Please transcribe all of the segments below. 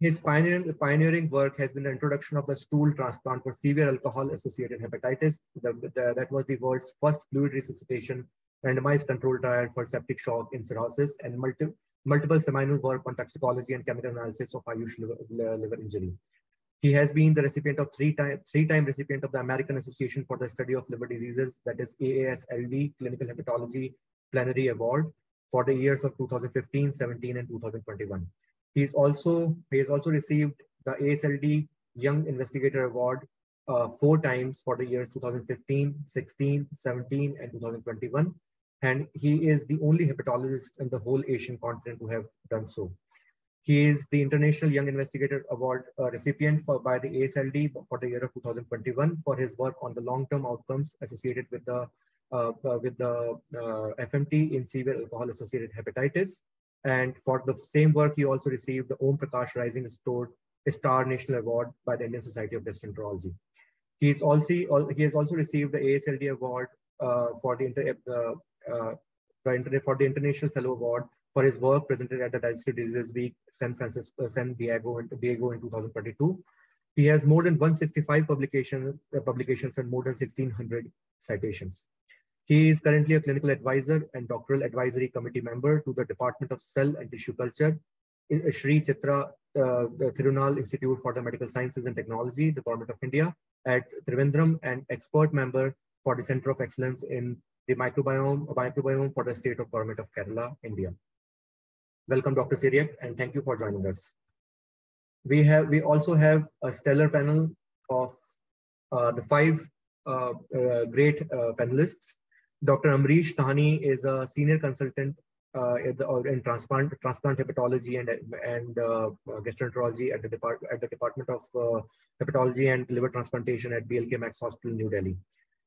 His pioneering, pioneering work has been the introduction of the stool transplant for severe alcohol-associated hepatitis. The, the, that was the world's first fluid resuscitation randomized controlled trial for septic shock in cirrhosis and multi, multiple seminal work on toxicology and chemical analysis of Ayush liver, liver injury. He has been the recipient of three time three time recipient of the American Association for the Study of Liver Diseases, that is AASLD Clinical Hepatology Plenary Award for the years of 2015, 17, and 2021. He's also he has also received the ASLD Young Investigator Award uh, four times for the years 2015, 16, 17, and 2021. And he is the only hepatologist in the whole Asian continent to have done so. He is the International Young Investigator Award uh, recipient for, by the ASLD for the year of 2021 for his work on the long-term outcomes associated with the uh, uh, with the uh, FMT in severe alcohol-associated hepatitis. And for the same work, he also received the Om Prakash Rising Star, National Award by the Indian Society of Gastroenterology. He's also he has also received the ASLD Award uh, for the, inter, uh, the internet for the International Fellow Award for his work presented at the Digestive Diseases Week San Francisco, uh, San Diego, Diego in 2022. He has more than 165 publication, uh, publications and more than 1600 citations. He is currently a clinical advisor and doctoral advisory committee member to the Department of Cell and Tissue Culture, Sri Chitra uh, Thirunal Institute for the Medical Sciences and Technology, the Government of India at Trivandrum and expert member for the Center of Excellence in the microbiome, microbiome for the state of government of Kerala, India. Welcome, Dr. Cyriac, and thank you for joining us. We have we also have a stellar panel of uh, the five uh, uh, great uh, panelists. Dr. Amrish Sahni is a senior consultant uh, in, the, in transplant transplant hepatology and and uh, gastroenterology at the depart at the Department of Hepatology and Liver Transplantation at BLK Max Hospital, New Delhi.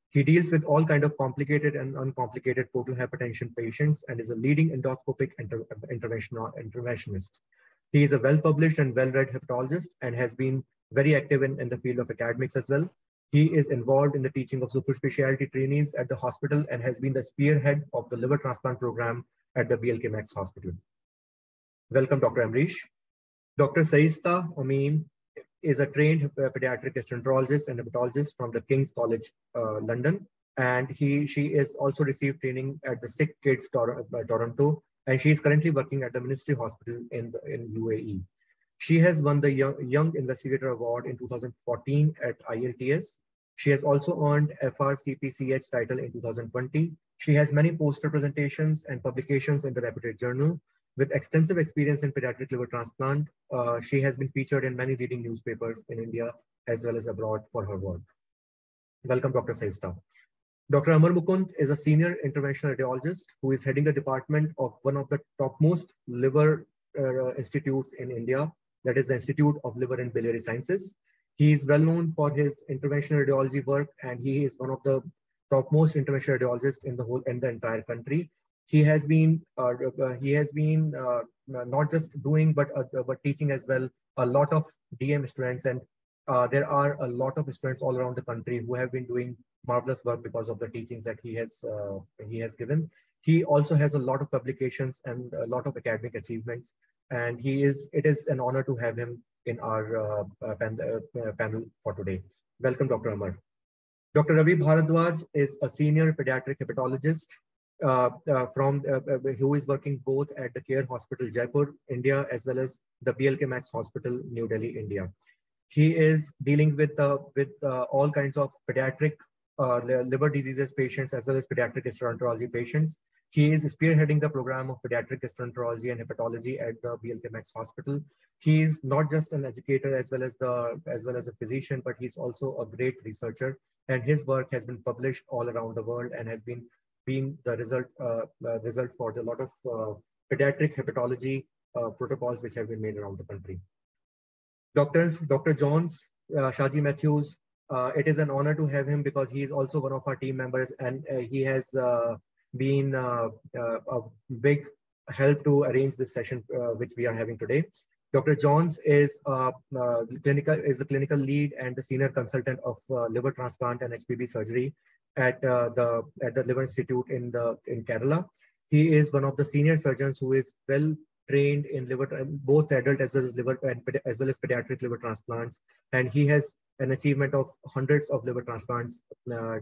He deals with all kind of complicated and uncomplicated portal hypertension patients and is a leading endoscopic inter interventionist. He is a well-published and well-read hepatologist and has been very active in, in the field of academics as well. He is involved in the teaching of super specialty trainees at the hospital and has been the spearhead of the liver transplant program at the BLK Max Hospital. Welcome, Dr. Amrish. Dr. Saista Amin is a trained pediatric gastroenterologist and hepatologist from the King's College, uh, London. And he, she is also received training at the Sick Kids Tor uh, Toronto, and she is currently working at the Ministry Hospital in, in UAE. She has won the Young, Young Investigator Award in 2014 at ILTS. She has also earned FRCPCH title in 2020. She has many poster presentations and publications in the reputed journal. With extensive experience in pediatric liver transplant, uh, she has been featured in many leading newspapers in India as well as abroad for her work. Welcome, Dr. Saista. Dr. Amar Mukund is a senior interventional radiologist who is heading the department of one of the topmost liver uh, institutes in India, that is the Institute of Liver and Biliary Sciences. He is well known for his interventional radiology work, and he is one of the topmost interventional radiologists in the whole in the entire country he has been uh, uh, he has been uh, not just doing but but teaching as well a lot of DM students and there are a lot of students all around the country who have been doing marvelous work because of the teachings that he has he has given. He also has a lot of publications and a lot of academic achievements, and he is it is an honor to have him in our uh, pan, uh, panel for today. Welcome, Dr. Amar. Dr. Ravi Bharadwaj is a senior pediatric hepatologist uh, uh, from uh, who is working both at the Care Hospital Jaipur, India, as well as the BLK Max Hospital, New Delhi, India. He is dealing with with all kinds of pediatric liver diseases patients as well as pediatric gastroenterology patients. He is spearheading the program of pediatric gastroenterology and hepatology at the BLK Max Hospital. He is not just an educator as well as the as well as a physician, but he's also a great researcher. And his work has been published all around the world and has been been the result uh, uh, result for a lot of uh, pediatric hepatology protocols which have been made around the country. Doctors, Dr. Johns, Shaji Mathews, it is an honor to have him because he is also one of our team members and he has been a big help to arrange this session which we are having today. Dr. Johns is a, uh, clinical is a clinical lead and the senior consultant of uh, liver transplant and HPB surgery at uh, the at the Liver Institute in the in Kerala. He is one of the senior surgeons who is well trained in liver, both adult as well as liver, as well as pediatric liver transplants. And he has an achievement of hundreds of liver transplants uh,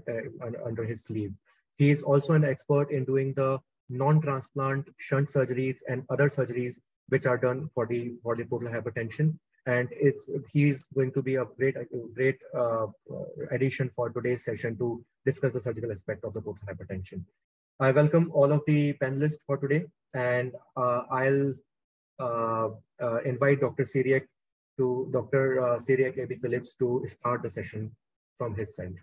under his sleeve. He is also an expert in doing the non-transplant shunt surgeries and other surgeries which are done for the for the portal hypertension. And it's he's going to be a great great uh, addition for today's session to discuss the surgical aspect of the portal hypertension. I welcome all of the panelists for today, and uh, I'll uh, uh, invite Dr. Cyriac to Dr. Uh, Cyriac A.B. Philips to start the session from his side.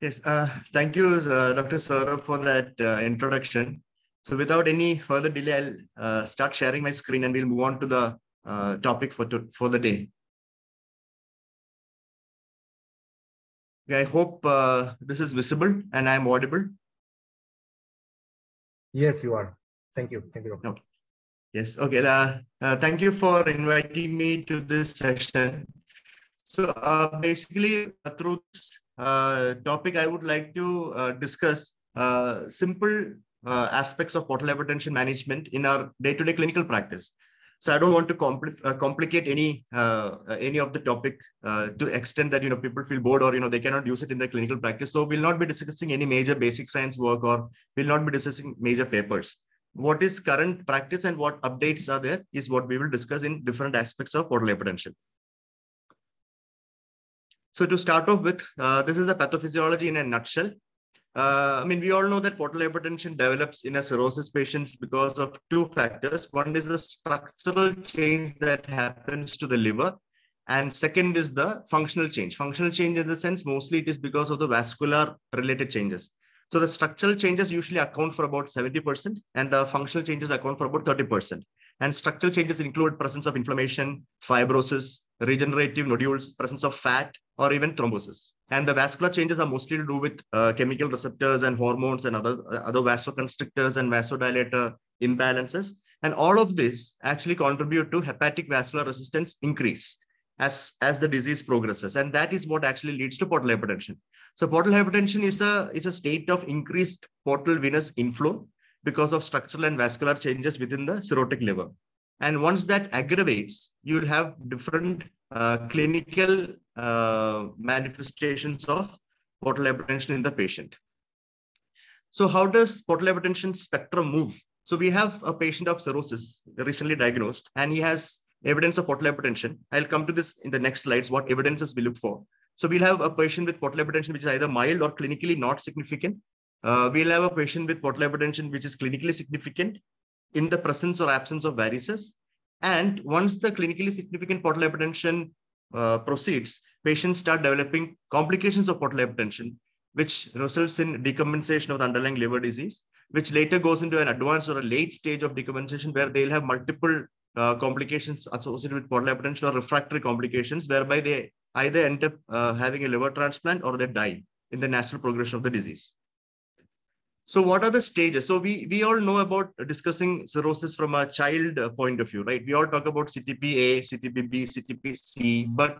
Yes, uh, thank you, uh, Dr. Saurabh, for that uh, introduction. So without any further delay, I'll uh, start sharing my screen and we'll move on to the uh, topic for, to, for the day. I hope uh, this is visible and I'm audible. Yes, you are. Thank you. Thank you. Okay. Yes. Okay. Uh, uh, thank you for inviting me to this session. So uh, basically, through this topic, I would like to uh, discuss uh, simple uh, aspects of portal hypertension management in our day-to-day -day clinical practice. So I don't want to compl uh, complicate any uh, any of the topic uh, to extent that you know people feel bored or you know they cannot use it in their clinical practice. So we'll not be discussing any major basic science work or we'll not be discussing major papers. What is current practice and what updates are there is what we will discuss in different aspects of portal hypertension. So to start off with, uh, this is a pathophysiology in a nutshell. Uh, I mean, we all know that portal hypertension develops in a cirrhosis patients because of two factors. One is the structural change that happens to the liver. And second is the functional change. Functional change in the sense, mostly it is because of the vascular related changes. So the structural changes usually account for about 70% and the functional changes account for about 30%. And structural changes include presence of inflammation, fibrosis, regenerative nodules, presence of fat, or even thrombosis. And the vascular changes are mostly to do with uh, chemical receptors and hormones and other, uh, other vasoconstrictors and vasodilator imbalances. And all of this actually contribute to hepatic vascular resistance increase as, as the disease progresses. And that is what actually leads to portal hypertension. So portal hypertension is a, is a state of increased portal venous inflow because of structural and vascular changes within the cirrhotic liver. And once that aggravates, you'll have different uh, clinical uh, manifestations of portal hypertension in the patient. So how does portal hypertension spectrum move? So we have a patient of cirrhosis recently diagnosed, and he has evidence of portal hypertension. I'll come to this in the next slides, what evidences we look for. So we'll have a patient with portal hypertension, which is either mild or clinically not significant. Uh, we'll have a patient with portal hypertension, which is clinically significant in the presence or absence of varices. And once the clinically significant portal hypertension uh, proceeds, patients start developing complications of portal hypertension, which results in decompensation of the underlying liver disease, which later goes into an advanced or a late stage of decompensation where they'll have multiple uh, complications associated with portal hypertension or refractory complications, whereby they either end up uh, having a liver transplant or they die in the natural progression of the disease. So what are the stages? So we, we all know about discussing cirrhosis from a child uh, point of view, right? We all talk about CTPA, CTPB, CTP-B, but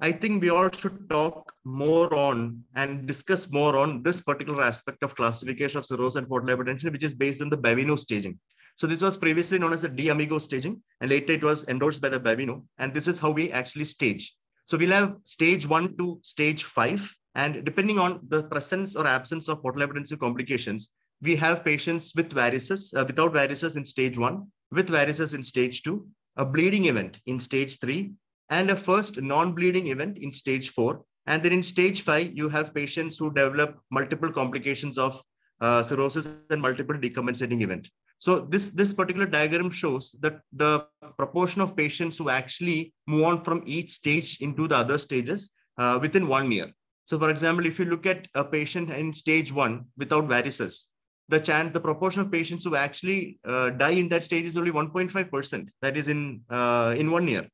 I think we all should talk more on and discuss more on this particular aspect of classification of cirrhosis and portal hypertension, which is based on the Baveno staging. So this was previously known as the D'Amico staging, and later it was endorsed by the Baveno. And this is how we actually stage. So we'll have stage one to stage five. And depending on the presence or absence of portal hypertensive complications, we have patients with varices, uh, without varices in stage one, with varices in stage two, a bleeding event in stage three, and a first non-bleeding event in stage four. And then in stage five, you have patients who develop multiple complications of uh, cirrhosis and multiple decompensating event. So this, this particular diagram shows that the proportion of patients who actually move on from each stage into the other stages uh, within one year. So for example, if you look at a patient in stage one without varices, the chance, the proportion of patients who actually uh, die in that stage is only 1.5%. That is in, uh, in one year.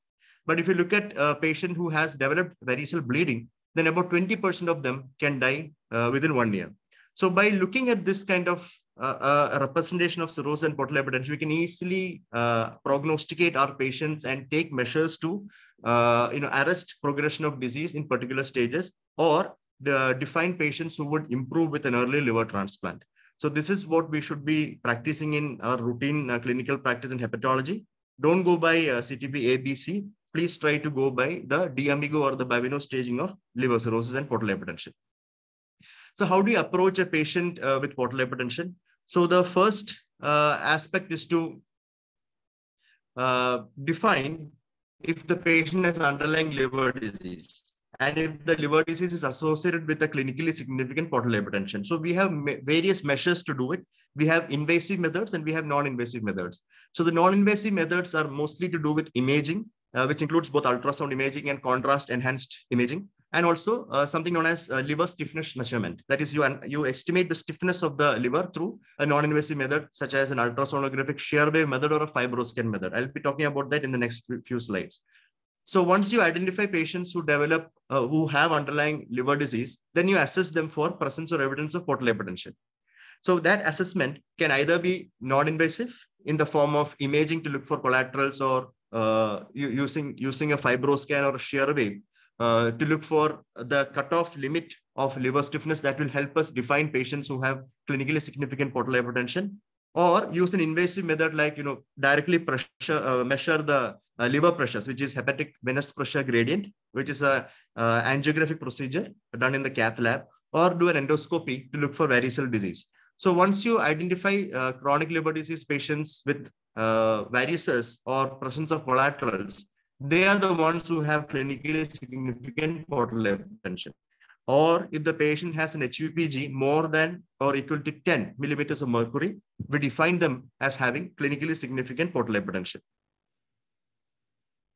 But if you look at a patient who has developed varicose bleeding, then about 20% of them can die uh, within one year. So by looking at this kind of uh, a representation of cirrhosis and portal hypertension, we can easily uh, prognosticate our patients and take measures to uh, you know, arrest progression of disease in particular stages or the define patients who would improve with an early liver transplant. So this is what we should be practicing in our routine uh, clinical practice in hepatology. Don't go by uh, CTP ABC. Please try to go by the D'Amico or the Baveno staging of liver cirrhosis and portal hypertension. So how do you approach a patient uh, with portal hypertension? So the first uh, aspect is to uh, define if the patient has underlying liver disease and if the liver disease is associated with a clinically significant portal hypertension. So we have various measures to do it. We have invasive methods and we have non-invasive methods. So the non-invasive methods are mostly to do with imaging, uh, which includes both ultrasound imaging and contrast enhanced imaging and also uh, something known as uh, liver stiffness measurement. That is, you, you estimate the stiffness of the liver through a non-invasive method, such as an ultrasonographic shear wave method or a fibroscan method. I'll be talking about that in the next few slides. So once you identify patients who develop, uh, who have underlying liver disease, then you assess them for presence or evidence of portal hypertension. So that assessment can either be non-invasive in the form of imaging to look for collaterals or uh, using, using a fibroscan or a shear wave uh, to look for the cutoff limit of liver stiffness that will help us define patients who have clinically significant portal hypertension or use an invasive method like you know directly pressure uh, measure the uh, liver pressures which is hepatic venous pressure gradient which is a uh, angiographic procedure done in the cath lab or do an endoscopy to look for varicose disease so once you identify uh, chronic liver disease patients with uh, varices or presence of collaterals they are the ones who have clinically significant portal hypertension. Or if the patient has an HVPG more than or equal to 10 millimeters of mercury, we define them as having clinically significant portal hypertension.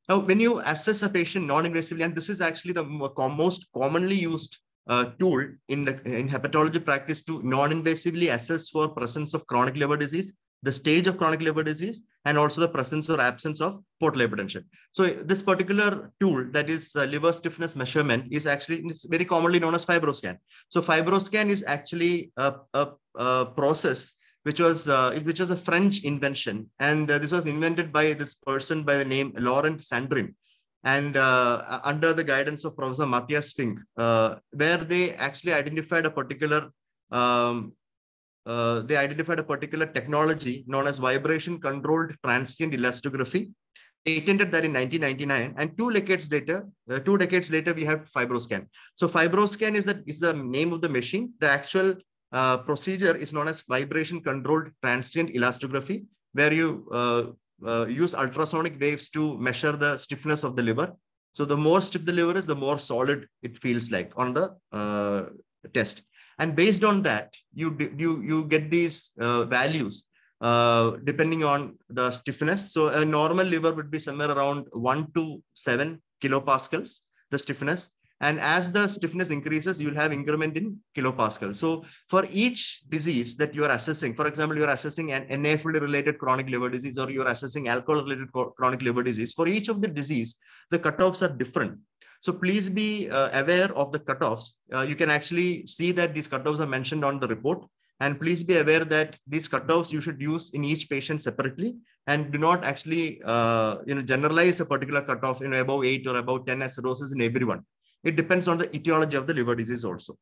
Now, when you assess a patient non-invasively, and this is actually the most commonly used uh, tool in the in hepatology practice to non-invasively assess for presence of chronic liver disease the stage of chronic liver disease, and also the presence or absence of portal hypertension. So this particular tool that is uh, liver stiffness measurement is actually is very commonly known as fibroscan. So fibroscan is actually a, a, a process which was uh, which was a French invention, and uh, this was invented by this person by the name Laurent Sandrin, and uh, under the guidance of Professor Mathias Fink, uh, where they actually identified a particular um, uh, they identified a particular technology known as vibration controlled transient elastography patented that in 1999 and two decades later uh, two decades later we have fibroscan. So fibroscan is that is the name of the machine. The actual uh, procedure is known as vibration controlled transient elastography where you uh, uh, use ultrasonic waves to measure the stiffness of the liver. So the more stiff the liver is the more solid it feels like on the test and based on that, you, you, you get these uh, values uh, depending on the stiffness. So a normal liver would be somewhere around one to seven kilopascals, the stiffness. And as the stiffness increases, you'll have increment in kilopascal. So for each disease that you are assessing, for example, you're assessing an NAFLD related chronic liver disease or you're assessing alcohol related chronic liver disease, for each of the disease, the cutoffs are different. So please be uh, aware of the cutoffs. Uh, you can actually see that these cutoffs are mentioned on the report. And please be aware that these cutoffs you should use in each patient separately and do not actually uh, you know, generalize a particular cutoff you know, above 8 or above 10 as in everyone. It depends on the etiology of the liver disease also.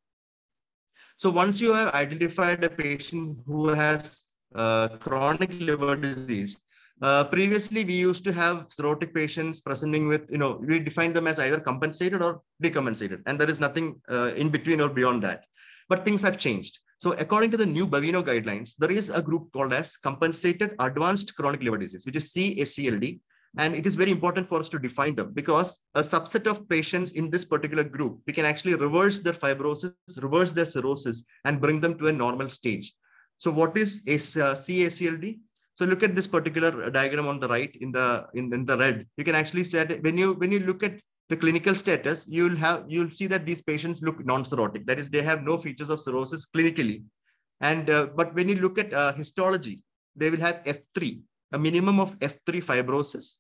So once you have identified a patient who has uh, chronic liver disease, uh, previously, we used to have cirrhotic patients presenting with, you know, we define them as either compensated or decompensated, and there is nothing uh, in between or beyond that. But things have changed. So according to the new Baveno guidelines, there is a group called as compensated advanced chronic liver disease, which is CACLD. And it is very important for us to define them because a subset of patients in this particular group, we can actually reverse their fibrosis, reverse their cirrhosis, and bring them to a normal stage. So what is a uh, CACLD? So look at this particular diagram on the right in the in, in the red. You can actually say that when you when you look at the clinical status, you'll have you'll see that these patients look non-cirrhotic. That is, they have no features of cirrhosis clinically. And uh, but when you look at uh, histology, they will have F3, a minimum of F3 fibrosis,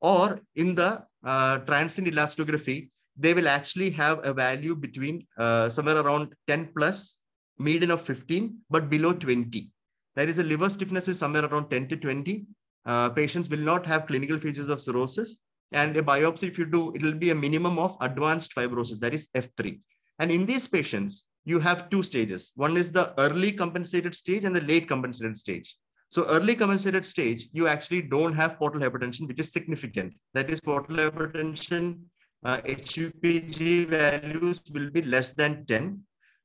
or in the uh, transient elastography, they will actually have a value between uh, somewhere around 10 plus, median of 15, but below 20. There is a liver stiffness is somewhere around 10 to 20. Uh, patients will not have clinical features of cirrhosis. And a biopsy, if you do, it will be a minimum of advanced fibrosis, that is F3. And in these patients, you have two stages. One is the early compensated stage and the late compensated stage. So early compensated stage, you actually don't have portal hypertension, which is significant. That is portal hypertension, uh, HVPG values will be less than 10.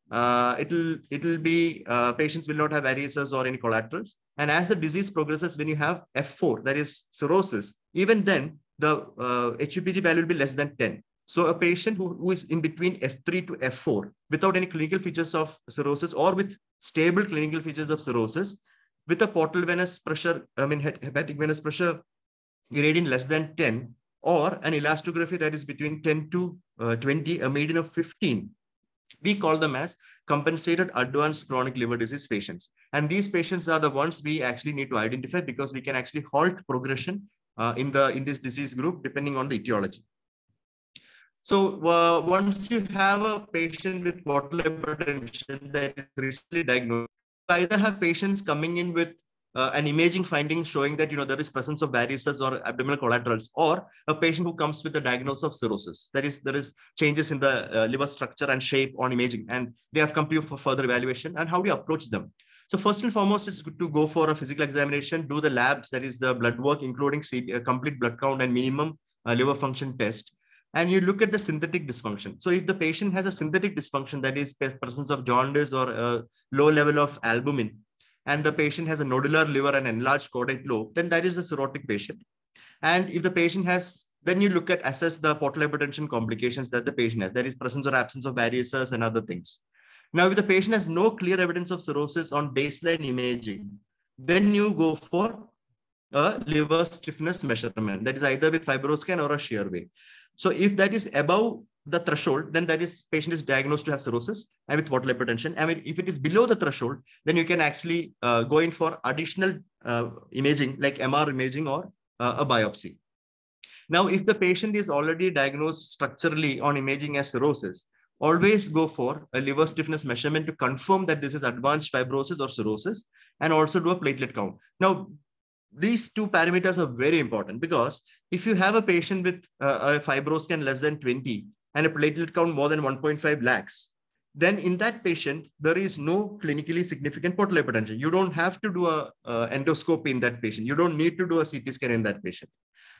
Uh, it'll it'll be uh, patients will not have varices or any collaterals. And as the disease progresses, when you have F4, that is cirrhosis, even then the uh, HVPG value will be less than 10. So a patient who, who is in between F3 to F4 without any clinical features of cirrhosis or with stable clinical features of cirrhosis with a portal venous pressure, I mean hepatic venous pressure gradient less than 10 or an elastography that is between 10 to uh, 20, a median of 15. We call them as compensated advanced chronic liver disease patients. And these patients are the ones we actually need to identify because we can actually halt progression uh, in, the, in this disease group depending on the etiology. So uh, once you have a patient with portal hypertension that is recently diagnosed, either have patients coming in with uh, an imaging finding showing that you know there is presence of varices or abdominal collaterals, or a patient who comes with a diagnosis of cirrhosis. That is, there is changes in the uh, liver structure and shape on imaging, and they have come to you for further evaluation. And how do you approach them? So first and foremost is to go for a physical examination, do the labs, that is the blood work, including a complete blood count and minimum uh, liver function test and you look at the synthetic dysfunction. So if the patient has a synthetic dysfunction, that is presence of jaundice or a low level of albumin, and the patient has a nodular liver and enlarged caudate lobe, then that is a cirrhotic patient. And if the patient has, then you look at assess the portal hypertension complications that the patient has. There is presence or absence of varices and other things. Now, if the patient has no clear evidence of cirrhosis on baseline imaging, then you go for a liver stiffness measurement. That is either with fibroscan or a shear wave. So if that is above the threshold, then that is patient is diagnosed to have cirrhosis and with portal hypertension. I mean, if it is below the threshold, then you can actually uh, go in for additional uh, imaging like MR imaging or uh, a biopsy. Now, if the patient is already diagnosed structurally on imaging as cirrhosis, always go for a liver stiffness measurement to confirm that this is advanced fibrosis or cirrhosis and also do a platelet count. Now, these two parameters are very important because if you have a patient with uh, a fibroscan less than 20 and a platelet count more than 1.5 lakhs, then in that patient, there is no clinically significant portal hypertension. You don't have to do a, endoscopy in that patient. You don't need to do a CT scan in that patient.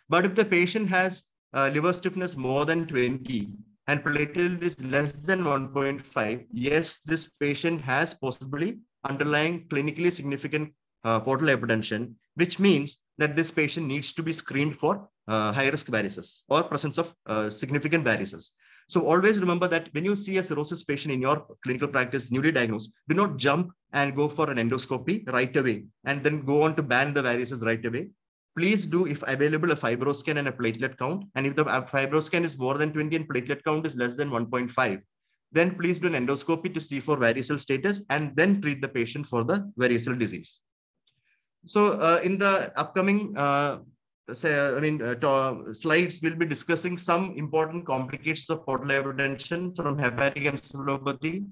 But if the patient has uh, liver stiffness more than 20 and platelet is less than 1.5, yes, this patient has possibly underlying clinically significant uh, portal hypertension, which means that this patient needs to be screened for uh, high risk varices or presence of uh, significant varices. So always remember that when you see a cirrhosis patient in your clinical practice newly diagnosed, do not jump and go for an endoscopy right away and then go on to ban the varices right away. Please do, if available, a fibroscan and a platelet count. And if the fibroscan is more than 20 and platelet count is less than 1.5, then please do an endoscopy to see for variceal status and then treat the patient for the variceal disease. So uh, in the upcoming uh, say, I mean, uh, slides, we'll be discussing some important complications of portal hypertension from hepatic encephalopathy,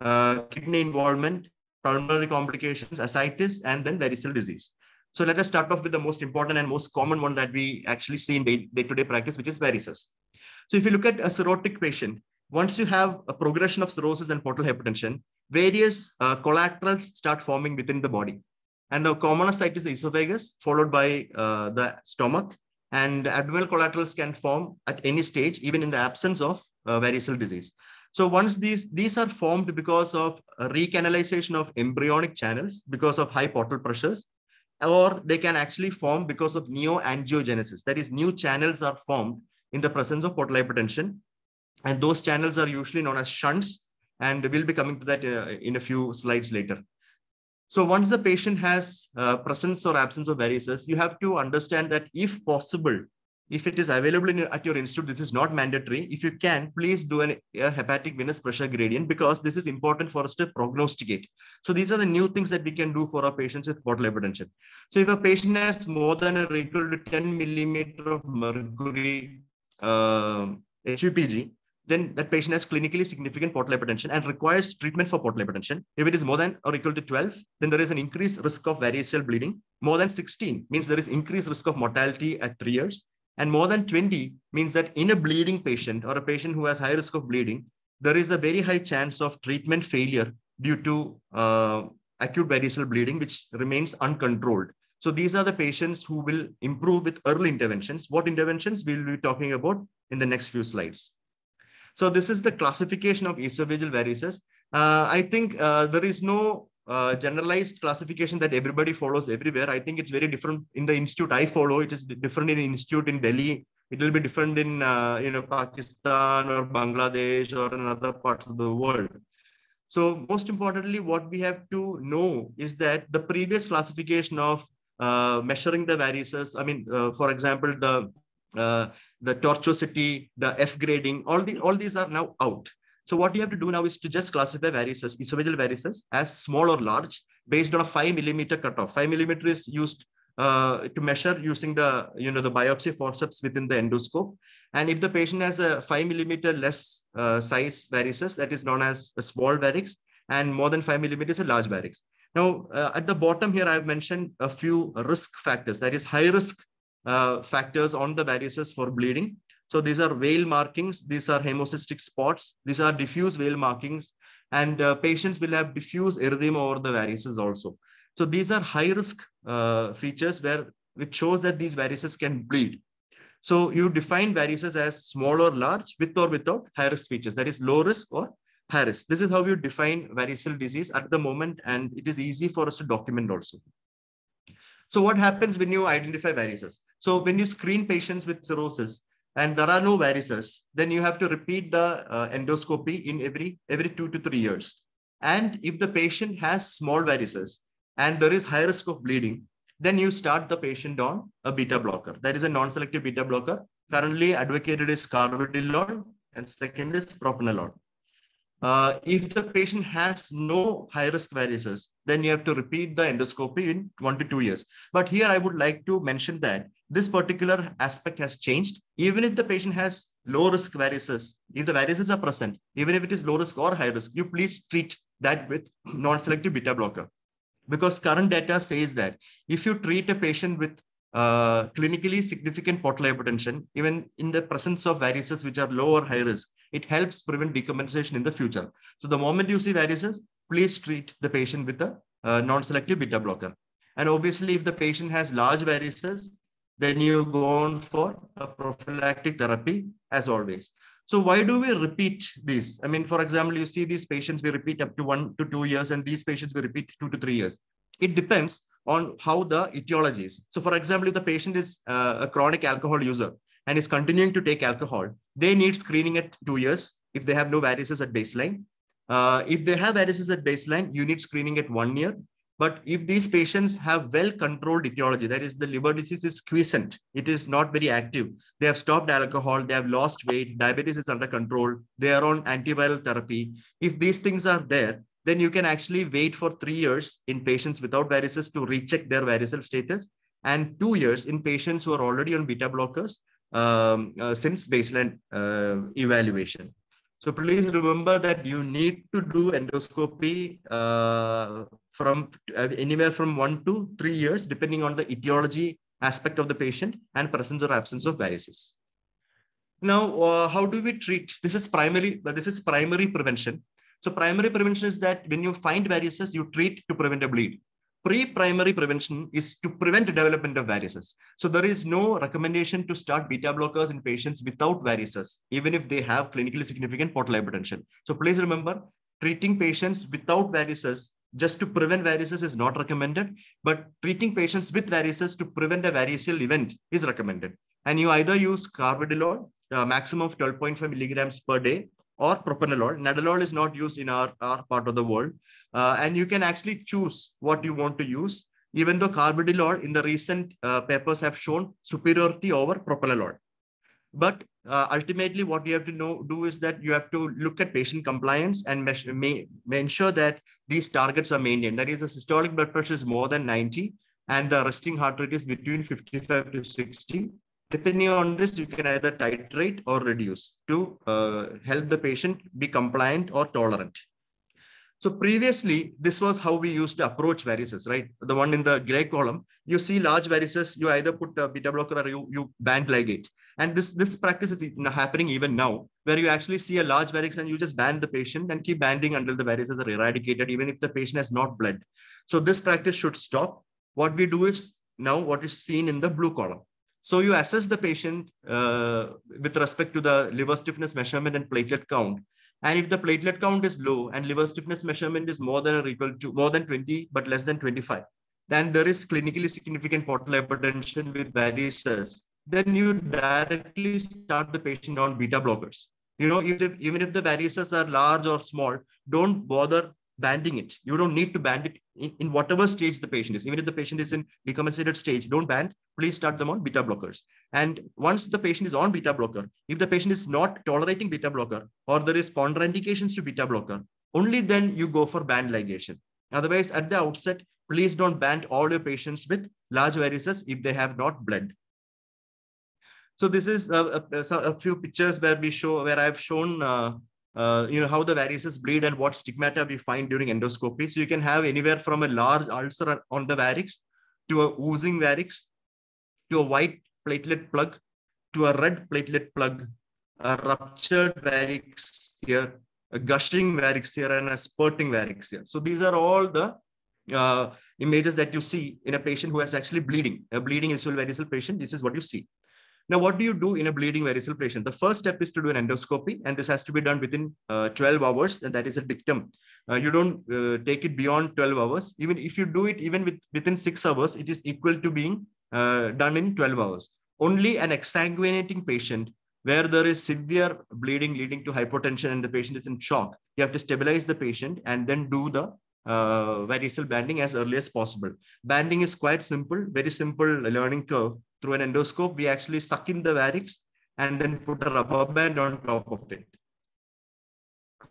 uh, kidney involvement, pulmonary complications, ascites, and then variceal disease. So let us start off with the most important and most common one that we actually see in day-to-day -day practice, which is varices. So if you look at a cirrhotic patient, once you have a progression of cirrhosis and portal hypertension, various uh, collaterals start forming within the body. And the commonest site is the esophagus, followed by uh, the stomach. And abdominal collaterals can form at any stage, even in the absence of uh, disease. So once these, these are formed because of recanalization of embryonic channels, because of high portal pressures, or they can actually form because of neoangiogenesis. That is, new channels are formed in the presence of portal hypertension. And those channels are usually known as shunts. And we'll be coming to that uh, in a few slides later. So once the patient has uh, presence or absence of varices, you have to understand that if possible, if it is available in, at your institute, this is not mandatory. If you can, please do an, a hepatic venous pressure gradient because this is important for us to prognosticate. So these are the new things that we can do for our patients with portal hypertension. So if a patient has more than equal to 10 millimeter of mercury uh, HVPG, then that patient has clinically significant portal hypertension and requires treatment for portal hypertension. If it is more than or equal to 12, then there is an increased risk of variceal bleeding. More than 16 means there is increased risk of mortality at three years. And more than 20 means that in a bleeding patient or a patient who has high risk of bleeding, there is a very high chance of treatment failure due to uh, acute varicose bleeding, which remains uncontrolled. So these are the patients who will improve with early interventions. What interventions we'll be talking about in the next few slides. So this is the classification of esophageal varices. Uh, I think uh, there is no uh, generalized classification that everybody follows everywhere. I think it's very different in the institute I follow. It is different in institute in Delhi. It will be different in uh, you know Pakistan or Bangladesh or in other parts of the world. So most importantly, what we have to know is that the previous classification of uh, measuring the varices, I mean, uh, for example, the uh, the tortuosity, the F grading, all the all these are now out. So what you have to do now is to just classify varices, esophageal varices as small or large based on a five millimeter cutoff. Five millimeter is used uh, to measure using the you know the biopsy forceps within the endoscope. And if the patient has a five millimeter less uh, size varices, that is known as a small varix, and more than five millimeters a large varix. Now, uh, at the bottom here, I've mentioned a few risk factors, that is high risk uh, factors on the varices for bleeding. So these are wale markings. These are hematocystic spots. These are diffuse wale markings. And uh, patients will have diffuse erythema over the varices also. So these are high risk uh, features where which shows that these varices can bleed. So you define varices as small or large with or without high risk features. That is low risk or high risk. This is how you define varicose disease at the moment. And it is easy for us to document also. So what happens when you identify varices? So when you screen patients with cirrhosis, and there are no varices, then you have to repeat the uh, endoscopy in every, every two to three years. And if the patient has small varices and there is high risk of bleeding, then you start the patient on a beta blocker. That is a non-selective beta blocker. Currently advocated is carvedilol and second is propranolol. Uh, if the patient has no high risk varices, then you have to repeat the endoscopy in one to two years. But here I would like to mention that this particular aspect has changed. Even if the patient has low risk varices, if the varices are present, even if it is low risk or high risk, you please treat that with non-selective beta blocker. Because current data says that if you treat a patient with uh, clinically significant portal hypertension, even in the presence of varices which are low or high risk, it helps prevent decompensation in the future. So the moment you see varices, please treat the patient with a uh, non-selective beta blocker. And obviously, if the patient has large varices, then you go on for a prophylactic therapy as always. So why do we repeat this? I mean, for example, you see these patients, we repeat up to one to two years, and these patients we repeat two to three years. It depends on how the etiology is. So for example, if the patient is uh, a chronic alcohol user and is continuing to take alcohol, they need screening at two years if they have no varices at baseline. Uh, if they have varices at baseline, you need screening at one year. But if these patients have well-controlled etiology, that is the liver disease is quiescent, it is not very active. They have stopped alcohol, they have lost weight, diabetes is under control, they are on antiviral therapy. If these things are there, then you can actually wait for three years in patients without varices to recheck their varicose status and two years in patients who are already on beta blockers um, uh, since baseline uh, evaluation. So please remember that you need to do endoscopy uh, from uh, anywhere from one to three years, depending on the etiology aspect of the patient and presence or absence of varices. Now, uh, how do we treat? This is primary, this is primary prevention. So primary prevention is that when you find varices, you treat to prevent a bleed. Pre-primary prevention is to prevent development of varices. So there is no recommendation to start beta blockers in patients without varices, even if they have clinically significant portal hypertension. So please remember, treating patients without varices just to prevent varices is not recommended, but treating patients with varices to prevent a variceal event is recommended. And you either use carvedilol, uh, maximum of 12.5 milligrams per day, or propranolol. Nadolol is not used in our, our part of the world. Uh, and you can actually choose what you want to use, even though carvedilol in the recent uh, papers have shown superiority over propranolol. But uh, ultimately, what you have to know do is that you have to look at patient compliance and may ensure that these targets are maintained. That is, the systolic blood pressure is more than 90 and the resting heart rate is between 55 to 60 Depending on this, you can either titrate or reduce to uh, help the patient be compliant or tolerant. So previously, this was how we used to approach varices, right? The one in the gray column, you see large varices, you either put a beta blocker or you, you band ligate. And this, this practice is happening even now, where you actually see a large varix and you just band the patient and keep banding until the varices are eradicated, even if the patient has not bled. So this practice should stop. What we do is now what is seen in the blue column. So you assess the patient uh, with respect to the liver stiffness measurement and platelet count and if the platelet count is low and liver stiffness measurement is more than or equal to more than 20, but less than 25, then there is clinically significant portal hypertension with varices. Then you directly start the patient on beta blockers. You know, even if, even if the varices are large or small, don't bother banding it. You don't need to band it in, in whatever stage the patient is. Even if the patient is in decompensated stage, don't band. Please start them on beta blockers. And once the patient is on beta blocker, if the patient is not tolerating beta blocker or there is contraindications to beta blocker, only then you go for band ligation. Otherwise, at the outset, please don't band all your patients with large varices if they have not bled. So this is a, a, a, few pictures where we show where I've shown uh, uh, you know, how the varices bleed and what stigmata we find during endoscopy. So you can have anywhere from a large ulcer on the varix to a oozing varix to a white platelet plug to a red platelet plug, a ruptured varix here, a gushing varix here, and a spurting varix here. So these are all the uh, images that you see in a patient who has actually bleeding, a bleeding insular variceal patient. This is what you see. Now, what do you do in a bleeding variceal patient? The first step is to do an endoscopy, and this has to be done within uh, 12 hours, and that is a dictum. Uh, you don't uh, take it beyond 12 hours. Even if you do it even with, within six hours, it is equal to being uh, done in 12 hours. Only an exsanguinating patient where there is severe bleeding leading to hypotension and the patient is in shock, you have to stabilize the patient and then do the uh, banding as early as possible. Banding is quite simple, very simple learning curve through an endoscope, we actually suck in the varix and then put a rubber band on top of it.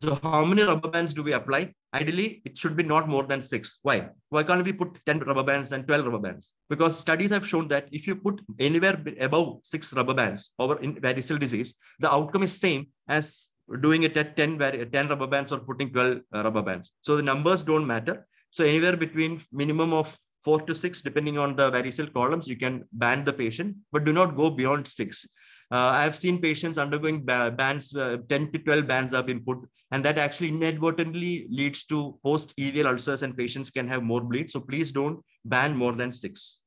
So how many rubber bands do we apply? Ideally, it should be not more than six. Why? Why can't we put 10 rubber bands and 12 rubber bands? Because studies have shown that if you put anywhere above six rubber bands over in variceal disease, the outcome is same as doing it at 10, 10 rubber bands or putting 12 uh, rubber bands. So the numbers don't matter. So anywhere between minimum of four to six, depending on the variceal columns, you can band the patient, but do not go beyond six. Uh, I've seen patients undergoing bands, uh, 10 to 12 bands have been put, and that actually inadvertently leads to post-EVL ulcers and patients can have more bleed. So please don't band more than six.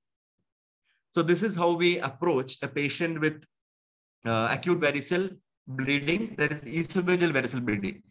So this is how we approach a patient with uh, acute variceal bleeding, that is esophageal variceal bleeding.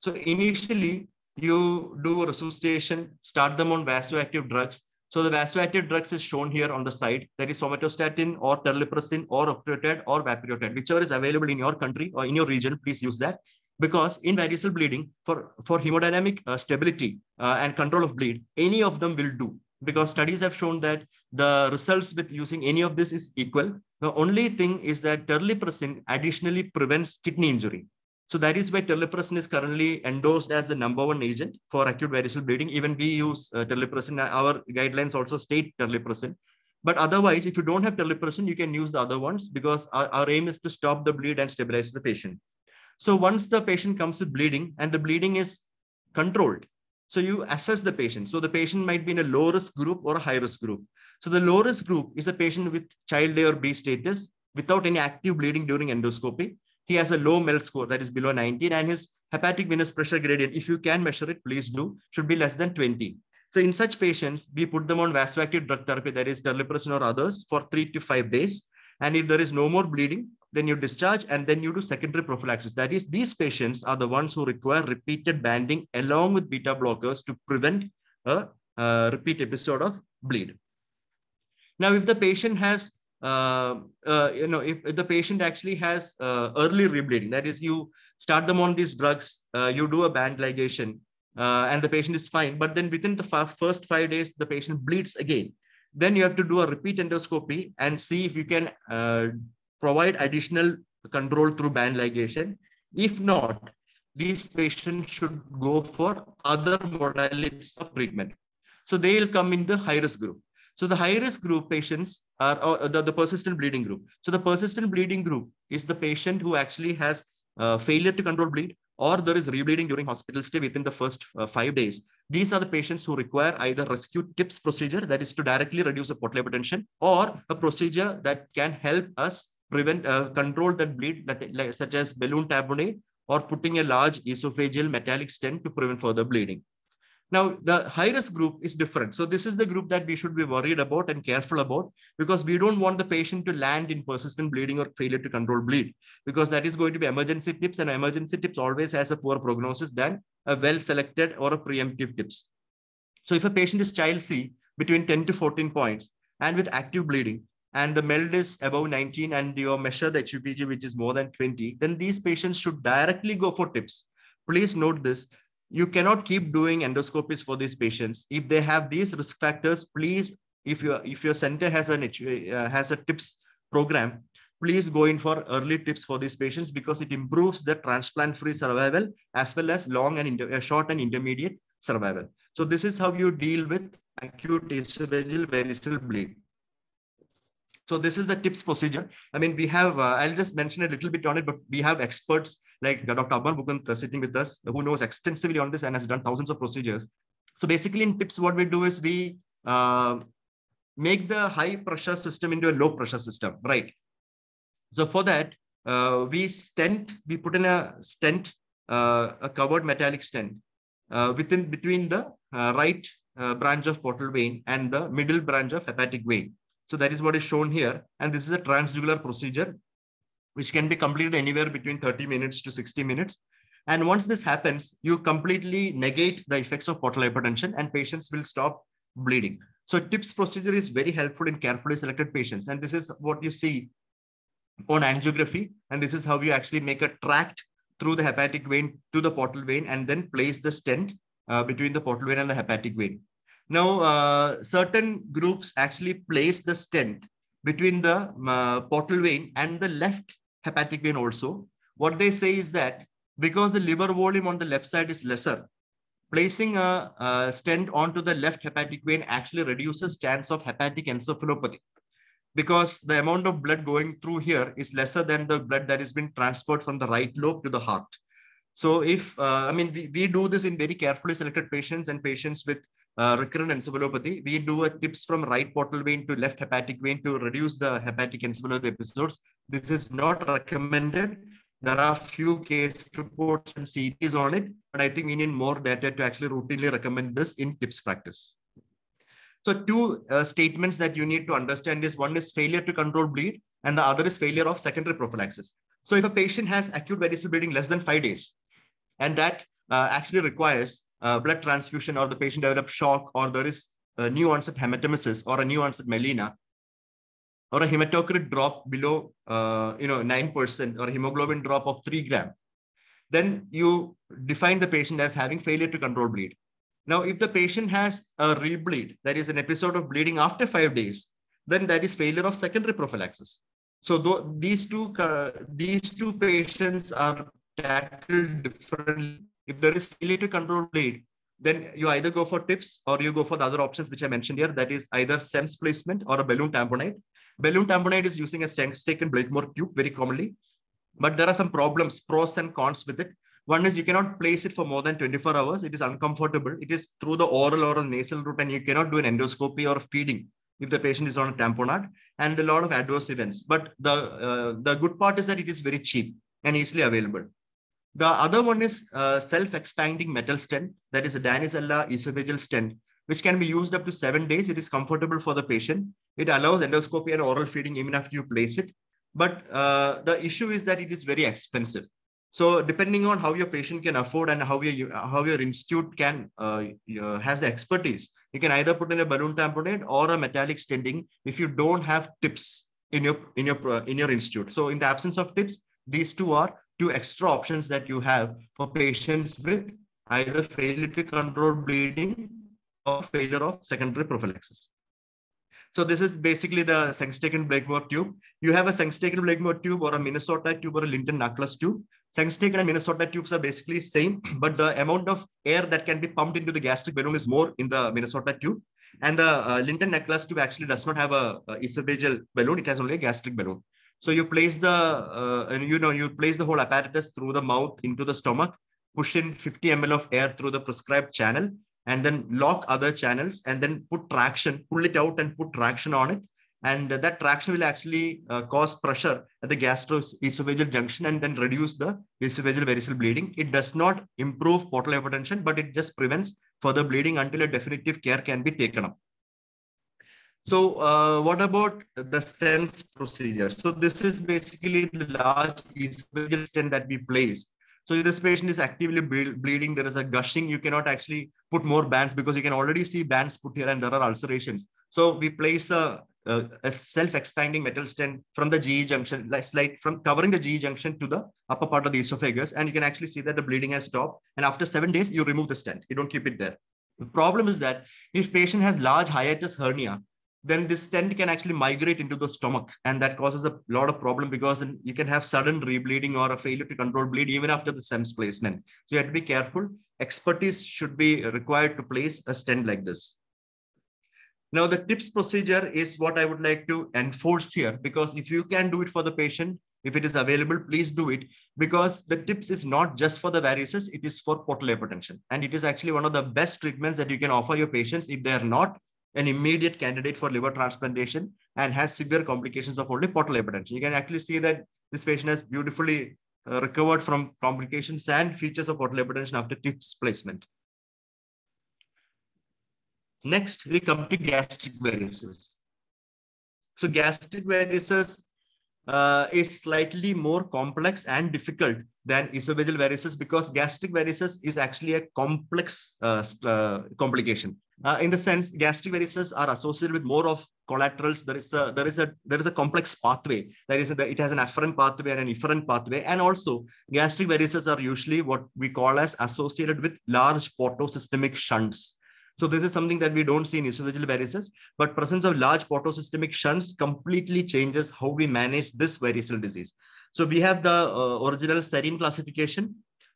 So initially, you do resuscitation, start them on vasoactive drugs, so the vasoactive drugs is shown here on the side. That is somatostatin or terlipressin or octreotide or vapreotide, whichever is available in your country or in your region, please use that. Because in variceal bleeding, for, for hemodynamic uh, stability uh, and control of bleed, any of them will do. Because studies have shown that the results with using any of this is equal. The only thing is that terlipressin additionally prevents kidney injury. So that is why terlipressin is currently endorsed as the number one agent for acute variceal bleeding. Even we use uh. Our guidelines also state terlipressin. But otherwise, if you don't have terlipressin, you can use the other ones because our, our aim is to stop the bleed and stabilize the patient. So once the patient comes with bleeding and the bleeding is controlled, so you assess the patient. So the patient might be in a low risk group or a high risk group. So the low risk group is a patient with child A or B status without any active bleeding during endoscopy he has a low MELD score that is below 19 and his hepatic venous pressure gradient, if you can measure it, please do, should be less than 20. So in such patients, we put them on vasoactive drug therapy, that is terlipressin or others for three to five days. And if there is no more bleeding, then you discharge and then you do secondary prophylaxis. That is, these patients are the ones who require repeated banding along with beta blockers to prevent a, a repeat episode of bleed. Now, if the patient has you know, if, if, the patient actually has uh, early rebleeding, that is, you start them on these drugs, uh, you do a band ligation, uh, and the patient is fine. But then within the first five days, the patient bleeds again. Then you have to do a repeat endoscopy and see if you can uh, provide additional control through band ligation. If not, these patients should go for other modalities of treatment. So they will come in the high risk group. So the high risk group patients are uh, the, the persistent bleeding group. So the persistent bleeding group is the patient who actually has uh, failure to control bleed or there is rebleeding during hospital stay within the first uh, five days. These are the patients who require either rescue TIPS procedure, that is to directly reduce the portal hypertension, or a procedure that can help us prevent, uh, control that bleed, that, like, such as balloon tamponade or putting a large esophageal metallic stent to prevent further bleeding. Now, the high risk group is different. So this is the group that we should be worried about and careful about because we don't want the patient to land in persistent bleeding or failure to control bleed because that is going to be emergency tips and emergency tips always has a poor prognosis than a well-selected or a preemptive tips. So if a patient is child C between 10 to 14 points and with active bleeding and the MELD is above 19 and you measure the HVPG which is more than 20, then these patients should directly go for tips. Please note this you cannot keep doing endoscopies for these patients. If they have these risk factors, please, if your if your center has an uh, has a tips program, please go in for early tips for these patients because it improves the transplant-free survival as well as long and uh, short and intermediate survival. So this is how you deal with acute esophageal variceal bleed. So this is the TIPS procedure. I mean, we have, uh, I'll just mention a little bit on it, but we have experts like Dr. Bukant uh, sitting with us who knows extensively on this and has done thousands of procedures. So basically in TIPS, what we do is we uh, make the high pressure system into a low pressure system, right? So for that, uh, we stent, we put in a stent, uh, a covered metallic stent uh, within between the right branch of portal vein and the middle branch of hepatic vein. So that is what is shown here. And this is a transjugular procedure, which can be completed anywhere between 30 minutes to 60 minutes. And once this happens, you completely negate the effects of portal hypertension and patients will stop bleeding. So TIPS procedure is very helpful in carefully selected patients. And this is what you see on angiography. And this is how you actually make a tract through the hepatic vein to the portal vein and then place the stent uh, between the portal vein and the hepatic vein. Now, uh, certain groups actually place the stent between the uh, portal vein and the left hepatic vein also. What they say is that because the liver volume on the left side is lesser, placing a, a stent onto the left hepatic vein actually reduces chance of hepatic encephalopathy because the amount of blood going through here is lesser than the blood that has been transferred from the right lobe to the heart. So if, uh, I mean, we, we do this in very carefully selected patients and patients with uh, recurrent encephalopathy, we do a tips from right portal vein to left hepatic vein to reduce the hepatic encephalopathy episodes. This is not recommended. There are few case reports and series on it, but I think we need more data to actually routinely recommend this in tips practice. So two uh, statements that you need to understand is one is failure to control bleed and the other is failure of secondary prophylaxis. So if a patient has acute variceal bleeding less than five days, and that uh, actually requires uh, blood transfusion or the patient develops shock or there is a new onset hematemesis or a new onset melena or a hematocrit drop below uh, you know 9% or hemoglobin drop of 3 gram, then you define the patient as having failure to control bleed. Now, if the patient has a rebleed, that is an episode of bleeding after five days, then that is failure of secondary prophylaxis. So th these two uh, these two patients are tackled differently if there is failure to control bleed, then you either go for tips or you go for the other options which I mentioned here. That is either SEMS placement or a balloon tamponade. Balloon tamponade is using a Sengstaken Blakemore tube very commonly, but there are some problems, pros and cons with it. One is you cannot place it for more than 24 hours. It is uncomfortable. It is through the oral or nasal route, and you cannot do an endoscopy or feeding if the patient is on a tamponade, and a lot of adverse events. But the uh, the good part is that it is very cheap and easily available. The other one is uh, self-expanding metal stent, that is a Danis-Ella esophageal stent, which can be used up to seven days. It is comfortable for the patient. It allows endoscopy and oral feeding even after you place it. But uh, the issue is that it is very expensive. So depending on how your patient can afford and how your how your institute can uh, has the expertise, you can either put in a balloon tamponade or a metallic stenting if you don't have tips in your in your uh, in your institute. So in the absence of tips, these two are two extra options that you have for patients with either failure to control bleeding or failure of secondary prophylaxis. So this is basically the Sengstaken Blakemore tube. You have a Sengstaken Blakemore tube or a Minnesota tube or a Linton Nachlas tube. Sengstaken and Minnesota tubes are basically same, but the amount of air that can be pumped into the gastric balloon is more in the Minnesota tube. And the uh, Linton Nachlas tube actually does not have a, a esophageal balloon. It has only a gastric balloon. So you place the, uh, you know, you place the whole apparatus through the mouth into the stomach, push in 50 ml of air through the prescribed channel, and then lock other channels, and then put traction, pull it out and put traction on it. And that traction will actually uh, cause pressure at the gastroesophageal junction and then reduce the esophageal variceal bleeding. It does not improve portal hypertension, but it just prevents further bleeding until a definitive care can be taken up. So uh, what about the SEMS procedure? So this is basically the large esophageal stent that we place. So if this patient is actively bleeding, there is a gushing, you cannot actually put more bands because you can already see bands put here and there are ulcerations. So we place a, a, a self-expanding metal stent from the GE junction, like from covering the GE junction to the upper part of the esophagus. And you can actually see that the bleeding has stopped. And after seven days, you remove the stent. You don't keep it there. The problem is that if patient has large hiatus hernia, then this stent can actually migrate into the stomach and that causes a lot of problem because then you can have sudden rebleeding or a failure to control bleed even after the SEMS placement. So you have to be careful. Expertise should be required to place a stent like this. Now the TIPS procedure is what I would like to enforce here because if you can do it for the patient, if it is available, please do it because the TIPS is not just for the varices, it is for portal hypertension. And it is actually one of the best treatments that you can offer your patients if they are not an immediate candidate for liver transplantation and has severe complications of only portal hypertension. You can actually see that this patient has beautifully uh, recovered from complications and features of portal hypertension after TIPS placement. Next, we come to gastric varices. So gastric varices uh, is slightly more complex and difficult than esophageal varices because gastric varices is actually a complex uh, uh, complication. Uh, in the sense, gastric varices are associated with more of collaterals. There is a there is a there is a complex pathway. There is a, it has an afferent pathway and an efferent pathway, and also gastric varices are usually what we call as associated with large portosystemic shunts. So this is something that we don't see in esophageal varices, but presence of large portosystemic shunts completely changes how we manage this variceal disease. So we have the uh, original Sarin classification,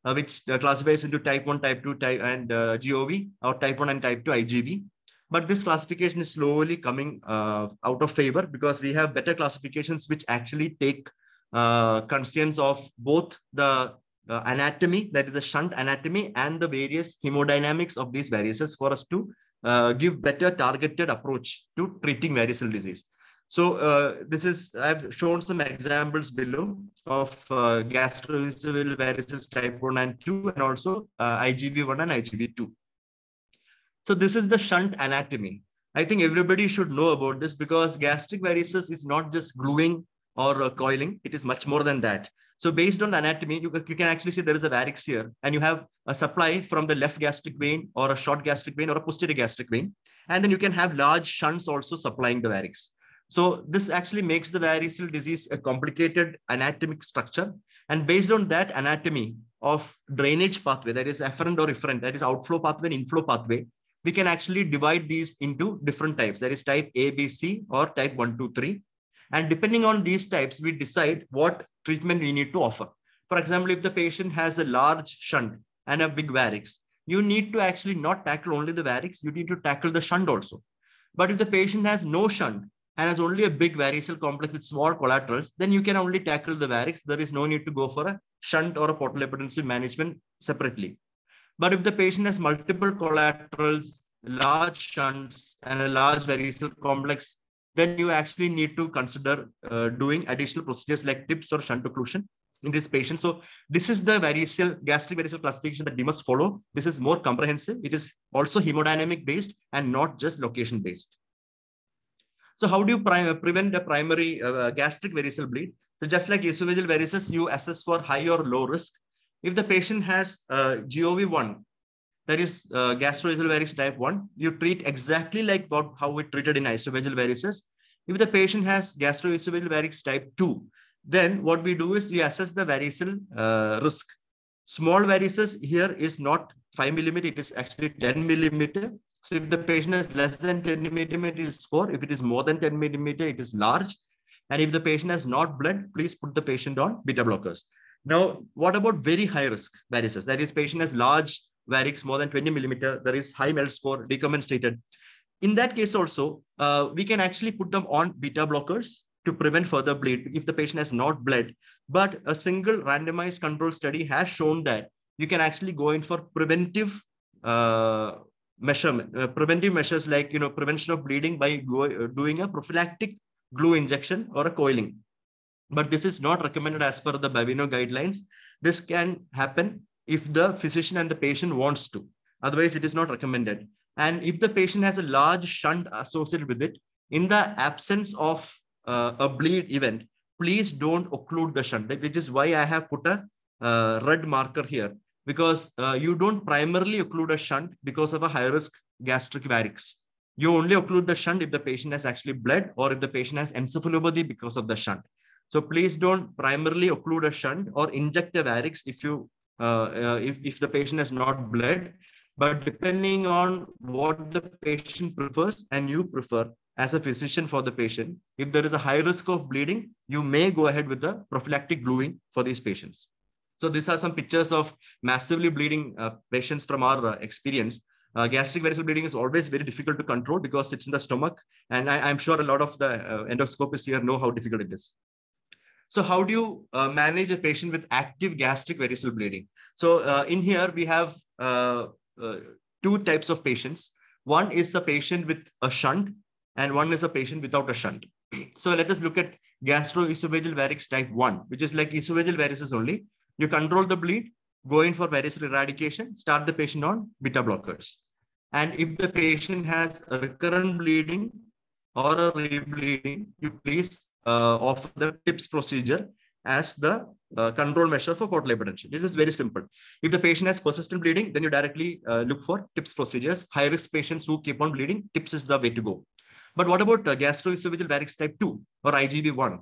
uh, which uh, classifies into type 1, type 2, type and uh, GOV, or type 1 and type 2 IGV. But this classification is slowly coming uh, out of favor because we have better classifications which actually take conscience of both the anatomy, that is the shunt anatomy and the various hemodynamics of these varices for us to give better targeted approach to treating variceal disease. So uh, this is, I've shown some examples below of uh, gastroesophageal varices type 1 and 2 and also uh, IGV1 and IGV2. So this is the shunt anatomy. I think everybody should know about this because gastric varices is not just gluing or uh, coiling. It is much more than that. So based on the anatomy, you, you can actually see there is a varix here and you have a supply from the left gastric vein or a short gastric vein or a posterior gastric vein. And then you can have large shunts also supplying the varix. So this actually makes the variceal disease a complicated anatomic structure. And based on that anatomy of drainage pathway, that is afferent or efferent, that is outflow pathway and inflow pathway, we can actually divide these into different types. That is type A, B, C or type 1, 2, 3. And depending on these types, we decide what treatment we need to offer. For example, if the patient has a large shunt and a big varix, you need to actually not tackle only the varix, you need to tackle the shunt also. But if the patient has no shunt and has only a big variceal complex with small collaterals, then you can only tackle the varix. There is no need to go for a shunt or a portal hypertensive management separately. But if the patient has multiple collaterals, large shunts, and a large variceal complex, then you actually need to consider uh, doing additional procedures like TIPS or shunt occlusion in this patient. So this is the variceal gastric variceal classification that we must follow. This is more comprehensive. It is also hemodynamic based and not just location based. So how do you prevent a primary uh, gastric variceal bleed? So just like esophageal varices, you assess for high or low risk. If the patient has uh, GOV1, that is uh, gastroesophageal varices type 1, you treat exactly like what, how we treated in esophageal varices. If the patient has gastroesophageal varices type 2, then what we do is we assess the variceal uh, risk. Small varices here is not 5 millimeter, it is actually 10 millimeter. So if the patient has less than 10 millimeter, it is 4. If it is more than 10 millimeter, it is large. And if the patient has not bled, please put the patient on beta blockers. Now, what about very high risk varices? That is, patient has large varix more than 20 millimeter, there is high MELD score decompensated. In that case also, uh, we can actually put them on beta blockers to prevent further bleed if the patient has not bled. But a single randomized control study has shown that you can actually go in for preventive uh, measurement, uh, preventive measures like you know prevention of bleeding by uh, doing a prophylactic glue injection or a coiling. But this is not recommended as per the Baveno guidelines. This can happen if the physician and the patient wants to. Otherwise, it is not recommended. And if the patient has a large shunt associated with it, in the absence of uh, a bleed event, please don't occlude the shunt, which is why I have put a uh, red marker here because uh, you don't primarily occlude a shunt because of a high risk gastric varix. You only occlude the shunt if the patient has actually bled or if the patient has encephalopathy because of the shunt. So please don't primarily occlude a shunt or inject a varix if you uh, uh, if, if the patient has not bled. But depending on what the patient prefers and you prefer as a physician for the patient, if there is a high risk of bleeding, you may go ahead with the prophylactic gluing for these patients. So these are some pictures of massively bleeding uh, patients from our uh, experience. Uh, gastric variceal bleeding is always very difficult to control because it's in the stomach. And I, am sure a lot of the uh, endoscopists here know how difficult it is. So how do you uh, manage a patient with active gastric variceal bleeding? So uh, in here, we have two types of patients. One is a patient with a shunt and one is a patient without a shunt. So let us look at gastroesophageal varix type 1, which is like esophageal varices only. You control the bleed, go in for variceal eradication, start the patient on beta blockers. And if the patient has recurrent bleeding or a rebleeding, you please uh, offer the TIPS procedure as the uh, control measure for portal hypertension. This is very simple. If the patient has persistent bleeding, then you directly uh, look for TIPS procedures. High risk patients who keep on bleeding, TIPS is the way to go. But what about uh, gastroesophageal varix type 2 or IGV1?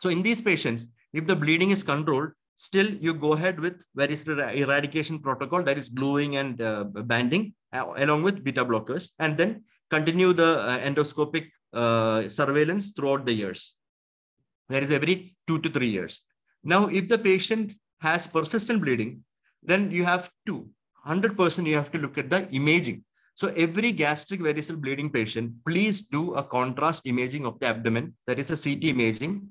So in these patients, if the bleeding is controlled, still you go ahead with various eradication protocol that is gluing and uh, banding uh, along with beta blockers and then continue the uh, endoscopic uh, surveillance throughout the years. That is every two to three years. Now, if the patient has persistent bleeding, then you have to 100% you have to look at the imaging. So every gastric variceal bleeding patient, please do a contrast imaging of the abdomen. That is a CT imaging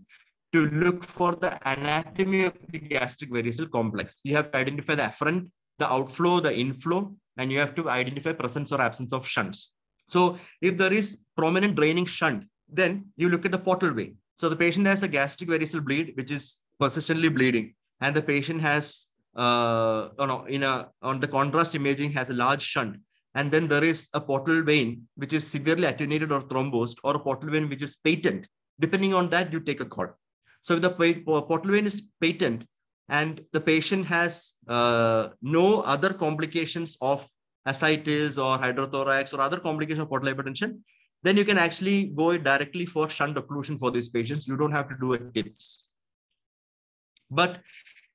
to look for the anatomy of the gastric variceal complex. You have to identify the afferent, the outflow, the inflow, and you have to identify presence or absence of shunts. So if there is prominent draining shunt, then you look at the portal vein. So the patient has a gastric variceal bleed, which is persistently bleeding, and the patient has, uh, know, in a on the contrast imaging has a large shunt, and then there is a portal vein which is severely attenuated or thrombosed, or a portal vein which is patent. Depending on that, you take a call. So if the portal vein is patent and the patient has uh, no other complications of ascites or hydrothorax or other complications of portal hypertension, then you can actually go directly for shunt occlusion for these patients. You don't have to do a TIPS. But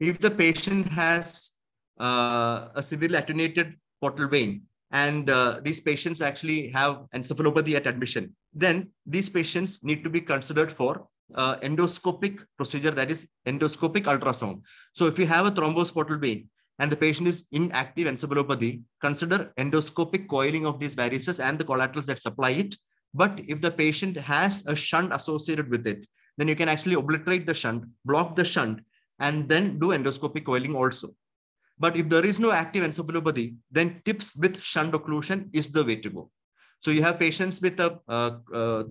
if the patient has uh, a severely attenuated portal vein and uh, these patients actually have encephalopathy at admission, then these patients need to be considered for uh, endoscopic procedure that is endoscopic ultrasound. So if you have a thrombosed portal vein and the patient is inactive encephalopathy, consider endoscopic coiling of these varices and the collaterals that supply it. But if the patient has a shunt associated with it, then you can actually obliterate the shunt, block the shunt, and then do endoscopic coiling also. But if there is no active encephalopathy, then TIPS with shunt occlusion is the way to go. So you have patients with a uh, uh,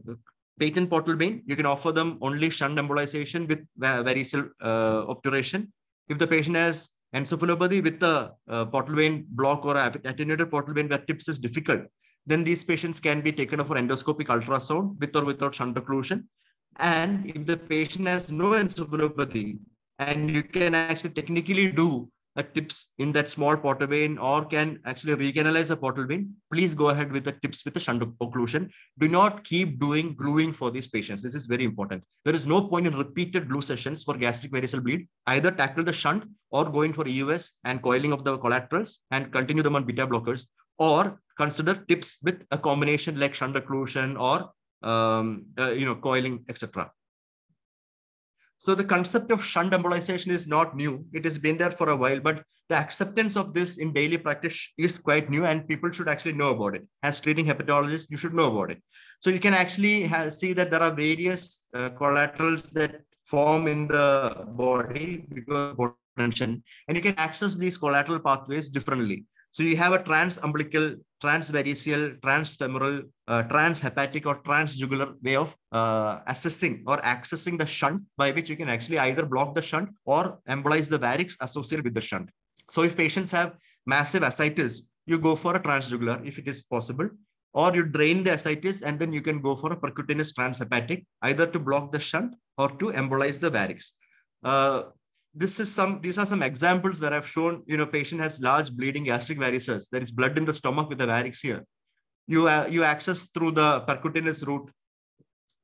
patent portal vein, you can offer them only shunt embolization with variceal uh, obturation. If the patient has encephalopathy with the uh, portal vein block or attenuated portal vein where TIPS is difficult, then these patients can be taken for endoscopic ultrasound with or without shunt occlusion. And if the patient has no encephalopathy, and you can actually technically do a TIPS in that small portal vein or can actually recanalize a portal vein, please go ahead with the TIPS with the shunt occlusion. Do not keep doing gluing for these patients. This is very important. There is no point in repeated glue sessions for gastric variceal bleed. Either tackle the shunt or go in for EUS and coiling of the collaterals and continue them on beta blockers or consider TIPS with a combination like shunt occlusion or um, uh, you know coiling, etc. So the concept of shunt embolization is not new. It has been there for a while, but the acceptance of this in daily practice is quite new and people should actually know about it. As treating hepatologists, you should know about it. So you can actually have, see that there are various uh, collaterals that form in the body because of tension, and you can access these collateral pathways differently. So you have a transumbilical, transvariceal, transfemoral, uh, transhepatic, or transjugular way of uh, assessing or accessing the shunt by which you can actually either block the shunt or embolize the varix associated with the shunt. So if patients have massive ascites, you go for a transjugular if it is possible, or you drain the ascites and then you can go for a percutaneous transhepatic, either to block the shunt or to embolize the varix. Uh, this is some these are some examples where i've shown you know patient has large bleeding gastric varices. There is blood in the stomach with the varix here. You uh, you access through the percutaneous route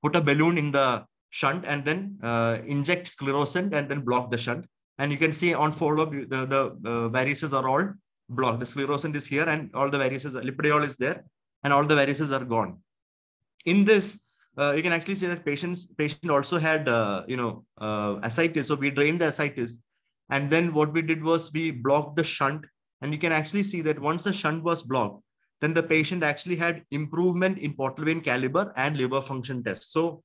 put a balloon in the shunt and then uh, inject sclerosant and then block the shunt. And you can see on follow-up the, the uh, varices are all blocked. The sclerosant is here and all the varices lipiodol is there and all the varices are gone. In this uh, you can actually see that patients patient also had uh, you know uh, ascites. So we drained the ascites, and then what we did was we blocked the shunt, and you can actually see that once the shunt was blocked, then the patient actually had improvement in portal vein caliber and liver function tests. So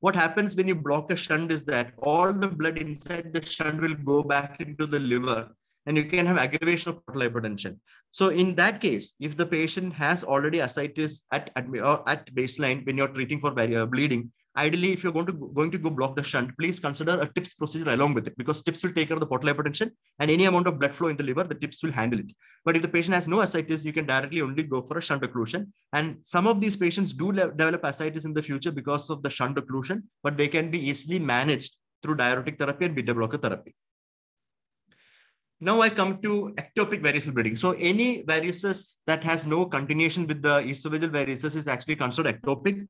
what happens when you block a shunt is that all the blood inside the shunt will go back into the liver and you can have aggravation of portal hypertension. So in that case, if the patient has already ascites at, at, at baseline when you're treating for uh, bleeding, ideally, if you're going to going to go block the shunt, please consider a TIPS procedure along with it because TIPS will take care of the portal hypertension and any amount of blood flow in the liver, the TIPS will handle it. But if the patient has no ascites, you can directly only go for a shunt occlusion. And some of these patients do develop ascites in the future because of the shunt occlusion, but they can be easily managed through diuretic therapy and beta blocker therapy. Now I come to ectopic variceal bleeding. So any varices that has no continuation with the esophageal varices is actually considered ectopic.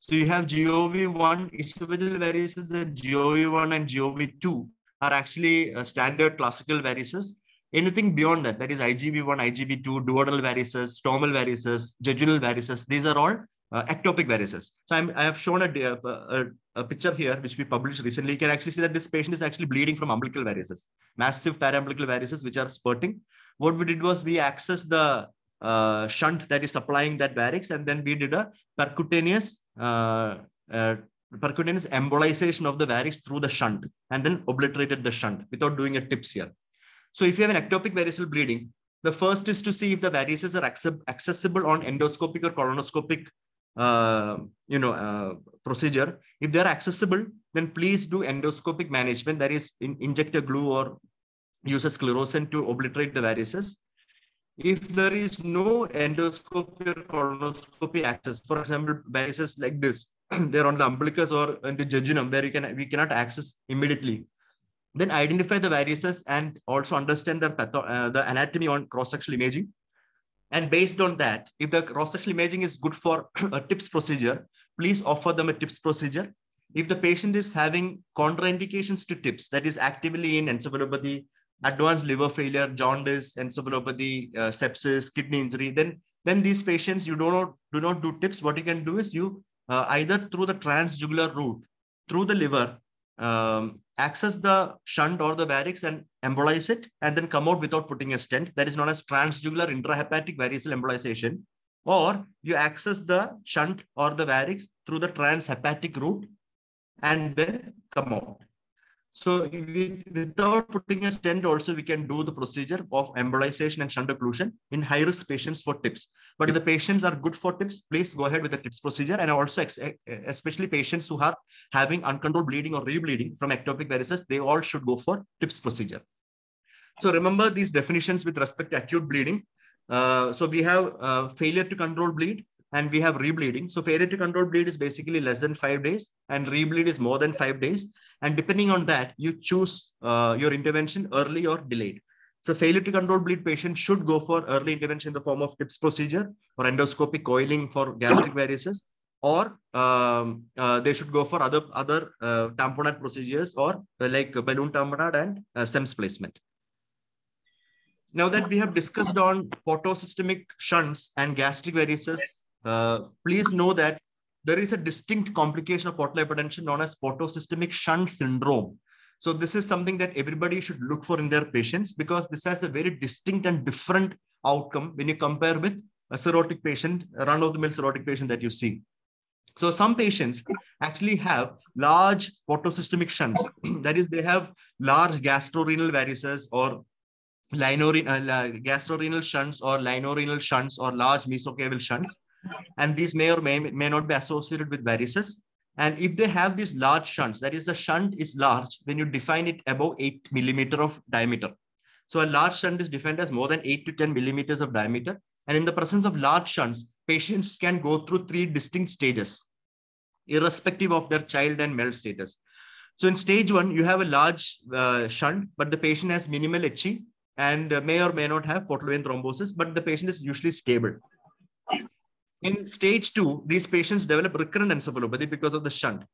So you have GOV1, esophageal varices, and GOV1 and GOV2 are actually uh, standard classical varices. Anything beyond that, that is IGV1, IGV2, duodenal varices, stomal varices, jejunal varices, these are all uh, ectopic varices. So I'm, i have shown a, a, a, picture here, which we published recently. You can actually see that this patient is actually bleeding from umbilical varices, massive paraumbilical varices, which are spurting. What we did was we accessed the uh, shunt that is supplying that varix, and then we did a percutaneous uh, uh, percutaneous embolization of the varix through the shunt, and then obliterated the shunt without doing a TIPS here. So if you have an ectopic variceal bleeding, the first is to see if the varices are accessible on endoscopic or colonoscopic uh, you know, uh, procedure, if they're accessible, then please do endoscopic management. That is, in, inject a glue or use a sclerosant to obliterate the varices. If there is no endoscopy or colonoscopy access, for example, varices like this, they're on the umbilicus or in the jejunum where you can we cannot access immediately. Then identify the varices and also understand their patho uh, the anatomy on cross-sectional imaging and based on that, if the cross-sectional imaging is good for a TIPS procedure, please offer them a TIPS procedure. If the patient is having contraindications to TIPS, that is actively in encephalopathy, advanced liver failure, jaundice, encephalopathy, uh, sepsis, kidney injury, then then these patients you do not do not do TIPS. What you can do is you uh, either through the transjugular route, through the liver, um, access the shunt or the varix and embolize it and then come out without putting a stent. That is known as transjugular intrahepatic variceal embolization. Or you access the shunt or the varix through the transhepatic route and then come out. So without putting a stent also, we can do the procedure of embolization and shunt occlusion in high-risk patients for TIPS. But if the patients are good for TIPS, please go ahead with the TIPS procedure. And also, especially patients who are having uncontrolled bleeding or rebleeding from ectopic varices, they all should go for TIPS procedure. So remember these definitions with respect to acute bleeding. Uh, so we have uh, failure to control bleed, and we have rebleeding. So failure to control bleed is basically less than five days and rebleed is more than five days. And depending on that, you choose uh, your intervention early or delayed. So failure to control bleed patients should go for early intervention in the form of TIPS procedure or endoscopic coiling for gastric varices, or um, uh, they should go for other other uh, tamponade procedures or uh, like balloon tamponade and uh, SEMS placement. Now that we have discussed on portosystemic shunts and gastric varices uh, please know that there is a distinct complication of portal hypertension known as portosystemic shunt syndrome. So this is something that everybody should look for in their patients because this has a very distinct and different outcome when you compare with a cirrhotic patient, a run-of-the-mill cirrhotic patient that you see. So some patients actually have large portosystemic shunts. that is, they have large gastrorenal varices or lienorenal, uh, gastrorenal shunts or lienorenal shunts or large mesocaval shunts. And these may or may, may not be associated with varices. And if they have these large shunts, that is the shunt is large when you define it above 8 millimeter of diameter. So a large shunt is defined as more than 8 to 10 millimeters of diameter. And in the presence of large shunts, patients can go through three distinct stages, irrespective of their child and MELD status. So in stage one, you have a large uh, shunt, but the patient has minimal HE and may or may not have portal vein thrombosis, but the patient is usually stable. In stage two, these patients develop recurrent encephalopathy because of the shunt.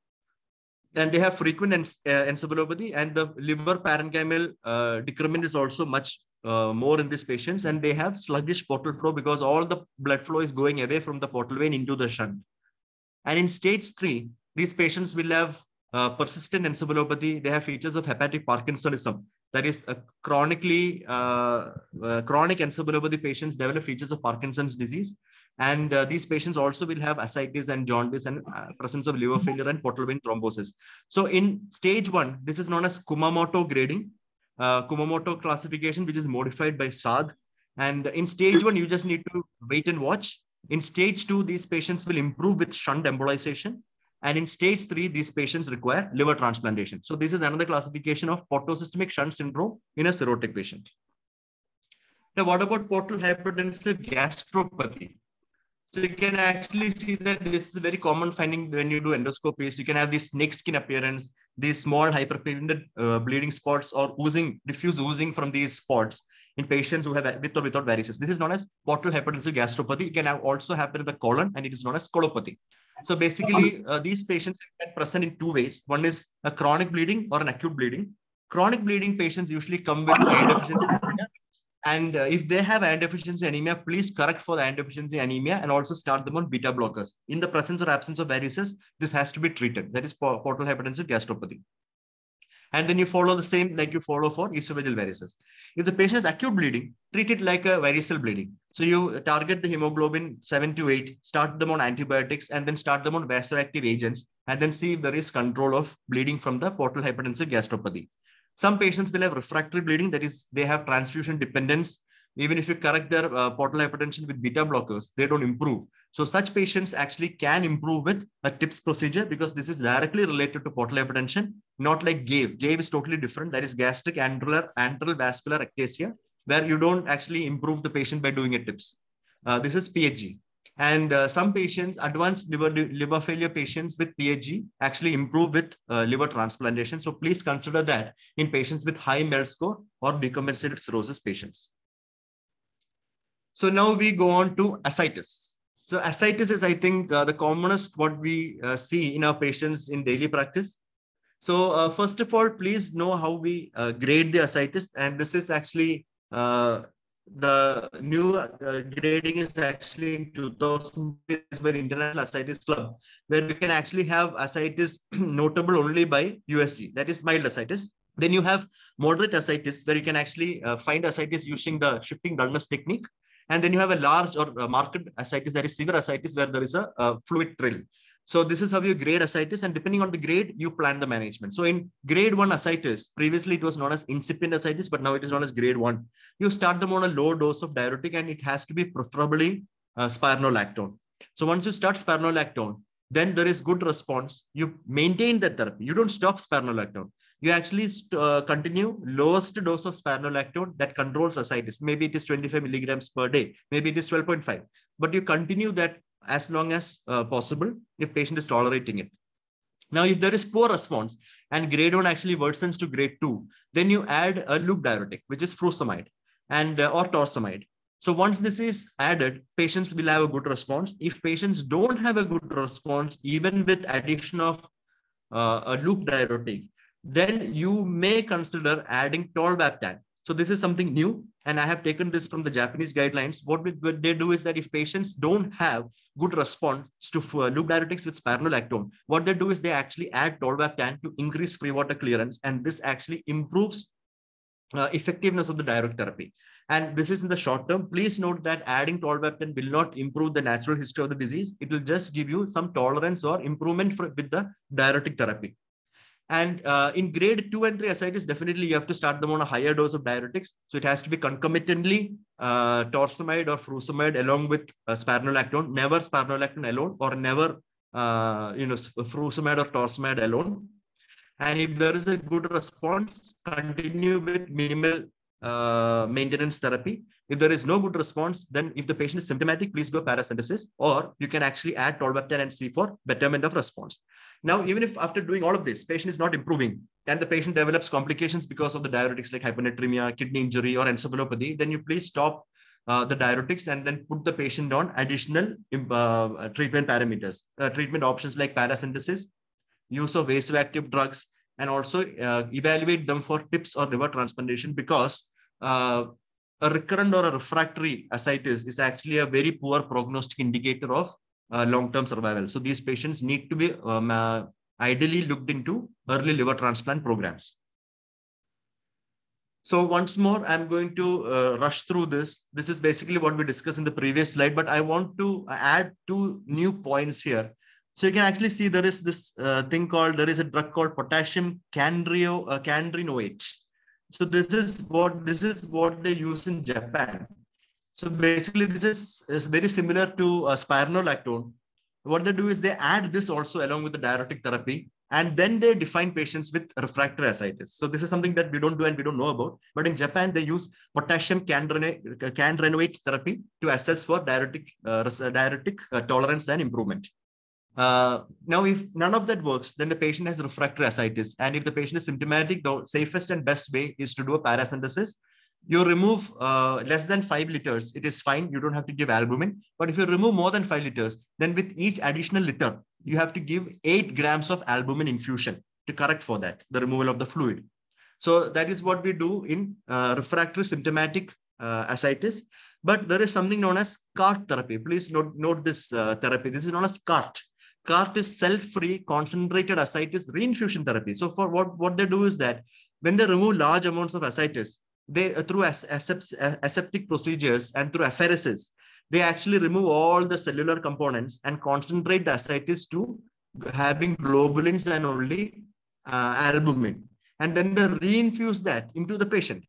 And they have frequent uh, encephalopathy and the liver parenchymal uh, decrement is also much uh, more in these patients. And they have sluggish portal flow because all the blood flow is going away from the portal vein into the shunt. And in stage three, these patients will have uh, persistent encephalopathy. They have features of hepatic Parkinsonism. That is, a chronically uh, uh, chronic encephalopathy patients develop features of Parkinson's disease. And uh, these patients also will have ascites and jaundice and uh, presence of liver failure and portal vein thrombosis. So in stage one, this is known as Kumamoto grading, uh, Kumamoto classification, which is modified by SAD. And in stage one, you just need to wait and watch. In stage two, these patients will improve with shunt embolization. And in stage three, these patients require liver transplantation. So this is another classification of portosystemic shunt syndrome in a cirrhotic patient. Now, what about portal hypertensive gastropathy? So you can actually see that this is a very common finding when you do endoscopies. You can have this snake skin appearance, these small hyperpigmented uh, bleeding spots or oozing, diffuse oozing from these spots in patients who have with or without varices. This is known as portal hypertensive gastropathy. It can have also happen in the colon and it is known as colopathy. So basically, uh, these patients can present in two ways. One is a chronic bleeding or an acute bleeding. Chronic bleeding patients usually come with iron deficiency and uh, if they have iron deficiency anemia, please correct for the iron deficiency anemia and also start them on beta blockers. In the presence or absence of varices, this has to be treated. That is portal hypertensive gastropathy. And then you follow the same like you follow for esophageal varices. If the patient has acute bleeding, treat it like a variceal bleeding. So you target the hemoglobin 7 to 8, start them on antibiotics, and then start them on vasoactive agents, and then see if there is control of bleeding from the portal hypertensive gastropathy. Some patients will have refractory bleeding, that is, they have transfusion dependence. Even if you correct their uh, portal hypertension with beta blockers, they don't improve. So such patients actually can improve with a TIPS procedure because this is directly related to portal hypertension, not like GAVE. GAVE is totally different. That is gastric antral, antral vascular ectasia, where you don't actually improve the patient by doing a TIPS. Uh, this is PHG. And uh, some patients, advanced liver, liver failure patients with PHG actually improve with uh, liver transplantation. So please consider that in patients with high MELD score or decompensated cirrhosis patients. So now we go on to ascites. So ascites is, I think, uh, the commonest what we uh, see in our patients in daily practice. So uh, first of all, please know how we uh, grade the ascites. And this is actually the new uh, grading is actually in 2000 by the International Ascites Club, where you can actually have ascites notable only by USG, that is mild ascites. Then you have moderate ascites, where you can actually uh, find ascites using the shifting dullness technique. And then you have a large or uh, marked ascites, that is severe ascites, where there is a, a fluid trill. So this is how you grade ascites and depending on the grade, you plan the management. So in grade one ascites, previously it was known as incipient ascites, but now it is known as grade one. You start them on a low dose of diuretic and it has to be preferably uh, spironolactone. So once you start spironolactone, then there is good response. You maintain that therapy. You don't stop spironolactone. You actually uh, continue lowest dose of spironolactone that controls ascites. Maybe it is 25 milligrams per day. Maybe it is 12.5. But you continue that as long as uh, possible if patient is tolerating it. Now, if there is poor response and grade 1 actually worsens to grade 2, then you add a loop diuretic, which is furosemide and uh, or torsemide. So once this is added, patients will have a good response. If patients don't have a good response, even with addition of uh, a loop diuretic, then you may consider adding tolvaptan. So this is something new. And I have taken this from the Japanese guidelines. What, we, what they do is that if patients don't have good response to uh, loop diuretics with spironolactone, what they do is they actually add tolvaptan to increase free water clearance. And this actually improves uh, effectiveness of the diuretic therapy. And this is in the short term. Please note that adding tolvaptan will not improve the natural history of the disease. It will just give you some tolerance or improvement for, with the diuretic therapy. And uh, in grade two and three ascites, definitely you have to start them on a higher dose of diuretics. So it has to be concomitantly uh, torsemide or furosemide along with uh, spironolactone, never spironolactone alone or never, uh, you know, furosemide or torsemide alone. And if there is a good response, continue with minimal uh, maintenance therapy. If there is no good response, then if the patient is symptomatic, please go paracentesis, or you can actually add tolvaptan and see for betterment of response. Now, even if after doing all of this, patient is not improving, and the patient develops complications because of the diuretics like hyponatremia, kidney injury, or encephalopathy, then you please stop uh, the diuretics and then put the patient on additional uh, treatment parameters, uh, treatment options like paracentesis, use of vasoactive drugs, and also uh, evaluate them for TIPS or liver transplantation because uh, a recurrent or a refractory ascites is actually a very poor prognostic indicator of uh, long-term survival. So these patients need to be um, uh, ideally looked into early liver transplant programs. So once more, I'm going to uh, rush through this. This is basically what we discussed in the previous slide, but I want to add two new points here. So you can actually see there is this uh, thing called, there is a drug called potassium candrio, uh, canrenoate. So this is what this is what they use in Japan. So basically, this is, is very similar to uh, spironolactone. What they do is they add this also along with the diuretic therapy, and then they define patients with refractory ascites. So this is something that we don't do and we don't know about. But in Japan, they use potassium canrenoate therapy to assess for diuretic, uh, diuretic uh, tolerance and improvement. Uh, now, if none of that works, then the patient has refractory ascites. And if the patient is symptomatic, the safest and best way is to do a paracentesis. You remove uh, less than five liters, it is fine. You don't have to give albumin. But if you remove more than five liters, then with each additional liter, you have to give eight grams of albumin infusion to correct for that, the removal of the fluid. So that is what we do in uh, refractory symptomatic uh, ascites. But there is something known as CART therapy. Please note, note this uh, therapy. This is known as CART. CART is cell-free concentrated ascites reinfusion therapy. So for what, what they do is that when they remove large amounts of ascites, they uh, through aseptic procedures and through apheresis, they actually remove all the cellular components and concentrate the ascites to having globulins and only uh, albumin. And then they reinfuse that into the patient.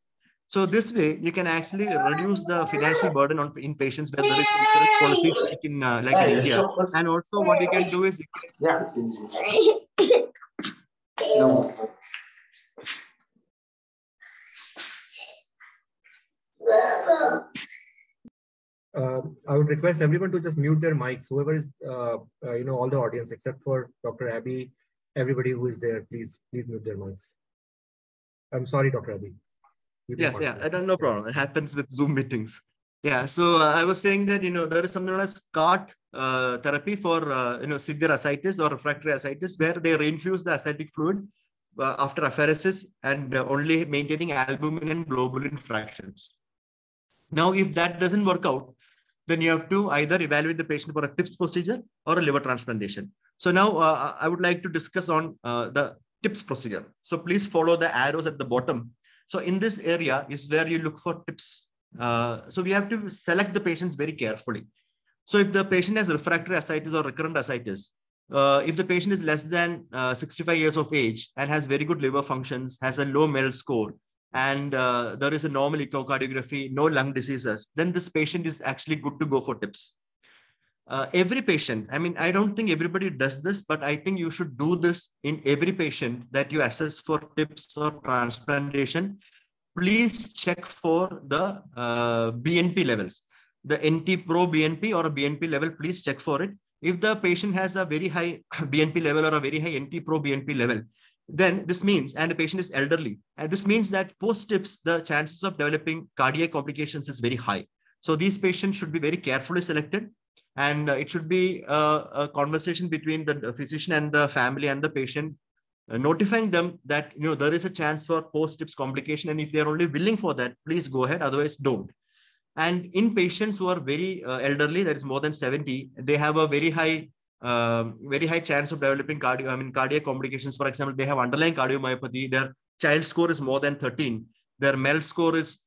So this way, you can actually reduce the financial burden on in patients where there is insurance policies like in uh, like in India. And also, what you can do is yeah. no. Uh, I would request everyone to just mute their mics. Whoever is, uh, uh, you know, all the audience except for Dr. Abby, everybody who is there, please, please mute their mics. I'm sorry, Dr. Abby yes yeah i don't no problem. It happens with zoom meetings. Yeah so uh, i was saying that you know there is something known as cart uh, therapy for uh, you know severe ascites or refractory ascites where they reinfuse the ascitic fluid uh, after apheresis and uh, only maintaining albumin and globulin fractions. Now if that doesn't work out then you have to either evaluate the patient for a TIPS procedure or a liver transplantation. So now uh, I would like to discuss on the TIPS procedure. So please follow the arrows at the bottom so in this area is where you look for TIPS. Uh, so we have to select the patients very carefully. So if the patient has refractory ascites or recurrent ascites, uh, if the patient is less than uh, 65 years of age and has very good liver functions, has a low MELD score, and uh, there is a normal echocardiography, no lung diseases, then this patient is actually good to go for TIPS uh, every patient, I mean, I don't think everybody does this, but I think you should do this in every patient that you assess for TIPS or transplantation. Please check for the uh, BNP levels, the NT pro BNP or BNP level, please check for it. If the patient has a very high BNP level or a very high NT pro BNP level, then this means, and the patient is elderly, and this means that post TIPS, the chances of developing cardiac complications is very high. So these patients should be very carefully selected and uh, it should be a, a, conversation between the physician and the family and the patient uh, notifying them that you know there is a chance for post-TIPS complication, and if they are only willing for that, please go ahead. Otherwise, don't. And in patients who are very uh, elderly, that is more than 70, they have a very high uh, very high chance of developing cardio, I mean, cardiac complications. For example, they have underlying cardiomyopathy. Their child score is more than 13. Their MELD score is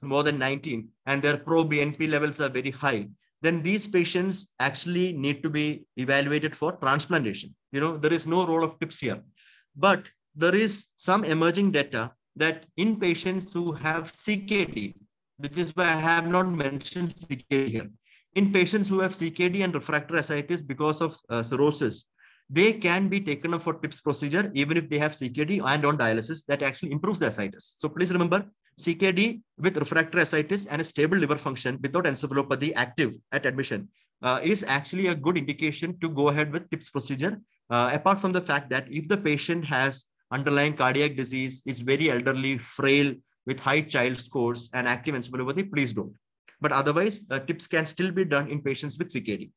more than 19, and their pro BNP levels are very high. Then these patients actually need to be evaluated for transplantation. You know, there is no role of TIPS here. But there is some emerging data that in patients who have CKD, which is why I have not mentioned CKD here. In patients who have CKD and refractory ascites because of uh, cirrhosis, they can be taken up for TIPS procedure even if they have CKD and on dialysis that actually improves the ascites. So please remember CKD with refractory ascites and a stable liver function without encephalopathy active at admission uh, is actually a good indication to go ahead with TIPS procedure. Uh, apart from the fact that if the patient has underlying cardiac disease, is very elderly, frail, with high child scores and active encephalopathy, please don't. But otherwise, uh, TIPS can still be done in patients with CKD.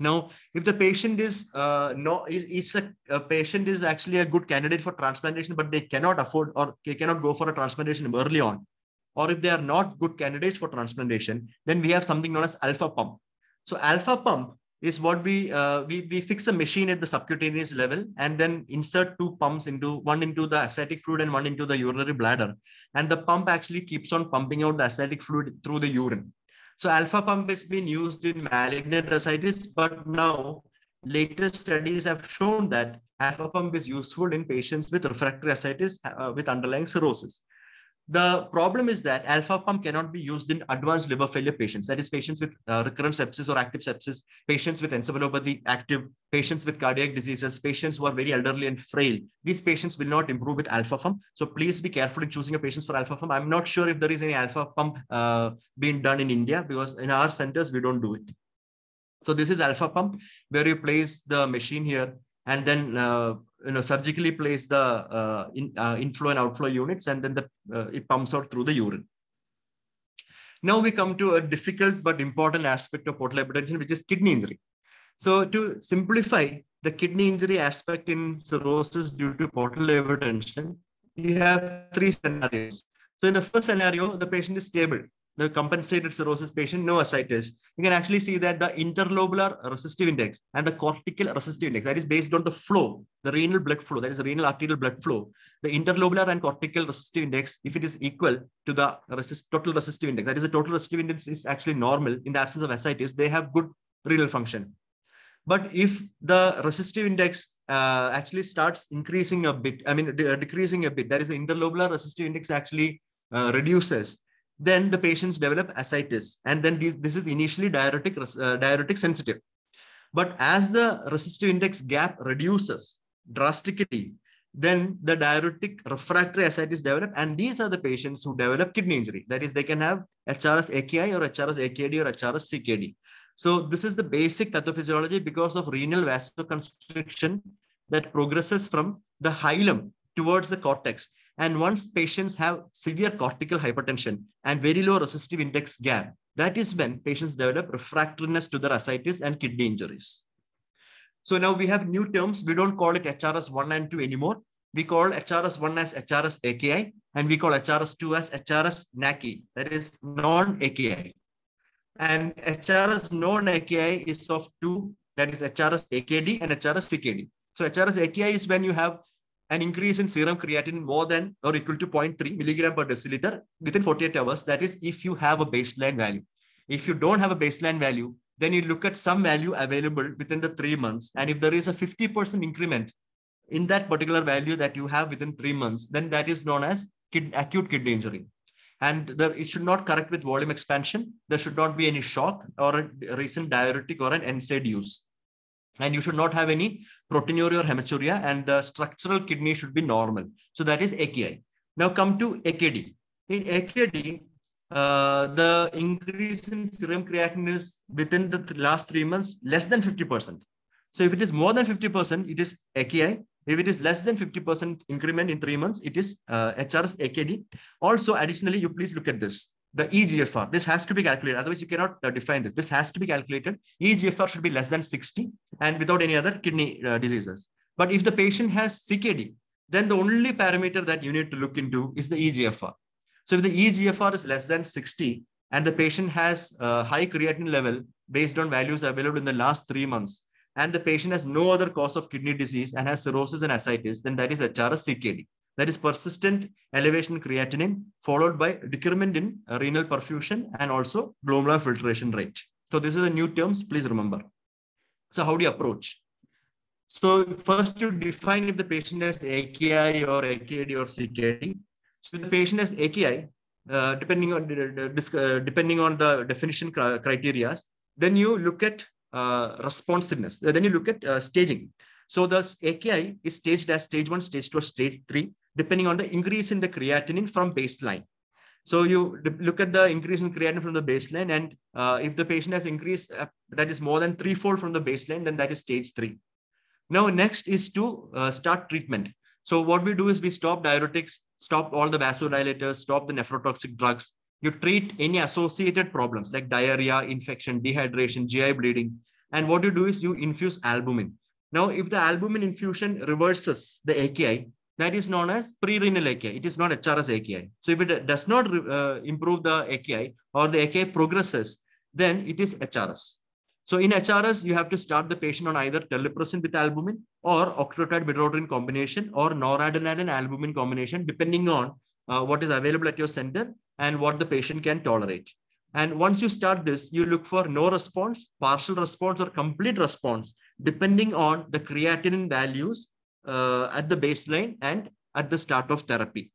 Now, if the patient is uh, no, is a, a, patient is actually a good candidate for transplantation, but they cannot afford or they cannot go for a transplantation early on, or if they are not good candidates for transplantation, then we have something known as Alfapump. So Alfapump is what we uh, we we fix a machine at the subcutaneous level and then insert two pumps into one into the ascitic fluid and one into the urinary bladder, and the pump actually keeps on pumping out the ascitic fluid through the urine. So Alfapump has been used in malignant ascites, but now latest studies have shown that Alfapump is useful in patients with refractory ascites uh, with underlying cirrhosis. The problem is that Alfapump cannot be used in advanced liver failure patients. That is patients with uh, recurrent sepsis or active sepsis, patients with encephalopathy active, patients with cardiac diseases, patients who are very elderly and frail. These patients will not improve with Alfapump. So please be careful in choosing your patients for Alfapump. I'm not sure if there is any Alfapump uh, being done in India because in our centers, we don't do it. So this is Alfapump where you place the machine here and then uh, you know surgically place the uh, in, uh, inflow and outflow units and then the uh, it pumps out through the urine. Now we come to a difficult but important aspect of portal hypertension which is kidney injury. So to simplify the kidney injury aspect in cirrhosis due to portal hypertension you have three scenarios. So in the first scenario the patient is stable the compensated cirrhosis patient, no ascites, you can actually see that the interlobular resistive index and the cortical resistive index, that is based on the flow, the renal blood flow, that is the renal arterial blood flow, the interlobular and cortical resistive index, if it is equal to the resist, total resistive index, that is the total resistive index is actually normal in the absence of ascites, they have good renal function. But if the resistive index uh, actually starts increasing a bit, I mean, de decreasing a bit, that is the interlobular resistive index actually uh, reduces, then the patients develop ascites. And then this is initially diuretic, uh, diuretic sensitive. But as the resistive index gap reduces drastically, then the diuretic refractory ascites develop. And these are the patients who develop kidney injury. That is, they can have HRS AKI or HRS AKD or HRS CKD. So this is the basic pathophysiology because of renal vasoconstriction that progresses from the hilum towards the cortex and once patients have severe cortical hypertension and very low resistive index gap, that is when patients develop refractoriness to their ascites and kidney injuries. So now we have new terms. We don't call it HRS1 and 2 anymore. We call HRS1 as HRS AKI, and we call HRS2 as HRS NAKI, that is non-AKI. And HRS non-AKI is of two, that is HRS AKD and HRS CKD. So HRS AKI is when you have an increase in serum creatinine more than or equal to 0.3 milligram per deciliter within 48 hours. That is if you have a baseline value. If you don't have a baseline value, then you look at some value available within the three months. And if there is a 50% increment in that particular value that you have within three months, then that is known as kid, acute kidney injury. And there, it should not correct with volume expansion. There should not be any shock or a recent diuretic or an NSAID use and you should not have any proteinuria or hematuria and the structural kidney should be normal. So that is AKI. Now come to AKD. In AKD, uh, the increase in serum creatinine is within the last three months less than 50%. So if it is more than 50%, it is AKI. If it is less than 50% increment in three months, it is uh, HRS AKD. Also, additionally, you please look at this the EGFR. This has to be calculated. Otherwise, you cannot uh, define this. This has to be calculated. EGFR should be less than 60 and without any other kidney uh, diseases. But if the patient has CKD, then the only parameter that you need to look into is the EGFR. So if the EGFR is less than 60 and the patient has a high creatinine level based on values available in the last three months, and the patient has no other cause of kidney disease and has cirrhosis and ascites, then that is HRS CKD. That is persistent elevation creatinine followed by decrement in renal perfusion and also glomerular filtration rate. So this is the new terms, please remember. So how do you approach? So first you define if the patient has AKI or AKD or CKD. So the patient has AKI, uh, depending on uh, depending on the definition criteria, then you look at uh, responsiveness. Then you look at uh, staging. So the AKI is staged as stage one, stage two, stage three, depending on the increase in the creatinine from baseline. So you look at the increase in creatinine from the baseline, and uh, if the patient has increased uh, that is more than threefold from the baseline, then that is stage three. Now, next is to uh, start treatment. So what we do is we stop diuretics, stop all the vasodilators, stop the nephrotoxic drugs. You treat any associated problems like diarrhea, infection, dehydration, GI bleeding. And what you do is you infuse albumin. Now, if the albumin infusion reverses the AKI, that is known as pre-renal AKI. It is not HRS AKI. So if it does not uh, improve the AKI or the AKI progresses, then it is HRS. So in HRS, you have to start the patient on either terlipressin with albumin or octreotide midodrine combination or noradrenaline albumin combination, depending on uh, what is available at your center and what the patient can tolerate. And once you start this, you look for no response, partial response, or complete response, depending on the creatinine values uh, at the baseline and at the start of therapy.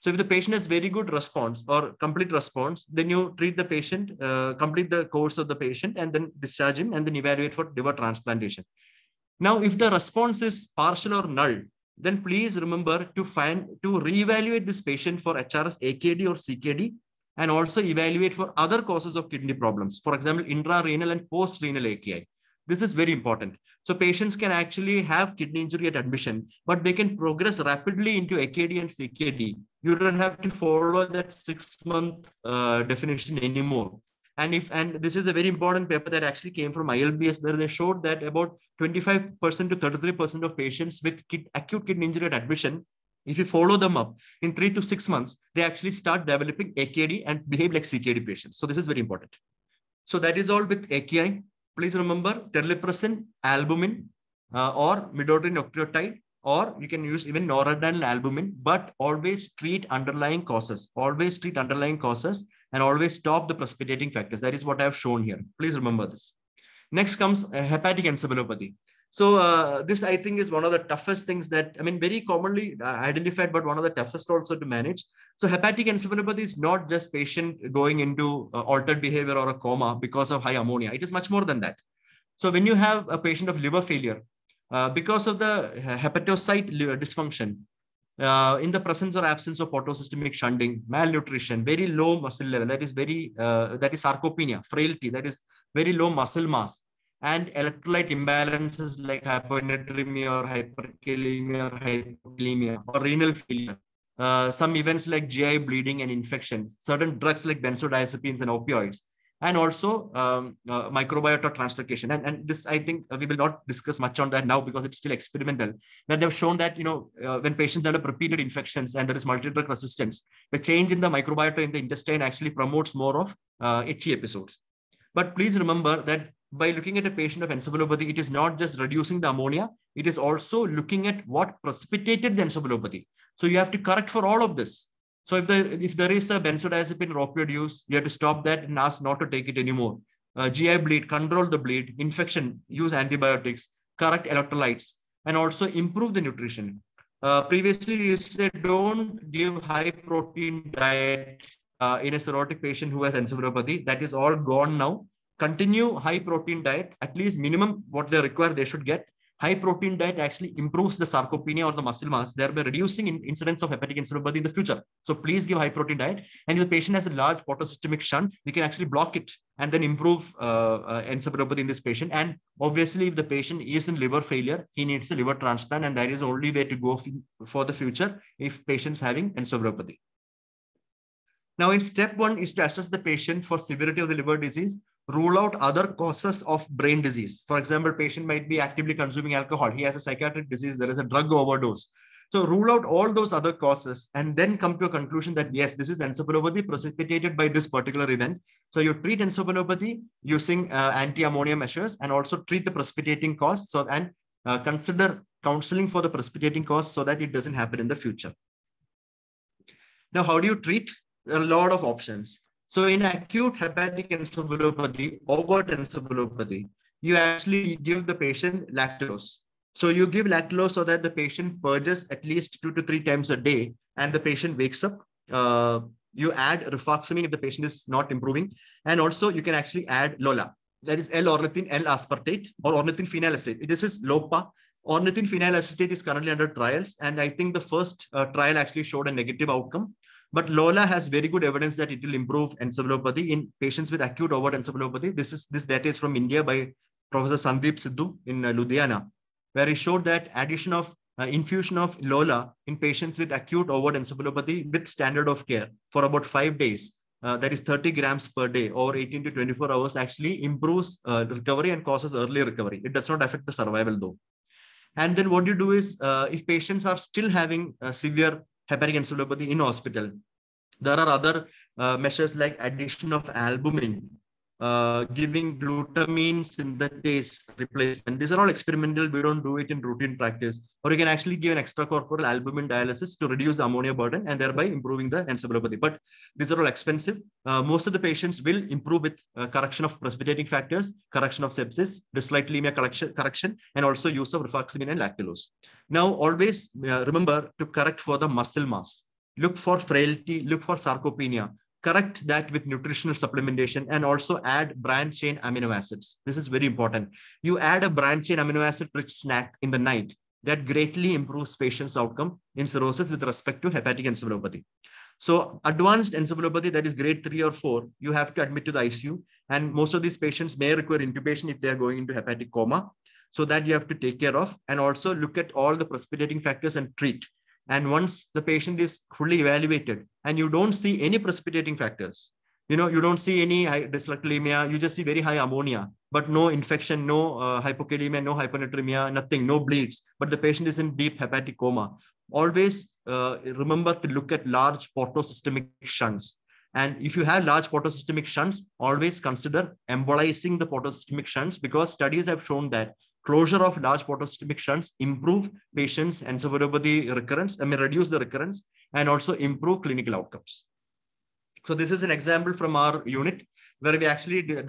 So if the patient has very good response or complete response, then you treat the patient, uh, complete the course of the patient and then discharge him and then evaluate for liver transplantation. Now, if the response is partial or null, then please remember to find to reevaluate this patient for HRS AKD or CKD and also evaluate for other causes of kidney problems. For example, intrarenal and post-renal AKI. This is very important. So patients can actually have kidney injury at admission, but they can progress rapidly into AKD and CKD. You don't have to follow that six-month uh, definition anymore. And if and this is a very important paper that actually came from ILBS, where they showed that about 25% to 33% of patients with kid, acute kidney injury at admission, if you follow them up in three to six months, they actually start developing AKD and behave like CKD patients. So this is very important. So that is all with AKI please remember terlipressin, albumin, uh, or midodrine octreotide, or you can use even noradrenaline albumin, but always treat underlying causes. Always treat underlying causes and always stop the precipitating factors. That is what I have shown here. Please remember this. Next comes uh, hepatic encephalopathy. So uh, this, I think, is one of the toughest things that, I mean, very commonly uh, identified, but one of the toughest also to manage. So hepatic encephalopathy is not just patient going into uh, altered behavior or a coma because of high ammonia. It is much more than that. So when you have a patient of liver failure, uh, because of the hepatocyte dysfunction, uh, in the presence or absence of portosystemic shunting, malnutrition, very low muscle level, that is very, uh, that is sarcopenia, frailty, that is very low muscle mass, and electrolyte imbalances like hyponatremia or hyperkalemia or hypokalemia or renal failure. Uh, some events like GI bleeding and infection, certain drugs like benzodiazepines and opioids, and also um, uh, microbiota translocation. And, and this, I think, uh, we will not discuss much on that now because it's still experimental. That they've shown that, you know, uh, when patients develop repeated infections and there is multi-drug resistance, the change in the microbiota in the intestine actually promotes more of uh, HE episodes. But please remember that by looking at a patient of encephalopathy, it is not just reducing the ammonia, it is also looking at what precipitated the encephalopathy. So you have to correct for all of this. So if there, if there is a benzodiazepine or opioid use, you have to stop that and ask not to take it anymore. Uh, GI bleed, control the bleed, infection, use antibiotics, correct electrolytes, and also improve the nutrition. Uh, previously, you said don't give high protein diet uh, in a cirrhotic patient who has encephalopathy. That is all gone now continue high protein diet, at least minimum what they require, they should get. High protein diet actually improves the sarcopenia or the muscle mass, thereby reducing in incidence of hepatic encephalopathy in the future. So please give high protein diet. And if the patient has a large portosystemic shunt, we can actually block it and then improve uh, uh, encephalopathy in this patient. And obviously, if the patient is in liver failure, he needs a liver transplant, and that is the only way to go for the future if patient's having encephalopathy. Now, in step one is to assess the patient for severity of the liver disease rule out other causes of brain disease. For example, patient might be actively consuming alcohol. He has a psychiatric disease. There is a drug overdose. So rule out all those other causes and then come to a conclusion that yes, this is encephalopathy precipitated by this particular event. So you treat encephalopathy using uh, anti-ammonia measures and also treat the precipitating cause. So and uh, consider counseling for the precipitating cause so that it doesn't happen in the future. Now, how do you treat? A lot of options. So in acute hepatic encephalopathy, or overt encephalopathy, you actually give the patient lactulose. So you give lactulose so that the patient purges at least two to three times a day and the patient wakes up. Uh, you add rifaximin if the patient is not improving. And also you can actually add LOLA. That is L-ornithine, L-aspartate or ornithine phenylacetate. This is LOPA. Ornithine phenylacetate is currently under trials. And I think the first uh, trial actually showed a negative outcome. But Lola has very good evidence that it will improve encephalopathy in patients with acute overt encephalopathy. This is this data is from India by Professor Sandeep Sidhu in uh, Ludhiana, where he showed that addition of uh, infusion of Lola in patients with acute overt encephalopathy with standard of care for about five days, uh, that is 30 grams per day or 18 to 24 hours, actually improves uh, recovery and causes early recovery. It does not affect the survival though. And then what you do is, uh, if patients are still having uh, severe hepatic encephalopathy in hospital. There are other uh, measures like addition of albumin, uh, giving glutamine synthetase replacement. These are all experimental. We don't do it in routine practice. Or you can actually give an extracorporeal albumin dialysis to reduce the ammonia burden and thereby improving the encephalopathy. But these are all expensive. Uh, most of the patients will improve with uh, correction of precipitating factors, correction of sepsis, dyslipidemia correction, correction, and also use of rifaximin and lactulose. Now, always uh, remember to correct for the muscle mass. Look for frailty, look for sarcopenia correct that with nutritional supplementation and also add branch chain amino acids. This is very important. You add a branch chain amino acid rich snack in the night that greatly improves patient's outcome in cirrhosis with respect to hepatic encephalopathy. So advanced encephalopathy, that is grade three or four, you have to admit to the ICU. And most of these patients may require intubation if they are going into hepatic coma. So that you have to take care of and also look at all the precipitating factors and treat. And once the patient is fully evaluated and you don't see any precipitating factors, you know, you don't see any dyslipidemia, you just see very high ammonia, but no infection, no uh, hypokalemia, no hyponatremia, nothing, no bleeds, but the patient is in deep hepatic coma. Always uh, remember to look at large portosystemic shunts. And if you have large portosystemic shunts, always consider embolizing the portosystemic shunts because studies have shown that closure of large portosystemic shunts improve patients' encephalopathy recurrence, I mean, reduce the recurrence and also improve clinical outcomes. So this is an example from our unit where we actually di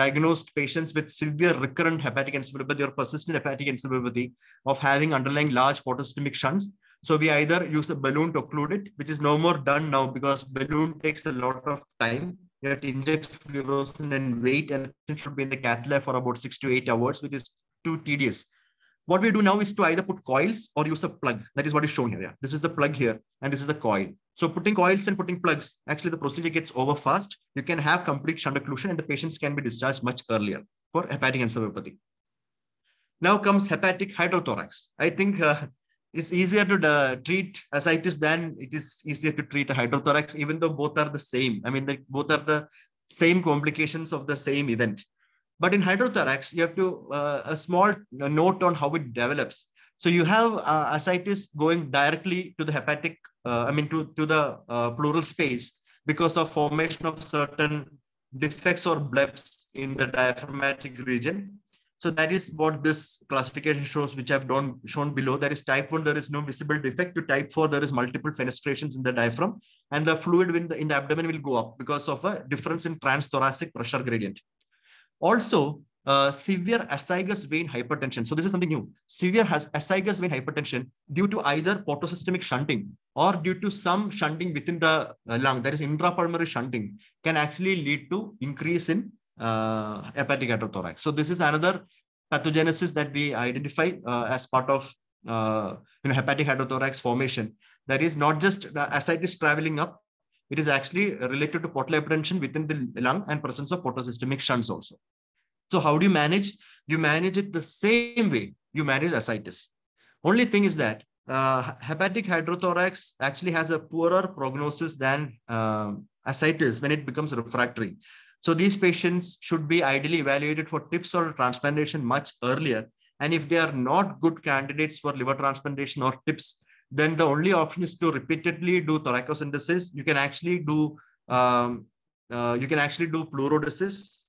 diagnosed patients with severe recurrent hepatic encephalopathy or persistent hepatic encephalopathy of having underlying large portosystemic shunts. So we either use a balloon to occlude it, which is no more done now because balloon takes a lot of time. You have to inject sclerosant and wait, and it should be in the cath lab for about six to eight hours, which is too tedious. What we do now is to either put coils or use a plug. That is what is shown here. Yeah. This is the plug here, and this is the coil. So putting coils and putting plugs, actually the procedure gets over fast. You can have complete shunt occlusion and the patients can be discharged much earlier for hepatic encephalopathy. Now comes hepatic hydrothorax. I think uh, it's easier to uh, treat ascites than it is easier to treat a hydrothorax, even though both are the same. I mean, they, both are the same complications of the same event. But in hydrothorax, you have to uh, a small note on how it develops. So you have uh, ascites going directly to the hepatic, uh, I mean, to, to the uh, pleural space because of formation of certain defects or blebs in the diaphragmatic region. So that is what this classification shows, which I've done, shown below. There is type 1, there is no visible defect. To type 4, there is multiple fenestrations in the diaphragm. And the fluid in the, in the abdomen will go up because of a difference in transthoracic pressure gradient. Also, uh, severe azygous vein hypertension. So this is something new. Severe has azygous vein hypertension due to either portosystemic shunting or due to some shunting within the uh, lung, that is intrapulmonary shunting, can actually lead to increase in uh, hepatic hydrothorax. So this is another pathogenesis that we identify uh, as part of uh, you know, hepatic hydrothorax formation. That is not just the ascites traveling up, it is actually related to portal hypertension within the lung and presence of portosystemic shunts also. So how do you manage? You manage it the same way you manage ascites. Only thing is that uh, hepatic hydrothorax actually has a poorer prognosis than uh, ascites when it becomes refractory. So these patients should be ideally evaluated for TIPS or transplantation much earlier. And if they are not good candidates for liver transplantation or TIPS, then the only option is to repeatedly do thoracocentesis. You can actually do um, uh, you can actually do pleurodesis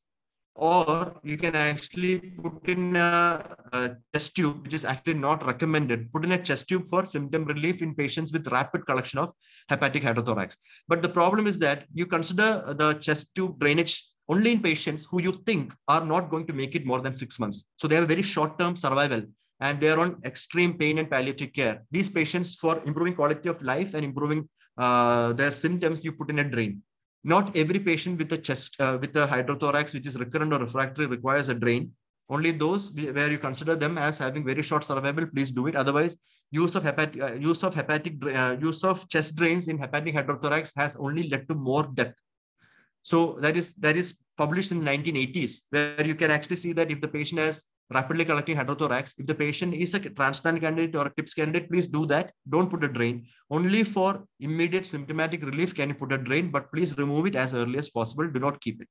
or you can actually put in a, a, chest tube, which is actually not recommended. Put in a chest tube for symptom relief in patients with rapid collection of hepatic hydrothorax. But the problem is that you consider the chest tube drainage only in patients who you think are not going to make it more than six months. So they have a very short-term survival and they are on extreme pain and palliative care. These patients, for improving quality of life and improving uh, their symptoms, you put in a drain. Not every patient with a chest, uh, with a hydrothorax, which is recurrent or refractory, requires a drain. Only those where you consider them as having very short survival, please do it. Otherwise, use of hepatic, uh, use of hepatic, uh, use of chest drains in hepatic hydrothorax has only led to more death. So that is that is published in 1980s, where you can actually see that if the patient has rapidly collecting hydrothorax. If the patient is a transplant candidate or a TIPS candidate, please do that. Don't put a drain. Only for immediate symptomatic relief can you put a drain, but please remove it as early as possible. Do not keep it.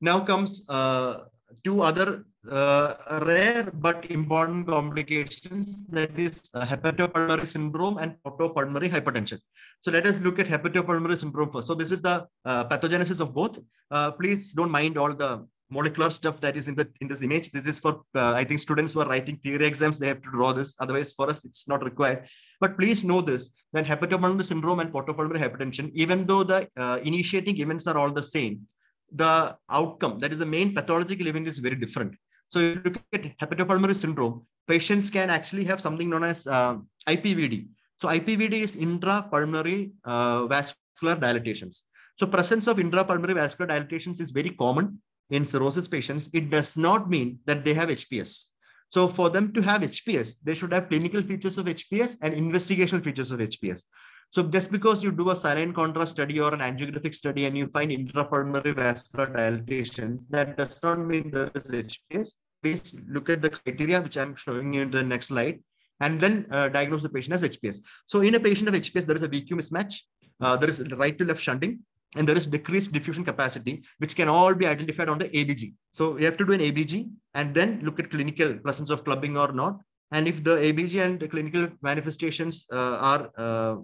Now comes uh, two other uh, rare but important complications that is uh, hepatopulmonary syndrome and portopulmonary hypertension. So let us look at hepatopulmonary syndrome first. So this is the uh, pathogenesis of both. Uh, please don't mind all the molecular stuff that is in the in this image. This is for uh, I think students who are writing theory exams. They have to draw this. Otherwise, for us, it's not required. But please know this: that hepatopulmonary syndrome and portopulmonary hypertension, even though the uh, initiating events are all the same, the outcome that is the main pathological event is very different. So, if you look at hepatopulmonary syndrome, patients can actually have something known as uh, IPVD. So, IPVD is intrapulmonary uh, vascular dilatations. So, presence of intrapulmonary vascular dilatations is very common in cirrhosis patients, it does not mean that they have HPS. So for them to have HPS, they should have clinical features of HPS and investigational features of HPS. So just because you do a saline contrast study or an angiographic study and you find intrapulmonary vascular dilatations, that does not mean there is HPS. Please look at the criteria, which I'm showing you in the next slide, and then uh, diagnose the patient as HPS. So in a patient of HPS, there is a VQ mismatch. Uh, there is right to left shunting and there is decreased diffusion capacity, which can all be identified on the ABG. So you have to do an ABG and then look at clinical presence of clubbing or not. And if the ABG and the clinical manifestations uh, are, uh,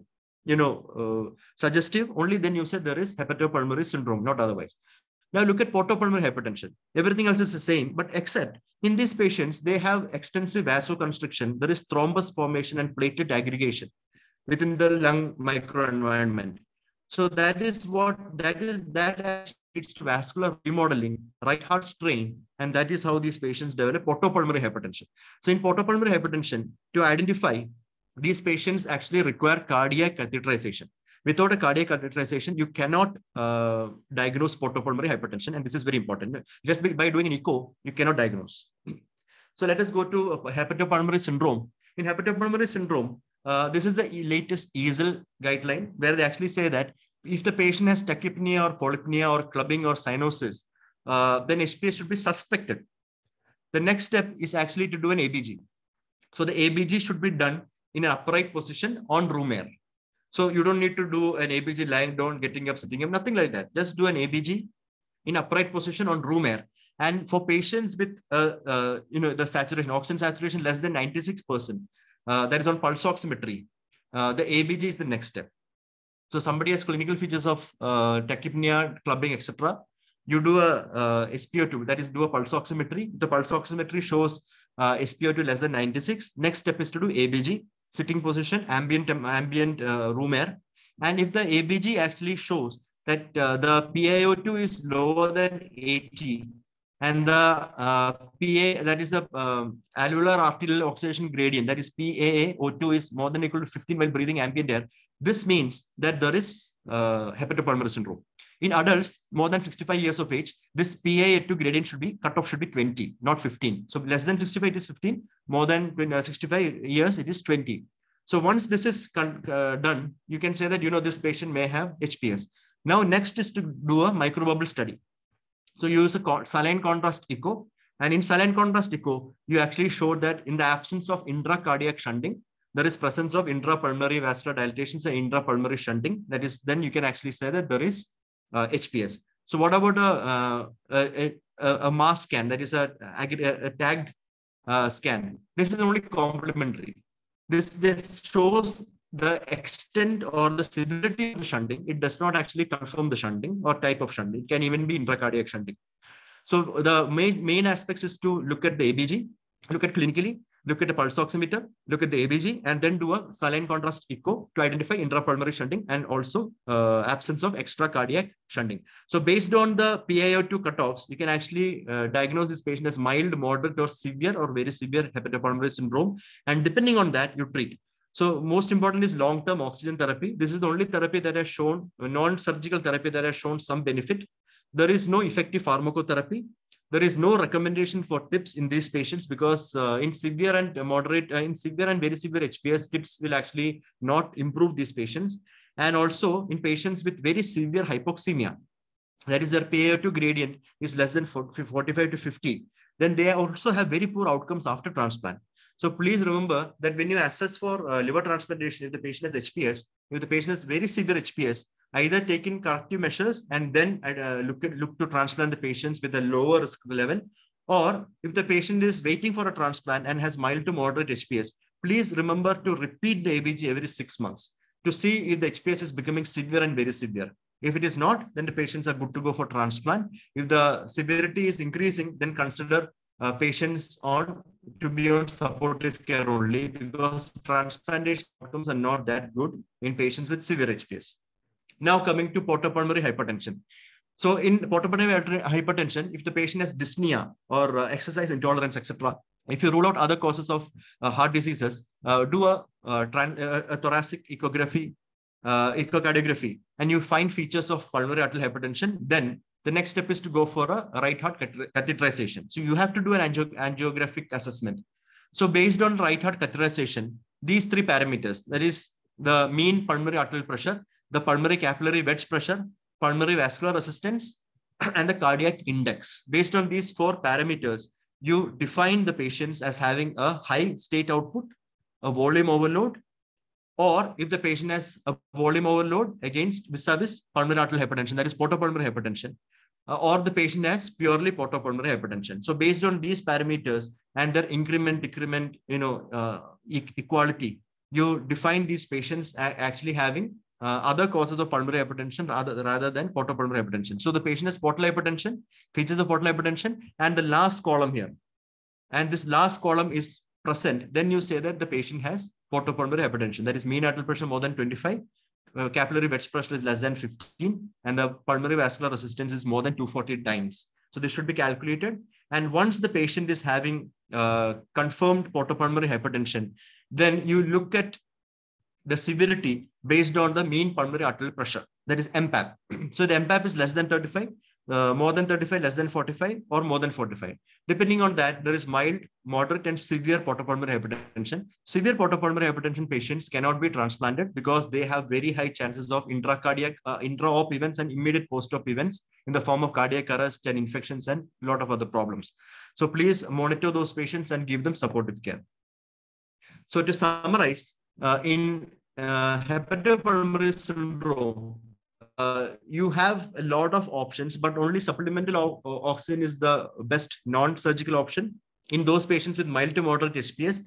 you know, uh, suggestive, only then you said there is hepatopulmonary syndrome, not otherwise. Now look at portopulmonary hypertension. Everything else is the same, but except in these patients, they have extensive vasoconstriction. There is thrombus formation and platelet aggregation within the lung microenvironment. So that is what that is that leads to vascular remodeling, right heart strain, and that is how these patients develop portopulmonary hypertension. So in portopulmonary hypertension, to identify these patients actually require cardiac catheterization. Without a cardiac catheterization, you cannot uh, diagnose portopulmonary hypertension, and this is very important. Just by doing an echo, you cannot diagnose. So let us go to hepatopulmonary syndrome. In hepatopulmonary syndrome, uh, this is the latest EASL guideline where they actually say that if the patient has tachypnea or polypnea or clubbing or cyanosis, uh, then HPS should be suspected. The next step is actually to do an ABG. So the ABG should be done in an upright position on room air. So you don't need to do an ABG lying down, getting up, sitting up, nothing like that. Just do an ABG in upright position on room air. And for patients with, uh, uh, you know, the saturation, oxygen saturation less than 96%, uh, that is on pulse oximetry. Uh, the ABG is the next step. So somebody has clinical features of uh, tachypnea, clubbing, etc. You do a uh, SpO2, that is do a pulse oximetry. The pulse oximetry shows uh, SpO2 less than 96. Next step is to do ABG, sitting position, ambient, ambient uh, room air. And if the ABG actually shows that the PaO2 is lower than 80, and the uh, PA, that is the uh, alveolar arterial oxidation gradient, that is PaO2 is more than equal to 15 while breathing ambient air. This means that there is uh, hepatopulmonary syndrome. In adults, more than 65 years of age, this PaO2 gradient should be, cutoff should be 20, not 15. So less than 65, it is 15. More than uh, 65 years, it is 20. So once this is uh, done, you can say that, you know, this patient may have HPS. Now, next is to do a microbubble study. So you use a saline contrast echo. And in saline contrast echo, you actually showed that in the absence of intracardiac shunting, there is presence of intrapulmonary vascular dilatations and intrapulmonary shunting. That is, then you can actually say that there is uh, HPS. So what about a, a, a, a mass scan that is a, a, a tagged uh, scan? This is only complementary. This, this shows the extent or the severity of the shunting. It does not actually confirm the shunting or type of shunting. It can even be intracardiac shunting. So the main, main aspects is to look at the ABG, look at clinically, look at the pulse oximeter, look at the ABG, and then do a saline contrast echo to identify intrapulmonary shunting and also uh, absence of extra cardiac shunting. So based on the PiO2 cutoffs, you can actually uh, diagnose this patient as mild, moderate, or severe or very severe hepatopulmonary syndrome. And depending on that, you treat. So most important is long-term oxygen therapy. This is the only therapy that has shown, non-surgical therapy that has shown some benefit. There is no effective pharmacotherapy there is no recommendation for TIPS in these patients because uh, in severe and moderate, uh, in severe and very severe HPS, TIPS will actually not improve these patients. And also in patients with very severe hypoxemia, that is their PaO2 gradient is less than 45 to 50, then they also have very poor outcomes after transplant. So please remember that when you assess for uh, liver transplantation, if the patient has HPS, if the patient has very severe HPS, either take in corrective measures and then uh, look, at, look to transplant the patients with a lower risk level, or if the patient is waiting for a transplant and has mild to moderate HPS, please remember to repeat the ABG every six months to see if the HPS is becoming severe and very severe. If it is not, then the patients are good to go for transplant. If the severity is increasing, then consider uh, patients on to be on supportive care only because transplantation outcomes are not that good in patients with severe HPS. Now coming to portopulmonary hypertension. So in portopulmonary hypertension, if the patient has dyspnea or uh, exercise intolerance, etc., if you rule out other causes of uh, heart diseases, uh, do a, uh, a, thoracic echography, uh, echocardiography, and you find features of pulmonary arterial hypertension, then the next step is to go for a right heart catheterization. So you have to do an angio angiographic assessment. So based on right heart catheterization, these three parameters, that is the mean pulmonary arterial pressure, the pulmonary capillary wedge pressure, pulmonary vascular resistance, and the cardiac index. Based on these four parameters, you define the patients as having a high state output, a volume overload, or if the patient has a volume overload against vis-a-vis pulmonary arterial hypertension, that is portopulmonary hypertension, uh, or the patient has purely portopulmonary hypertension. So based on these parameters and their increment, decrement, you know, uh, equality, you define these patients actually having uh, other causes of pulmonary hypertension rather, rather than portopulmonary hypertension. So the patient has portal hypertension, features of portal hypertension, and the last column here. And this last column is present. Then you say that the patient has portopulmonary hypertension. That is mean arterial pressure more than 25, uh, capillary wedge pressure is less than 15, and the pulmonary vascular resistance is more than 240 times. So this should be calculated. And once the patient is having uh, confirmed portopulmonary hypertension, then you look at the severity based on the mean pulmonary arterial pressure, that is MPAP. so the MPAP is less than 35, uh, more than 35, less than 45, or more than 45. Depending on that, there is mild, moderate, and severe portopulmonary hypertension. Severe portopulmonary hypertension patients cannot be transplanted because they have very high chances of intracardiac, uh, intra-op events and immediate post-op events in the form of cardiac arrest and infections and a lot of other problems. So please monitor those patients and give them supportive care. So to summarize, uh, in uh, hepatopulmonary syndrome, uh, you have a lot of options, but only supplemental oxygen is the best non-surgical option. In those patients with mild to moderate HPS,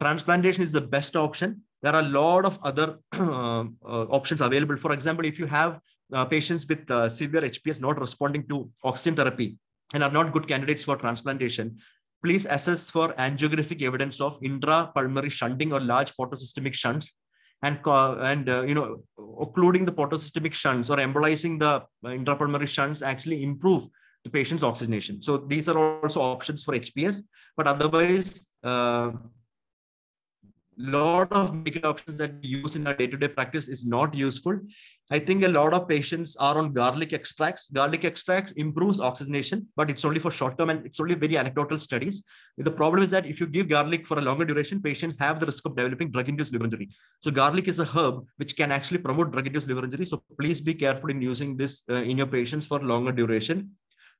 transplantation is the best option. There are a lot of other uh, uh, options available. For example, if you have uh, patients with uh, severe HPS not responding to oxygen therapy and are not good candidates for transplantation, please assess for angiographic evidence of intrapulmonary shunting or large portosystemic shunts and and uh, you know occluding the portosystemic shunts or embolizing the uh, intrapulmonary shunts actually improve the patient's oxygenation. So these are also options for hps but otherwise uh, lot of medical options that we use in our day-to-day practice is not useful. I think a lot of patients are on garlic extracts. Garlic extracts improves oxygenation, but it's only for short term and it's only very anecdotal studies. The problem is that if you give garlic for a longer duration, patients have the risk of developing drug-induced liver injury. So garlic is a herb which can actually promote drug-induced liver injury. So please be careful in using this uh, in your patients for longer duration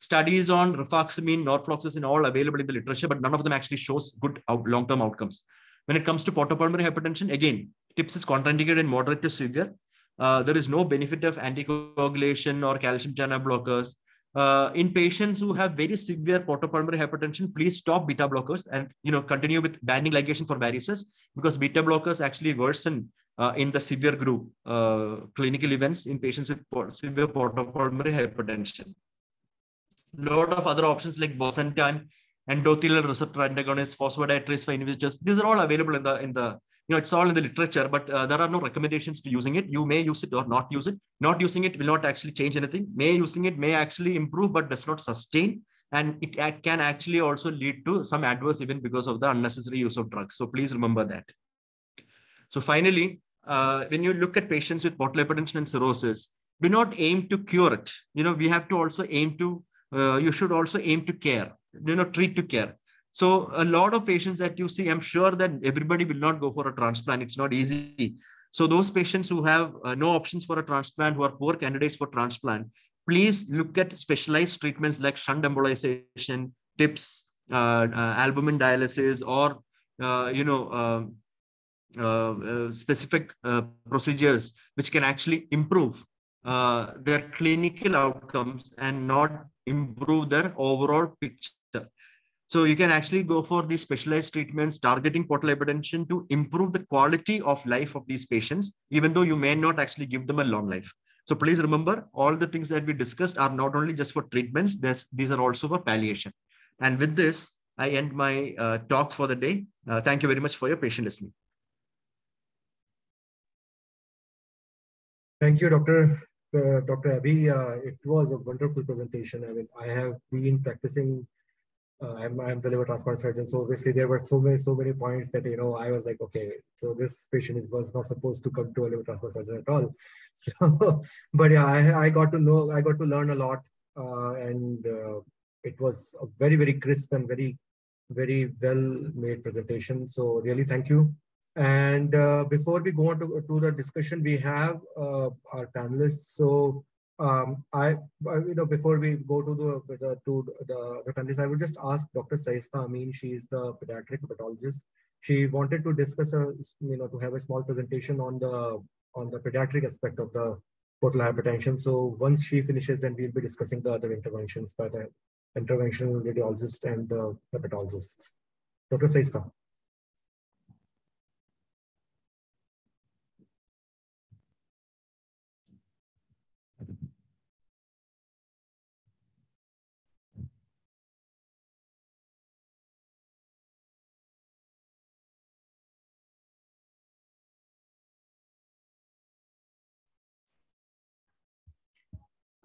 studies on rifaximin, norfloxacin, all available in the literature, but none of them actually shows good long-term outcomes. When it comes to portopulmonary hypertension, again, TIPS is contraindicated in moderate to severe. uh, there is no benefit of anticoagulation or calcium channel blockers. Uh, in patients who have very severe portopulmonary hypertension, please stop beta blockers and you know continue with banding ligation for varices because beta blockers actually worsen uh, in the severe group uh, clinical events in patients with severe portopulmonary hypertension. Lot of other options like bosentan, endothelial receptor antagonists, phosphodiesterase 5 inhibitors. These are all available in the in the you know it's all in the literature, but uh, there are no recommendations to using it. You may use it or not use it. Not using it will not actually change anything. May using it may actually improve, but does not sustain. And it can actually also lead to some adverse event because of the unnecessary use of drugs. So please remember that. So finally, uh, when you look at patients with portal hypertension and cirrhosis, do not aim to cure it. You know, we have to also aim to, uh, you should also aim to care, you know, treat to care. So a lot of patients that you see, I'm sure that everybody will not go for a transplant. It's not easy. So those patients who have uh, no options for a transplant, who are poor candidates for transplant, please look at specialized treatments like shunt embolization, TIPS, uh, uh, albumin dialysis, or, uh, you know, um, uh, uh, specific procedures which can actually improve their clinical outcomes and not improve their overall picture. So you can actually go for these specialized treatments targeting portal hypertension to improve the quality of life of these patients, even though you may not actually give them a long life. So please remember, all the things that we discussed are not only just for treatments, these are also for palliation. And with this, I end my uh, talk for the day. Uh, thank you very much for your patient listening. Thank you, Dr. Uh, Dr. Abby. Uh, it was a wonderful presentation. I mean, I have been practicing. Uh, I'm, I'm the liver transplant surgeon, so obviously there were so many so many points that you know I was like, okay, so this patient is, was not supposed to come to a liver transplant surgeon at all. So, but yeah, I, I got to know, I got to learn a lot, uh, and uh, it was a very very crisp and very very well made presentation. So really, thank you. And uh, before we go on to, to the discussion, we have uh, our panelists. So um, I, you know, before we go to the, the to the, the panelists, I would just ask Dr. Saista Amin. She is the pediatric hepatologist. She wanted to discuss a, you know, to have a small presentation on the on the pediatric aspect of the portal hypertension. So once she finishes, then we'll be discussing the other interventions by the interventional radiologist and the hepatologist. Dr. Saista.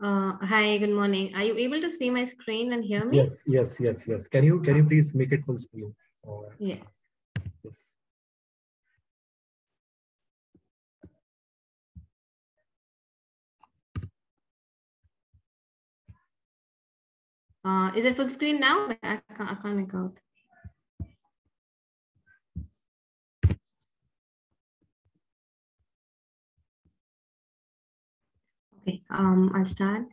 Uh, hi, good morning. Are you able to see my screen and hear me? Yes, yes, yes, yes. Can you can you please make it full screen? Or... Yes. Yes. Uh, is it full screen now? I can't, I can't make out. Okay, um, I'll start.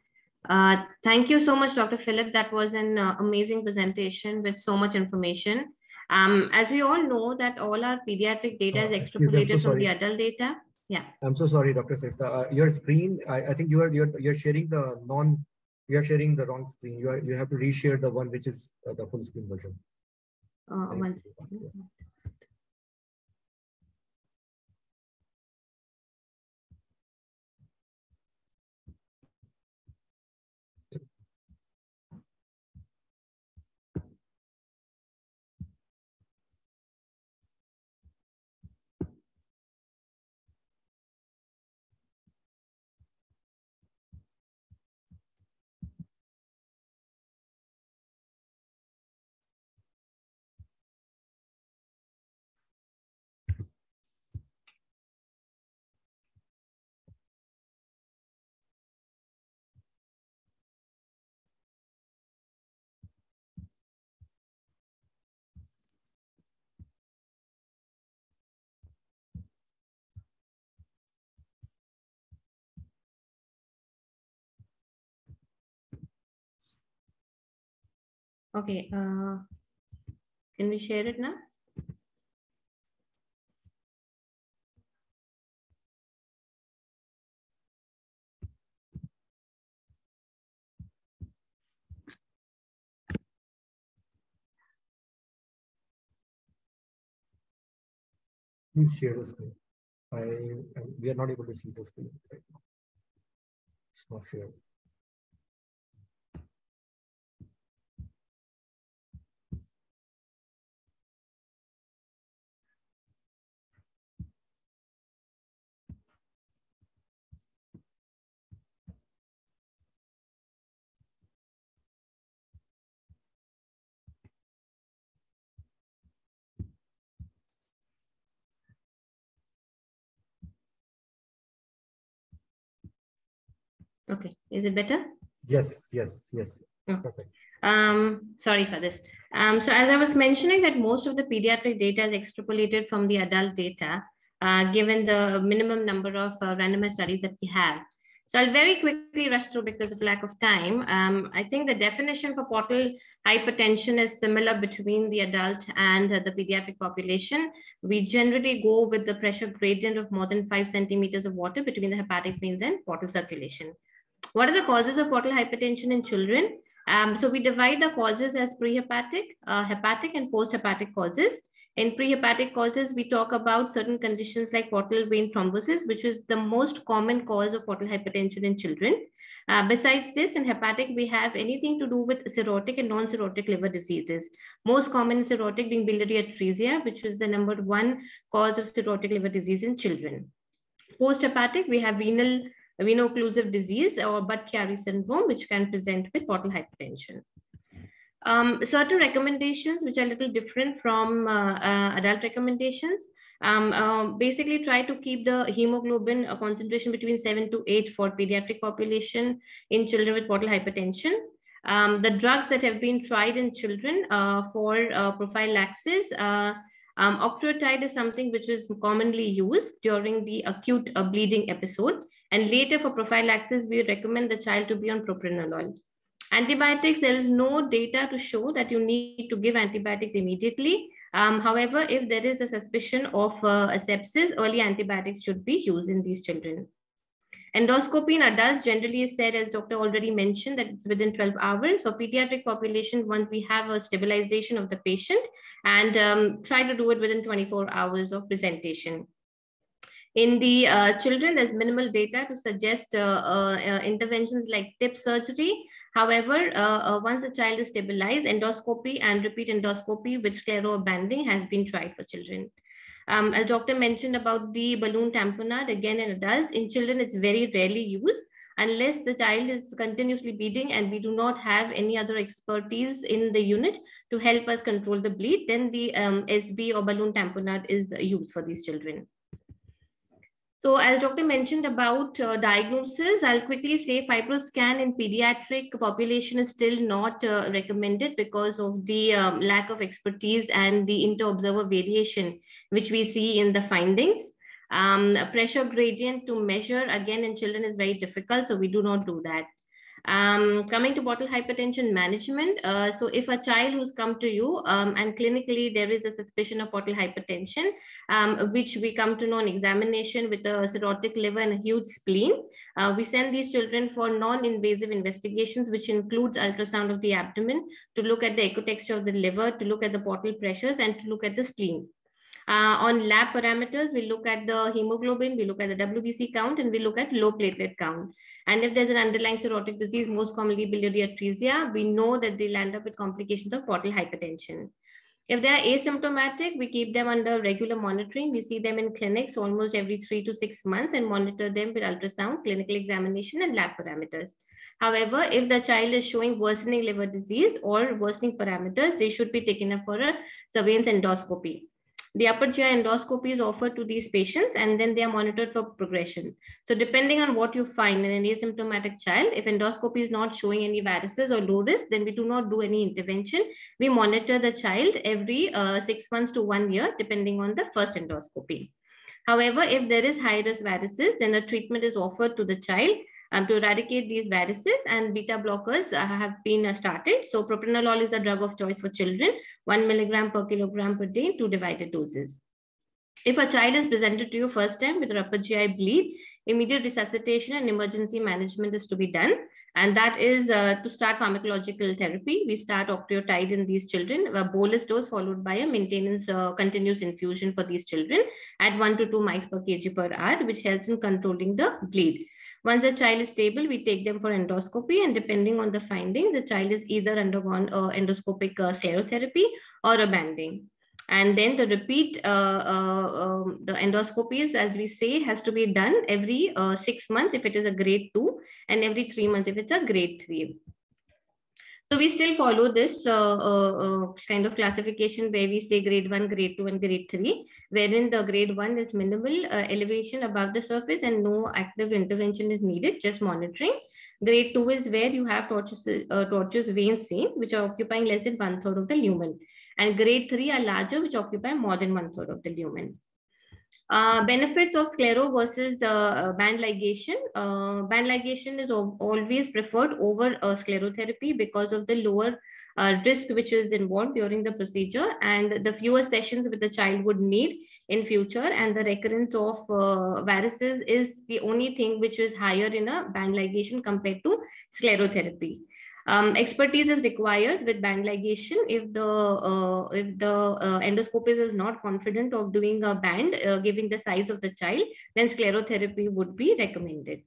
Uh, thank you so much, Dr. Philip. That was an uh, amazing presentation with so much information. Um, as we all know that all our pediatric data is uh, extrapolated so from the adult data. Yeah. I'm so sorry, Dr. Saista. Uh, your screen, I, I, think you are you're, you're sharing the non, you are sharing the wrong screen. You are, you have to reshare the one which is uh, the full screen version. Uh, one second. Okay, uh, can we share it now? Please share the screen. I, I, we are not able to see the screen right now. It's not shared. Okay, is it better? Yes, yes, yes. Oh. Perfect. Um, sorry for this. Um, so as I was mentioning that most of the pediatric data is extrapolated from the adult data, uh, given the minimum number of uh, randomized studies that we have. So I'll very quickly rush through because of lack of time. Um, I think the definition for portal hypertension is similar between the adult and uh, the pediatric population. We generally go with the pressure gradient of more than five centimeters of water between the hepatic veins and portal circulation. What are the causes of portal hypertension in children? Um, so we divide the causes as prehepatic, uh, hepatic, and post-hepatic causes. In prehepatic causes, we talk about certain conditions like portal vein thrombosis, which is the most common cause of portal hypertension in children. Uh, besides this, in hepatic, we have anything to do with cirrhotic and non-cirrhotic liver diseases. Most common cirrhotic being biliary atresia, which is the number one cause of cirrhotic liver disease in children. Post-hepatic, we have renal veno-occlusive disease or Budd-Chiari syndrome, which can present with portal hypertension. Um, certain recommendations, which are a little different from uh, uh, adult recommendations, um, uh, basically try to keep the hemoglobin uh, concentration between 7 to 8 for pediatric population in children with portal hypertension. Um, the drugs that have been tried in children uh, for uh, prophylaxis, um, octreotide is something which is commonly used during the acute bleeding episode. And later for prophylaxis, we recommend the child to be on propranolol. Antibiotics, there is no data to show that you need to give antibiotics immediately. Um, however, if there is a suspicion of uh, sepsis, early antibiotics should be used in these children. Endoscopy in adults generally is said, as doctor already mentioned, that it's within 12 hours. For pediatric population, once we have a stabilization of the patient and um, try to do it within 24 hours of presentation. In the uh, children, there's minimal data to suggest uh, uh, uh interventions like tip surgery. However, uh, once the child is stabilized, endoscopy and repeat endoscopy with sclero banding has been tried for children. Um, as doctor mentioned about the balloon tamponade, again in adults, in children it's very rarely used unless the child is continuously bleeding and we do not have any other expertise in the unit to help us control the bleed, then the um, SB or balloon tamponade is used for these children. So as Dr. mentioned about uh, diagnosis, I'll quickly say fibroscan in pediatric population is still not uh, recommended because of the um, lack of expertise and the inter-observer variation, which we see in the findings. Um, pressure gradient to measure again in children is very difficult, so we do not do that. Um, coming to portal hypertension management, uh, so if a child who's come to you um, and clinically there is a suspicion of portal hypertension, um, which we come to know on examination with a cirrhotic liver and a huge spleen, uh, we send these children for non-invasive investigations, which includes ultrasound of the abdomen to look at the echotexture of the liver, to look at the portal pressures, and to look at the spleen. Uh, on lab parameters, we look at the hemoglobin, we look at the WBC count, and we look at low platelet count. And if there's an underlying cirrhotic disease, most commonly biliary atresia, we know that they'll end up with complications of portal hypertension. If they are asymptomatic, we keep them under regular monitoring. We see them in clinics almost every three to six months and monitor them with ultrasound, clinical examination, and lab parameters. However, if the child is showing worsening liver disease or worsening parameters, they should be taken up for a surveillance endoscopy. The upper GI endoscopy is offered to these patients and then they are monitored for progression. So depending on what you find in an asymptomatic child, if endoscopy is not showing any varices or low risk, then we do not do any intervention. We monitor the child every uh, six months to one year, depending on the first endoscopy. However, if there is high risk varices, then a treatment is offered to the child um, to eradicate these varices and beta blockers uh, have been uh, started. So propranolol is the drug of choice for children, one milligram per kilogram per day, two divided doses. If a child is presented to you first time with a upper GI bleed, immediate resuscitation and emergency management is to be done. And that is uh, to start pharmacological therapy. We start octreotide in these children, a bolus dose followed by a maintenance uh, continuous infusion for these children at 1 to 2 mics per kg per hour, which helps in controlling the bleed. Once the child is stable, we take them for endoscopy and depending on the findings, the child is either undergone uh, endoscopic uh, sclerotherapy or a banding. And then the repeat, uh, uh, um, the endoscopies, as we say, has to be done every uh, six months if it is a grade two and every three months if it's a grade three. So we still follow this uh, uh, uh, kind of classification where we say grade one, grade two, and grade three, wherein the grade one is minimal uh, elevation above the surface and no active intervention is needed, just monitoring. Grade two is where you have tortuous, uh, tortuous veins seen, which are occupying less than one third of the lumen. And grade three are larger, which occupy more than one third of the lumen. Uh, benefits of sclero versus uh, band ligation. Uh, band ligation is always preferred over uh, sclerotherapy because of the lower uh, risk which is involved during the procedure and the fewer sessions which the child would need in future and the recurrence of uh, varices is the only thing which is higher in a band ligation compared to sclerotherapy. Um, expertise is required with band ligation if the uh, if the uh, endoscopist is not confident of doing a band, uh, giving the size of the child, then sclerotherapy would be recommended.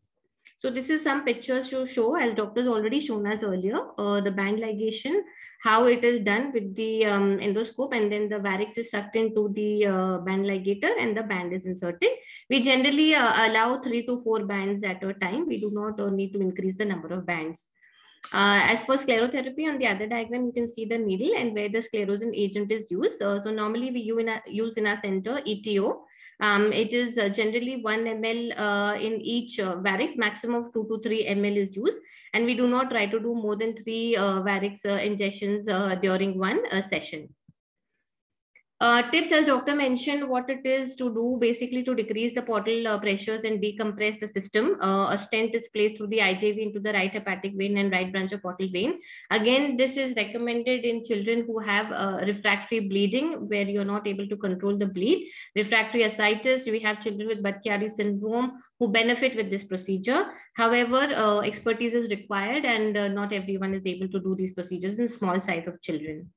So this is some pictures to show, as doctors already shown us earlier, uh, the band ligation, how it is done with the um, endoscope, and then the varix is sucked into the uh, band ligator, and the band is inserted. We generally uh, allow three to four bands at a time. We do not need to increase the number of bands. Uh, as for sclerotherapy, on the other diagram, you can see the needle and where the sclerosing agent is used. Uh, so normally we use in, a, use in our center ETO. Um, it is uh, generally 1 ml uh, in each uh, varix, maximum of 2 to 3 ml is used. And we do not try to do more than 3 uh, varix injections during one session. Uh, tips as doctor mentioned what it is to do basically to decrease the portal uh, pressures and decompress the system. Uh, a stent is placed through the IJV into the right hepatic vein and right branch of portal vein. Again, this is recommended in children who have uh, refractory bleeding where you're not able to control the bleed. Refractory ascites, we have children with Budd-Chiari syndrome who benefit with this procedure. However, uh, expertise is required and uh, not everyone is able to do these procedures in small size of children.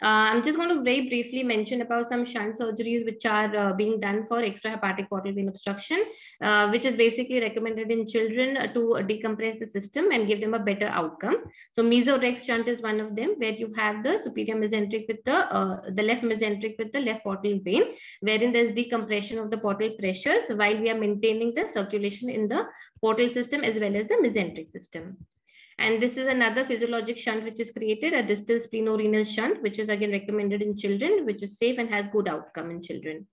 Uh, I'm just going to very briefly mention about some shunt surgeries which are uh, being done for extrahepatic portal vein obstruction, uh, which is basically recommended in children to decompress the system and give them a better outcome. So mesorex shunt is one of them where you have the superior mesenteric with the, uh, the left mesenteric with the left portal vein, wherein there's decompression of the portal pressures while we are maintaining the circulation in the portal system as well as the mesenteric system. And this is another physiologic shunt which is created, a distal splenorenal shunt, which is again recommended in children, which is safe and has good outcome in children.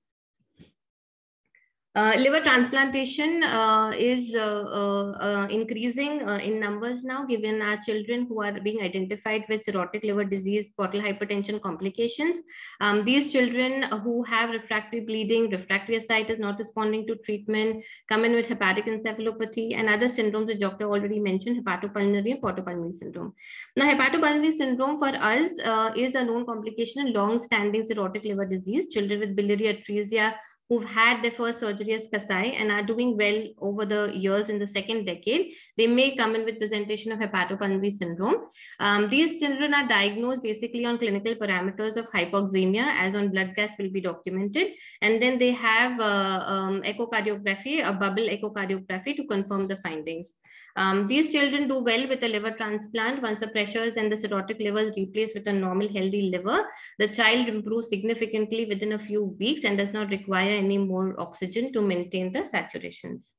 Uh, liver transplantation uh, is uh, uh, uh increasing uh, in numbers now, given our children who are being identified with cirrhotic liver disease, portal hypertension complications. Um, these children who have refractory bleeding, refractory ascites not responding to treatment, come in with hepatic encephalopathy and other syndromes which doctor already mentioned, hepatopulmonary and portopulmonary syndrome. Now, hepatopulmonary syndrome for us is a known complication in long-standing cirrhotic liver disease. Children with biliary atresia who've had their first surgery as Kasai and are doing well over the years in the second decade, they may come in with presentation of hepatopulmonary syndrome. Um, these children are diagnosed basically on clinical parameters of hypoxemia as on blood gas will be documented. And then they have uh, um, echocardiography, a bubble echocardiography to confirm the findings. Um, these children do well with a liver transplant. Once the pressures and the cirrhotic liver is replaced with a normal healthy liver, the child improves significantly within a few weeks and does not require any more oxygen to maintain the saturations.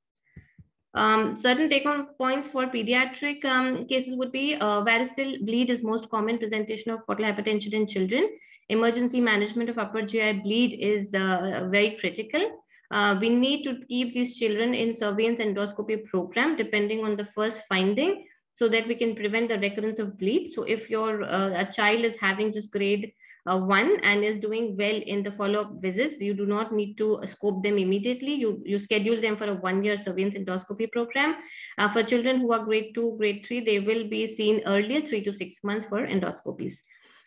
Um, certain take-home points for pediatric um, cases would be uh, bleed is most common presentation of portal hypertension in children. Emergency management of upper GI bleed is uh, very critical. Uh, we need to keep these children in surveillance endoscopy program depending on the first finding so that we can prevent the recurrence of bleed. So if your uh, a child is having just grade uh, one and is doing well in the follow-up visits, you do not need to scope them immediately. You, you schedule them for a one-year surveillance endoscopy program. Uh, for children who are grade two, grade three, they will be seen earlier, three to six months for endoscopies.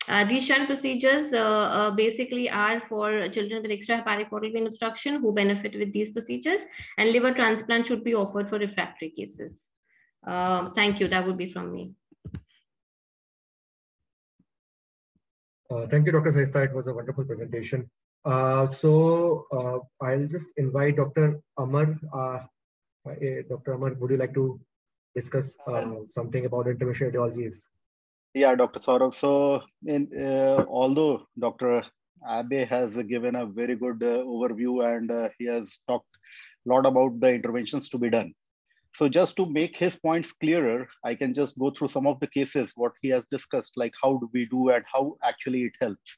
Uh, these shunt procedures uh, uh, basically are for children with extrahepatic portal vein obstruction who benefit with these procedures and liver transplant should be offered for refractory cases. Uh, thank you. That would be from me. Uh, thank you, Dr. Saista. It was a wonderful presentation. Uh, so I'll just invite Dr. Amar. Dr. Amar, would you like to discuss something about interventional radiology if yeah, Dr. Saurabh. So, in, uh, although Dr. Abe has given a very good uh, overview and uh, he has talked a lot about the interventions to be done. So just to make his points clearer, I can just go through some of the cases, what he has discussed, like how do we do and how actually it helps.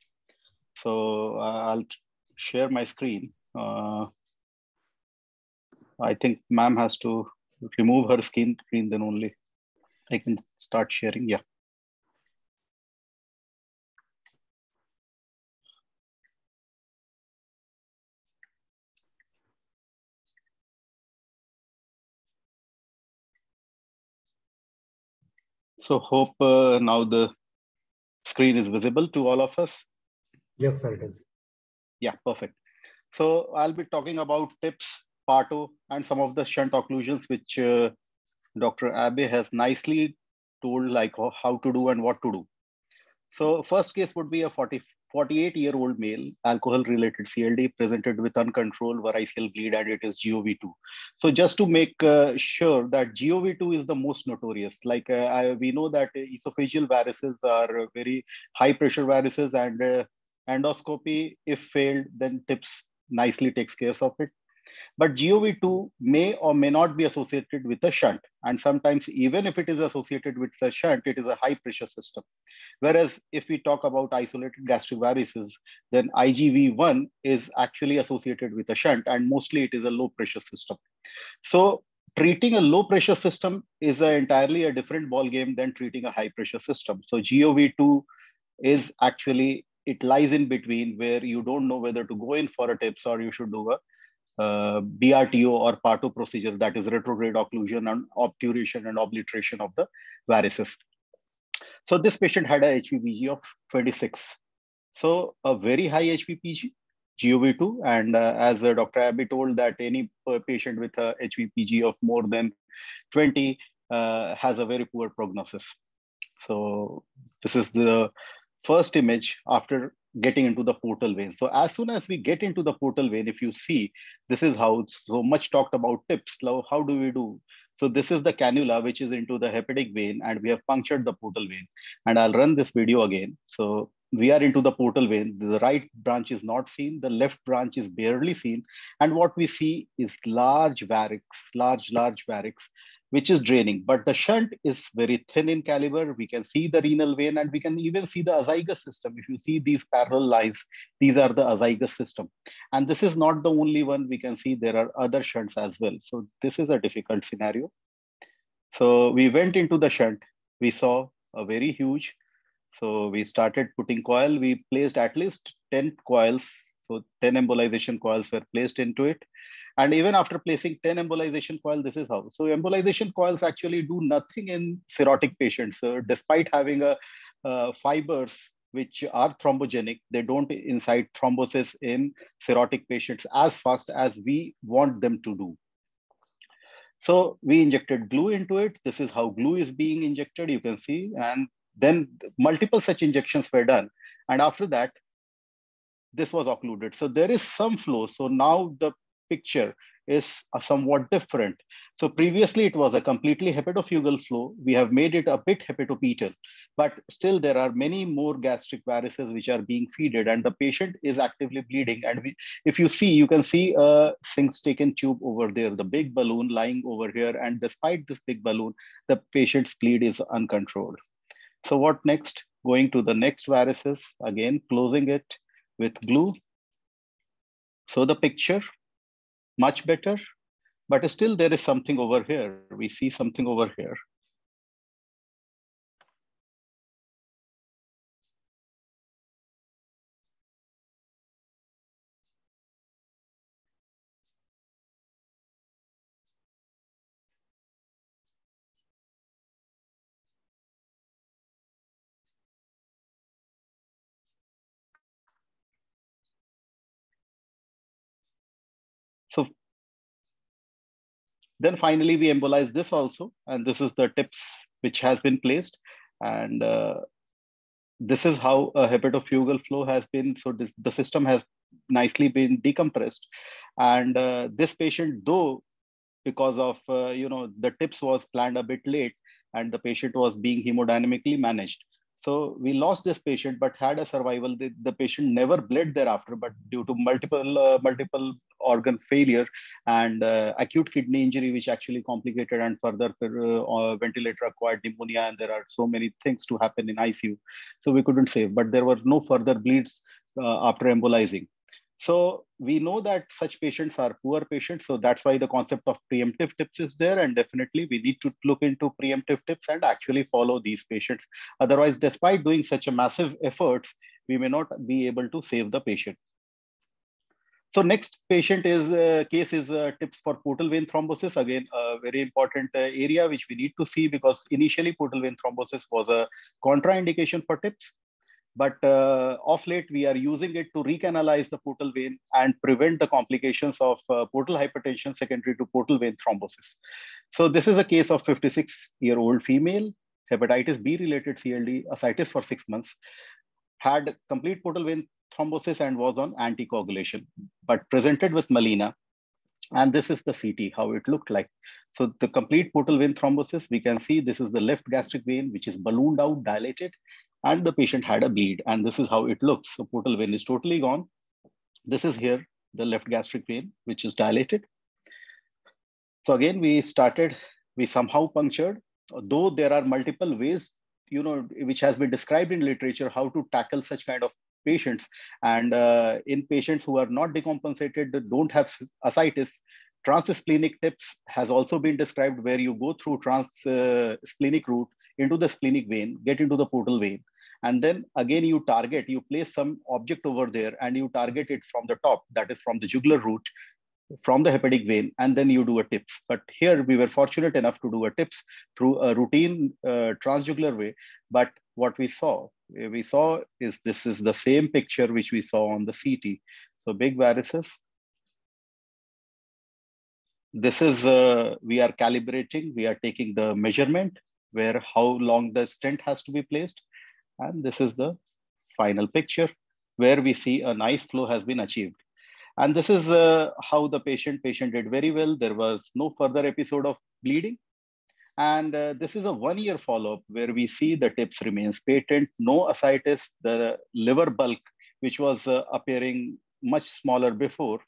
So uh, I'll share my screen. Uh, I think ma'am has to remove her screen, screen then only I can start sharing. Yeah. So hope uh, now the screen is visible to all of us. Yes, sir, it is. Yeah, perfect. So I'll be talking about tips, PARTO, and some of the shunt occlusions, which uh, Dr. Abe has nicely told like how to do and what to do. So first case would be a 40, 48 year old male, alcohol related CLD presented with uncontrolled variceal bleed and it is GOV2. So just to make uh, sure that GOV2 is the most notorious, like uh, I, we know that esophageal varices are very high pressure varices and uh, endoscopy, if failed, then TIPS nicely takes care of it. But GOV2 may or may not be associated with a shunt. And sometimes even if it is associated with a shunt, it is a high pressure system. Whereas if we talk about isolated gastric varices, then IGV1 is actually associated with a shunt and mostly it is a low pressure system. So treating a low pressure system is a entirely a different ball game than treating a high pressure system. So GOV2 is actually, it lies in between where you don't know whether to go in for a TIPS or you should do a uh, BRTO or PARTO procedure, that is retrograde occlusion and obturation and obliteration of the varices. So this patient had a HVPG of 26. So a very high HVPG, GOV2, and uh, as uh, Dr. Abbey told that any uh, patient with a HVPG of more than 20 uh, has a very poor prognosis. So this is the first image after getting into the portal vein. So as soon as we get into the portal vein, if you see, this is how so much talked about tips. Now, how do we do? So this is the cannula, which is into the hepatic vein, and we have punctured the portal vein. And I'll run this video again. So we are into the portal vein. The right branch is not seen. The left branch is barely seen. And what we see is large varix, large, large varix which is draining. But the shunt is very thin in caliber. We can see the renal vein and we can even see the azygos system. If you see these parallel lines, these are the azygos system. And this is not the only one we can see. There are other shunts as well. So this is a difficult scenario. So we went into the shunt. We saw a very huge. So we started putting coil. We placed at least 10 coils. So 10 embolization coils were placed into it. And even after placing 10 embolization coil, this is how. So embolization coils actually do nothing in cirrhotic patients. Despite having a uh, fibers which are thrombogenic, they don't incite thrombosis in cirrhotic patients as fast as we want them to do. So we injected glue into it. This is how glue is being injected, you can see. And then multiple such injections were done. And after that, this was occluded. So there is some flow. So now the picture is uh, somewhat different. So previously it was a completely hepatofugal flow. We have made it a bit hepatopetal, but still there are many more gastric varices which are being feeded and the patient is actively bleeding. And we, if you see, you can see a Sengstaken tube over there, the big balloon lying over here. And despite this big balloon, the patient's bleed is uncontrolled. So what next? Going to the next varices, again, closing it with glue. So the picture much better, but still there is something over here. We see something over here. Then finally, we embolize this also, and this is the tips which has been placed. And uh, this is how a hepatofugal flow has been. So this, the system has nicely been decompressed. And uh, this patient, though, because of, uh, you know, the tips was planned a bit late and the patient was being hemodynamically managed. So we lost this patient, but had a survival. The, the patient never bled thereafter, but due to multiple uh, multiple organ failure and uh, acute kidney injury, which actually complicated and further uh, ventilator acquired pneumonia, and there are so many things to happen in ICU. So we couldn't save, but there were no further bleeds uh, after embolizing. So we know that such patients are poor patients. So that's why the concept of preemptive tips is there. And definitely we need to look into preemptive tips and actually follow these patients. Otherwise, despite doing such a massive efforts, we may not be able to save the patient. So next patient is uh, case is uh, tips for portal vein thrombosis. Again, a very important uh, area which we need to see because initially portal vein thrombosis was a contraindication for tips. But uh, of late, we are using it to recanalize the portal vein and prevent the complications of uh, portal hypertension secondary to portal vein thrombosis. So this is a case of 56-year-old female, hepatitis B-related CLD, ascites for six months, had complete portal vein thrombosis and was on anticoagulation, but presented with melena. And this is the CT, how it looked like. So the complete portal vein thrombosis, we can see this is the left gastric vein, which is ballooned out, dilated, and the patient had a bleed. And this is how it looks. The portal vein is totally gone. This is here, the left gastric vein, which is dilated. So again, we started, we somehow punctured, though there are multiple ways, you know, which has been described in literature, how to tackle such kind of patients. And uh, in patients who are not decompensated, don't have ascites, transsplenic tips has also been described where you go through transsplenic uh, route into the splenic vein, get into the portal vein. And then again, you target, you place some object over there and you target it from the top, that is from the jugular root, from the hepatic vein, and then you do a TIPS. But here we were fortunate enough to do a TIPS through a routine uh, transjugular way. But what we saw, we saw is this is the same picture which we saw on the CT. So big varices. This is, uh, we are calibrating, we are taking the measurement where how long the stent has to be placed. And this is the final picture where we see a nice flow has been achieved. And this is uh, how the patient, patient did very well. There was no further episode of bleeding. And uh, this is a one year follow-up where we see the tips remains patent, no ascites, the liver bulk, which was uh, appearing much smaller before.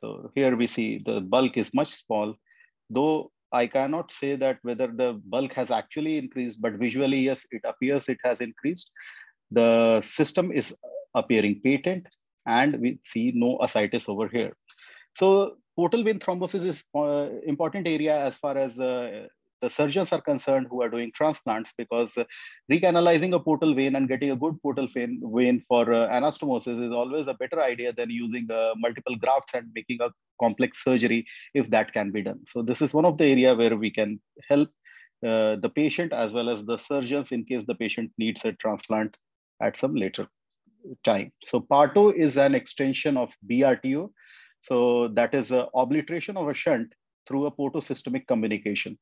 So here we see the bulk is much small, though I cannot say that whether the bulk has actually increased, but visually, yes, it appears it has increased. The system is appearing patent and we see no ascites over here. So portal vein thrombosis is uh, important area as far as uh, the surgeons are concerned who are doing transplants because uh, recanalizing a portal vein and getting a good portal vein, vein for uh, anastomosis is always a better idea than using uh, multiple grafts and making a complex surgery if that can be done. So this is one of the area where we can help uh, the patient as well as the surgeons in case the patient needs a transplant at some later time. So PARTO is an extension of BRTO. So that is obliteration of a shunt through a portosystemic communication.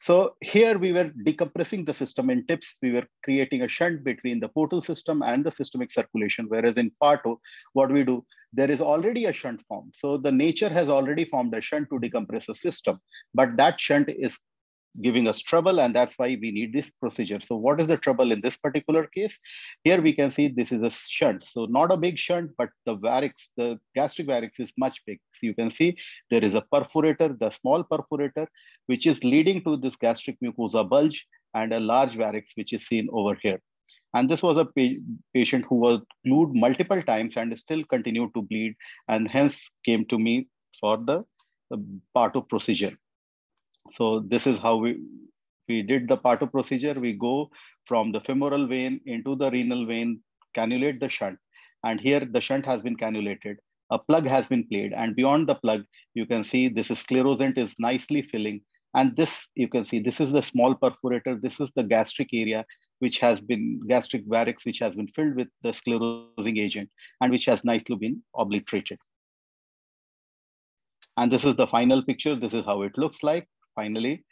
So here we were decompressing the system in TIPS. We were creating a shunt between the portal system and the systemic circulation. Whereas in PARTO, what we do, there is already a shunt formed. So the nature has already formed a shunt to decompress a system, but that shunt is giving us trouble and that's why we need this procedure. So what is the trouble in this particular case? Here we can see this is a shunt. So not a big shunt, but the varix, the gastric varix is much big. So you can see there is a perforator, the small perforator, which is leading to this gastric mucosa bulge and a large varix, which is seen over here. And this was a pa patient who was glued multiple times and still continued to bleed and hence came to me for the, uh, the of procedure. So this is how we, we did the PARTO procedure. We go from the femoral vein into the renal vein, cannulate the shunt. And here the shunt has been cannulated. A plug has been played. And beyond the plug, you can see this is sclerosant is nicely filling. And this, you can see, this is the small perforator. This is the gastric area, which has been gastric varix, which has been filled with the sclerosing agent and which has nicely been obliterated. And this is the final picture. This is how it looks like finally.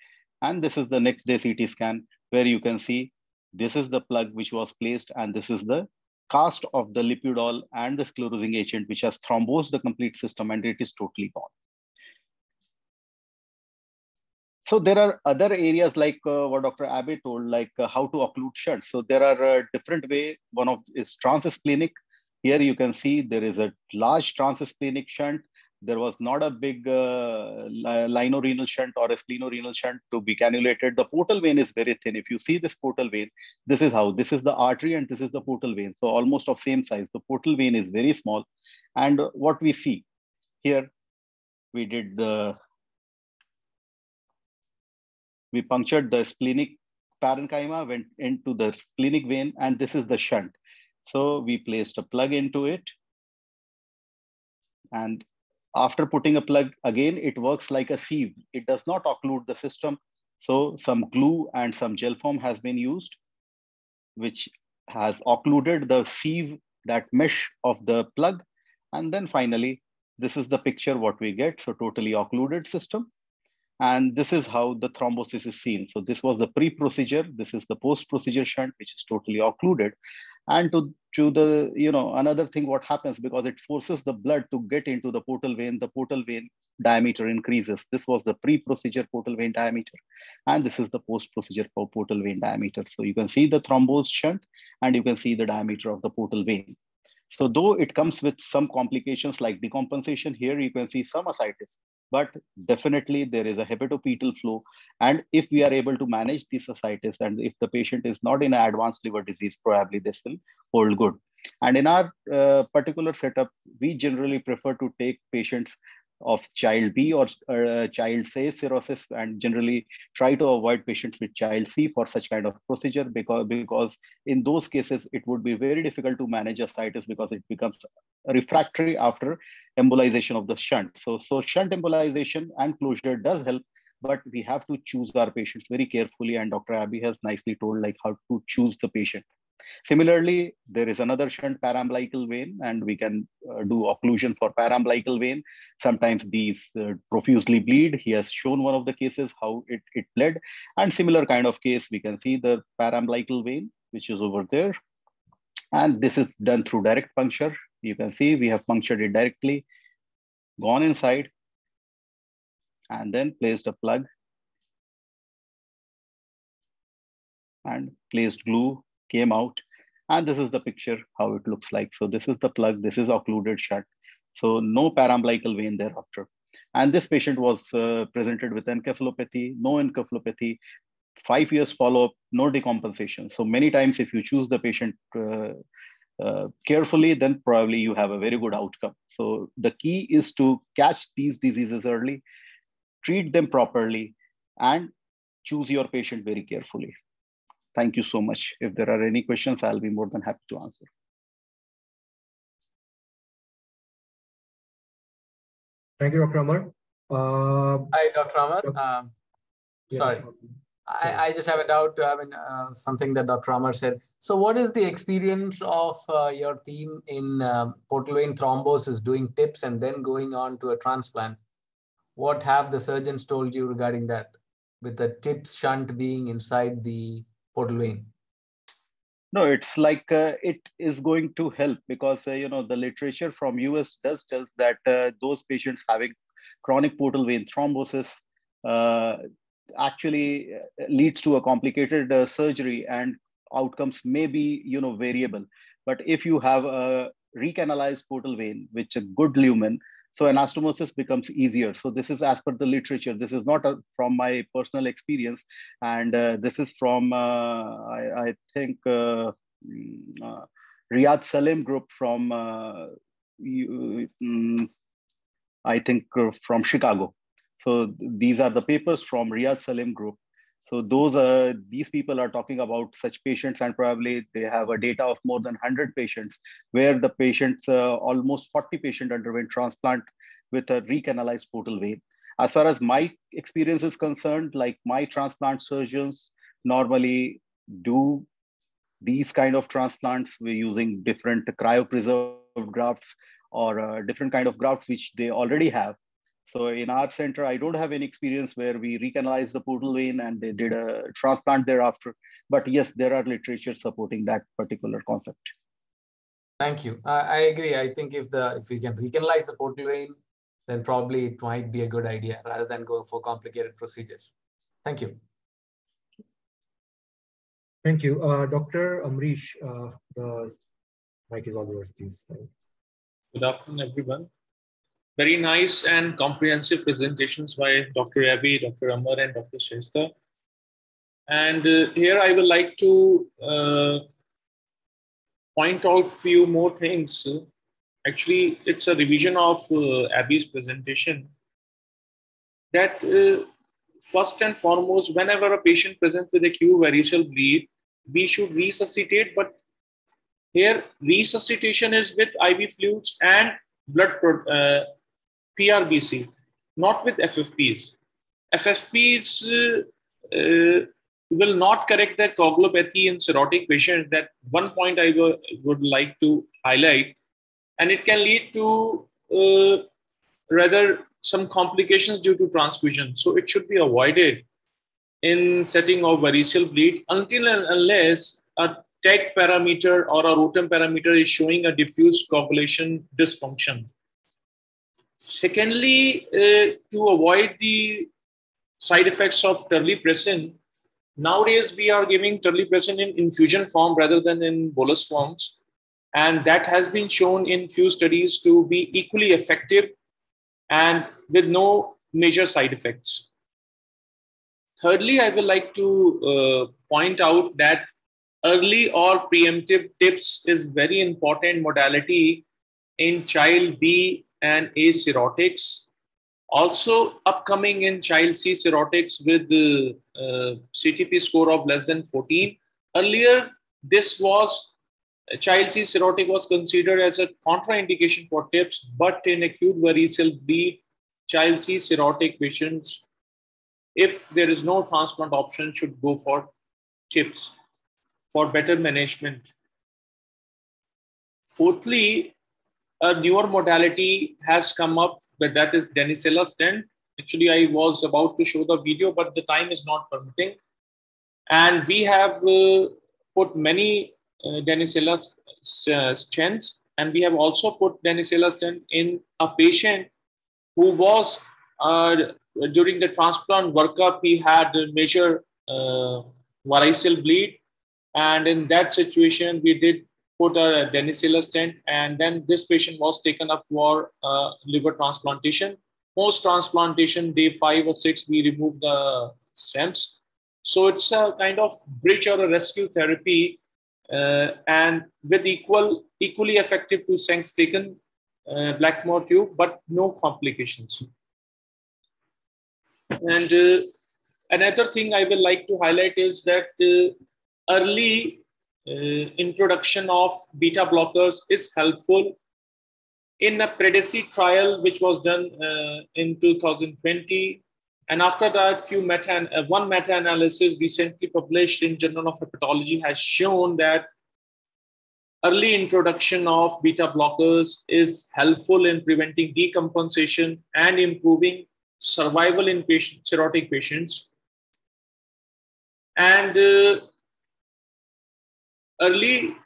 And this is the next day CT scan where you can see this is the plug which was placed and this is the cast of the lipiodol and the sclerosing agent which has thrombosed the complete system and it is totally gone. So there are other areas like uh, what Dr. Abe told, like uh, how to occlude shunts. So there are a different way. One of is transsplenic. Here you can see there is a large transsplenic shunt. There was not a big uh, lienorenal shunt or a splenorenal shunt to be cannulated. The portal vein is very thin. If you see this portal vein, this is how, this is the artery and this is the portal vein. So almost of same size. The portal vein is very small. And what we see here, we did the we punctured the splenic parenchyma, went into the splenic vein, and this is the shunt. So we placed a plug into it. And after putting a plug, again, it works like a sieve. It does not occlude the system. So some glue and some gel foam has been used, which has occluded the sieve, that mesh of the plug. And then finally, this is the picture what we get. So totally occluded system. And this is how the thrombosis is seen. So this was the pre-procedure. This is the post-procedure shunt, which is totally occluded. And to, to the, you know, another thing what happens because it forces the blood to get into the portal vein, the portal vein diameter increases. This was the pre-procedure portal vein diameter. And this is the post-procedure portal vein diameter. So you can see the thrombosed shunt and you can see the diameter of the portal vein. So though it comes with some complications like decompensation, here you can see some ascites but definitely there is a hepatopetal flow. And if we are able to manage this ascites and if the patient is not in an advanced liver disease, probably this will hold good. And in our uh, particular setup, we generally prefer to take patients of child B or uh, child C cirrhosis and generally try to avoid patients with child C for such kind of procedure because, because in those cases, it would be very difficult to manage ascites because it becomes refractory after embolization of the shunt. So, so shunt embolization and closure does help, but we have to choose our patients very carefully. And Dr. Abe has nicely told like how to choose the patient. Similarly, there is another shunt paraumbilical vein, and we can uh, do occlusion for paraumbilical vein. Sometimes these uh, profusely bleed. He has shown one of the cases how it, it bled. And similar kind of case, we can see the paraumbilical vein, which is over there. And this is done through direct puncture. You can see we have punctured it directly, gone inside, and then placed a plug and placed glue came out. And this is the picture, how it looks like. So this is the plug, this is occluded shut. So no paraumbilical vein thereafter. And this patient was uh, presented with encephalopathy, no encephalopathy, five years follow-up, no decompensation. So many times if you choose the patient uh, uh, carefully, then probably you have a very good outcome. So the key is to catch these diseases early, treat them properly, and choose your patient very carefully. Thank you so much. If there are any questions, I'll be more than happy to answer. Thank you, Dr. Amar. Uh, Hi, Dr. Amar. Um, yeah, sorry. I, I, just have a doubt. I mean, uh, something that Dr. Amar said. So, what is the experience of uh, your team in uh, portal vein thrombosis, doing tips and then going on to a transplant? What have the surgeons told you regarding that, with the tips shunt being inside the portal vein? No, it's like uh, it is going to help because uh, you know the literature from US does tells that uh, those patients having chronic portal vein thrombosis uh, actually uh, leads to a complicated uh, surgery and outcomes may be you know variable. But if you have a recanalized portal vein, which a good lumen, so anastomosis becomes easier. So this is as per the literature. This is not a, from my personal experience. And uh, this is from, uh, I, I, think, uh, mm, uh Riad Salem group from, you, uh, um, I think, uh, from Chicago. So these are the papers from Riad Salem group. So those are, these people are talking about such patients and probably they have a data of more than 100 patients where the patients, uh, almost 40 patients underwent transplant with a recanalized portal vein. As far as my experience is concerned, like my transplant surgeons normally do these kind of transplants. We're using different cryopreserved grafts or uh, different kind of grafts which they already have. So in our center, I don't have any experience where we recanalized the portal vein and they did a transplant thereafter. But yes, there are literature supporting that particular concept. Thank you. Uh, I agree. I think if the if we can recanalize the portal vein, then probably it might be a good idea rather than go for complicated procedures. Thank you. Thank you. Uh, Dr. Amrish, uh, the mic is all yours, please. Good afternoon, everyone. Very nice and comprehensive presentations by Dr. Abhi, Dr. Amar, and Dr. Shrestha. And uh, here I would like to uh, point out few more things. Actually, it's a revision of uh, Abhi's presentation. That uh, first and foremost, whenever a patient presents with acute variceal bleed, we should resuscitate. But here, resuscitation is with IV fluids and blood uh, PRBC, not with FFPs. FFPs uh, uh, will not correct the coagulopathy in cirrhotic patients. That one point I would like to highlight. And it can lead to uh, rather some complications due to transfusion. So it should be avoided in setting of variceal bleed until and unless a TEG parameter or a ROTEM parameter is showing a diffuse coagulation dysfunction. Secondly, uh, to avoid the side effects of terlipressin, nowadays we are giving terlipressin in infusion form rather than in bolus forms. And that has been shown in few studies to be equally effective and with no major side effects. Thirdly, I would like to uh, point out that early or preemptive tips is very important modality in child B and A cirrhotics. Also upcoming in child C cirrhotics with the uh, CTP score of less than 14. Earlier, this was child C cirrhotic was considered as a contraindication for TIPS, but in acute variceal bleed, child C cirrhotic patients, if there is no transplant option, should go for TIPS for better management. Fourthly, a newer modality has come up, but that is Danis-Ella stent. Actually, I was about to show the video, but the time is not permitting. And we have uh, put many uh, Danis-Ella uh, stents, and we have also put Danis-Ella stent in a patient who was uh, during the transplant workup, he had major uh, variceal bleed. And in that situation, we did put a Danis-Ella stent, and then this patient was taken up for uh, liver transplantation. Post transplantation, day five or six, we removed the SEMS. So it's a kind of bridge or a rescue therapy, uh, and with equal equally effective to Sengstaken uh, Blakemore tube, but no complications. And uh, another thing I would like to highlight is that uh, early introduction of beta blockers is helpful. In a PREDESCI trial, which was done uh, in 2020, and after that, few meta uh, one meta-analysis recently published in Journal of Hepatology has shown that early introduction of beta blockers is helpful in preventing decompensation and improving survival in patient, cirrhotic patients. And uh, early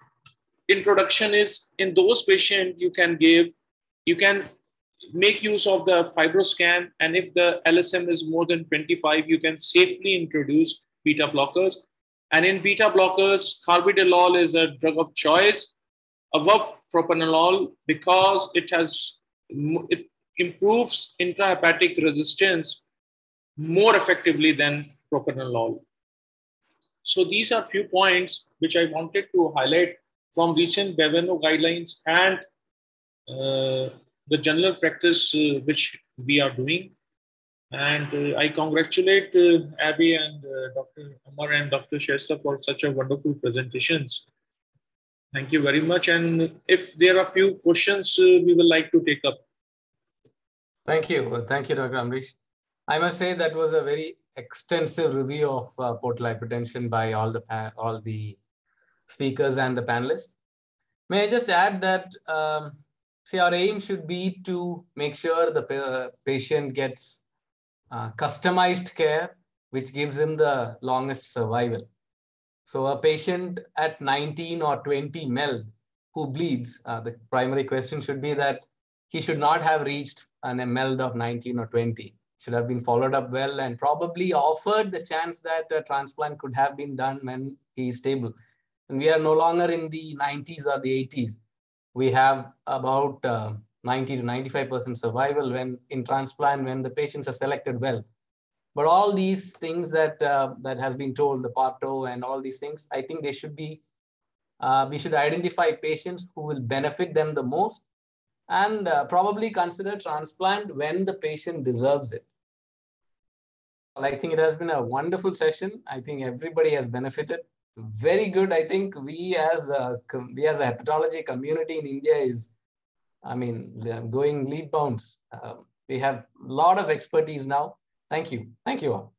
introduction is in those patients you can give, you can make use of the fibroscan. And if the LSM is more than 25, you can safely introduce beta blockers. And in beta blockers, carvedilol is a drug of choice above propranolol because it has it improves intrahepatic resistance more effectively than propranolol. So these are few points which I wanted to highlight from recent Baveno guidelines and uh, the general practice uh, which we are doing. And uh, I congratulate uh, Abhi and uh, Dr. Amar and Dr. Shrestha for such a wonderful presentations. Thank you very much. And if there are a few questions, uh, we will like to take up. Thank you. Thank you, Dr. Amrish. I must say that was a very extensive review of uh, portal hypertension by all the all the speakers and the panelists. May I just add that um, See, our aim should be to make sure the patient gets uh, customized care, which gives him the longest survival. So a patient at 19 or 20 MELD who bleeds, uh, the primary question should be that he should not have reached an MELD of 19 or 20. Should have been followed up well and probably offered the chance that a transplant could have been done when he is stable. And we are no longer in the 90s or the 80s. We have about uh, 90 to 95% survival when in transplant when the patients are selected well. But all these things that uh, that has been told, the PARTO and all these things, I think they should be, uh, we should identify patients who will benefit them the most and uh, probably consider transplant when the patient deserves it. I think it has been a wonderful session. I think everybody has benefited. Very good. I think we as a, we as a hepatology community in India is, I mean, going lead bounds. Um, we have a lot of expertise now. Thank you. Thank you all.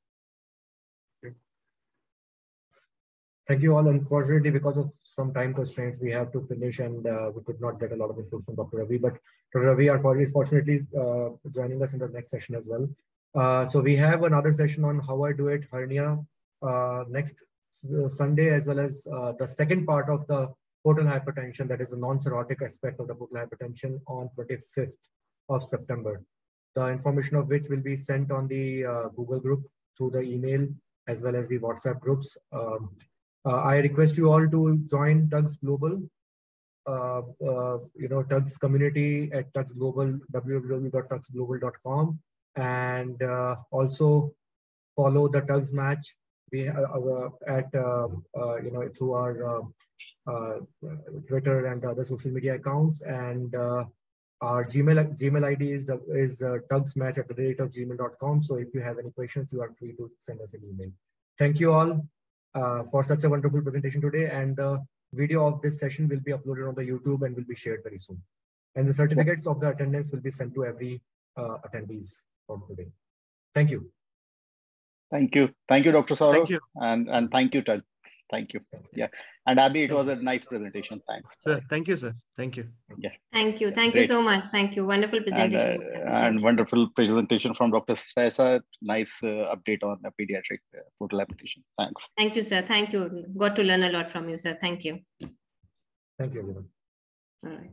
Thank you all. Unfortunately, because of some time constraints, we have to finish and uh, we could not get a lot of info from Dr. Ravi. But Dr. Ravi is fortunately uh, joining us in the next session as well. Uh, so we have another session on how I do it hernia uh, next uh, Sunday, as well as uh, the second part of the portal hypertension, that is the non-cirrhotic aspect of the portal hypertension on 25th of September. The information of which will be sent on the Google group through the email as well as the WhatsApp groups. Um, uh, I request you all to join Tugs Global, uh, uh, you know, Tugs community at Tugs Global, www.tugsglobal.com, and also follow the Tugs match we uh, at uh, uh, you know through our Twitter and other social media accounts, and our Gmail Gmail ID is the is uh, tugsmatch at the rate of gmail.com. So if you have any questions, you are free to send us an email. Thank you all uh, for such a wonderful presentation today. And the video of this session will be uploaded on the YouTube and will be shared very soon. And the certificates of the attendance will be sent to every uh, attendees from today. Thank you. Thank you. Thank you, Dr. Saurav. Thank you. And, and thank you, Tug. Thank you. Yeah. And Abby, it was a nice presentation. Thanks. Sir, thank you, sir. Thank you. Yeah. Thank you. Thank Great. you so much. Thank you. Wonderful presentation. And, uh, and wonderful presentation from Dr. Saista. Nice uh, update on the pediatric uh, portal application. Thanks. Thank you, sir. Thank you. Got to learn a lot from you, sir. Thank you. Thank you, everyone. All right.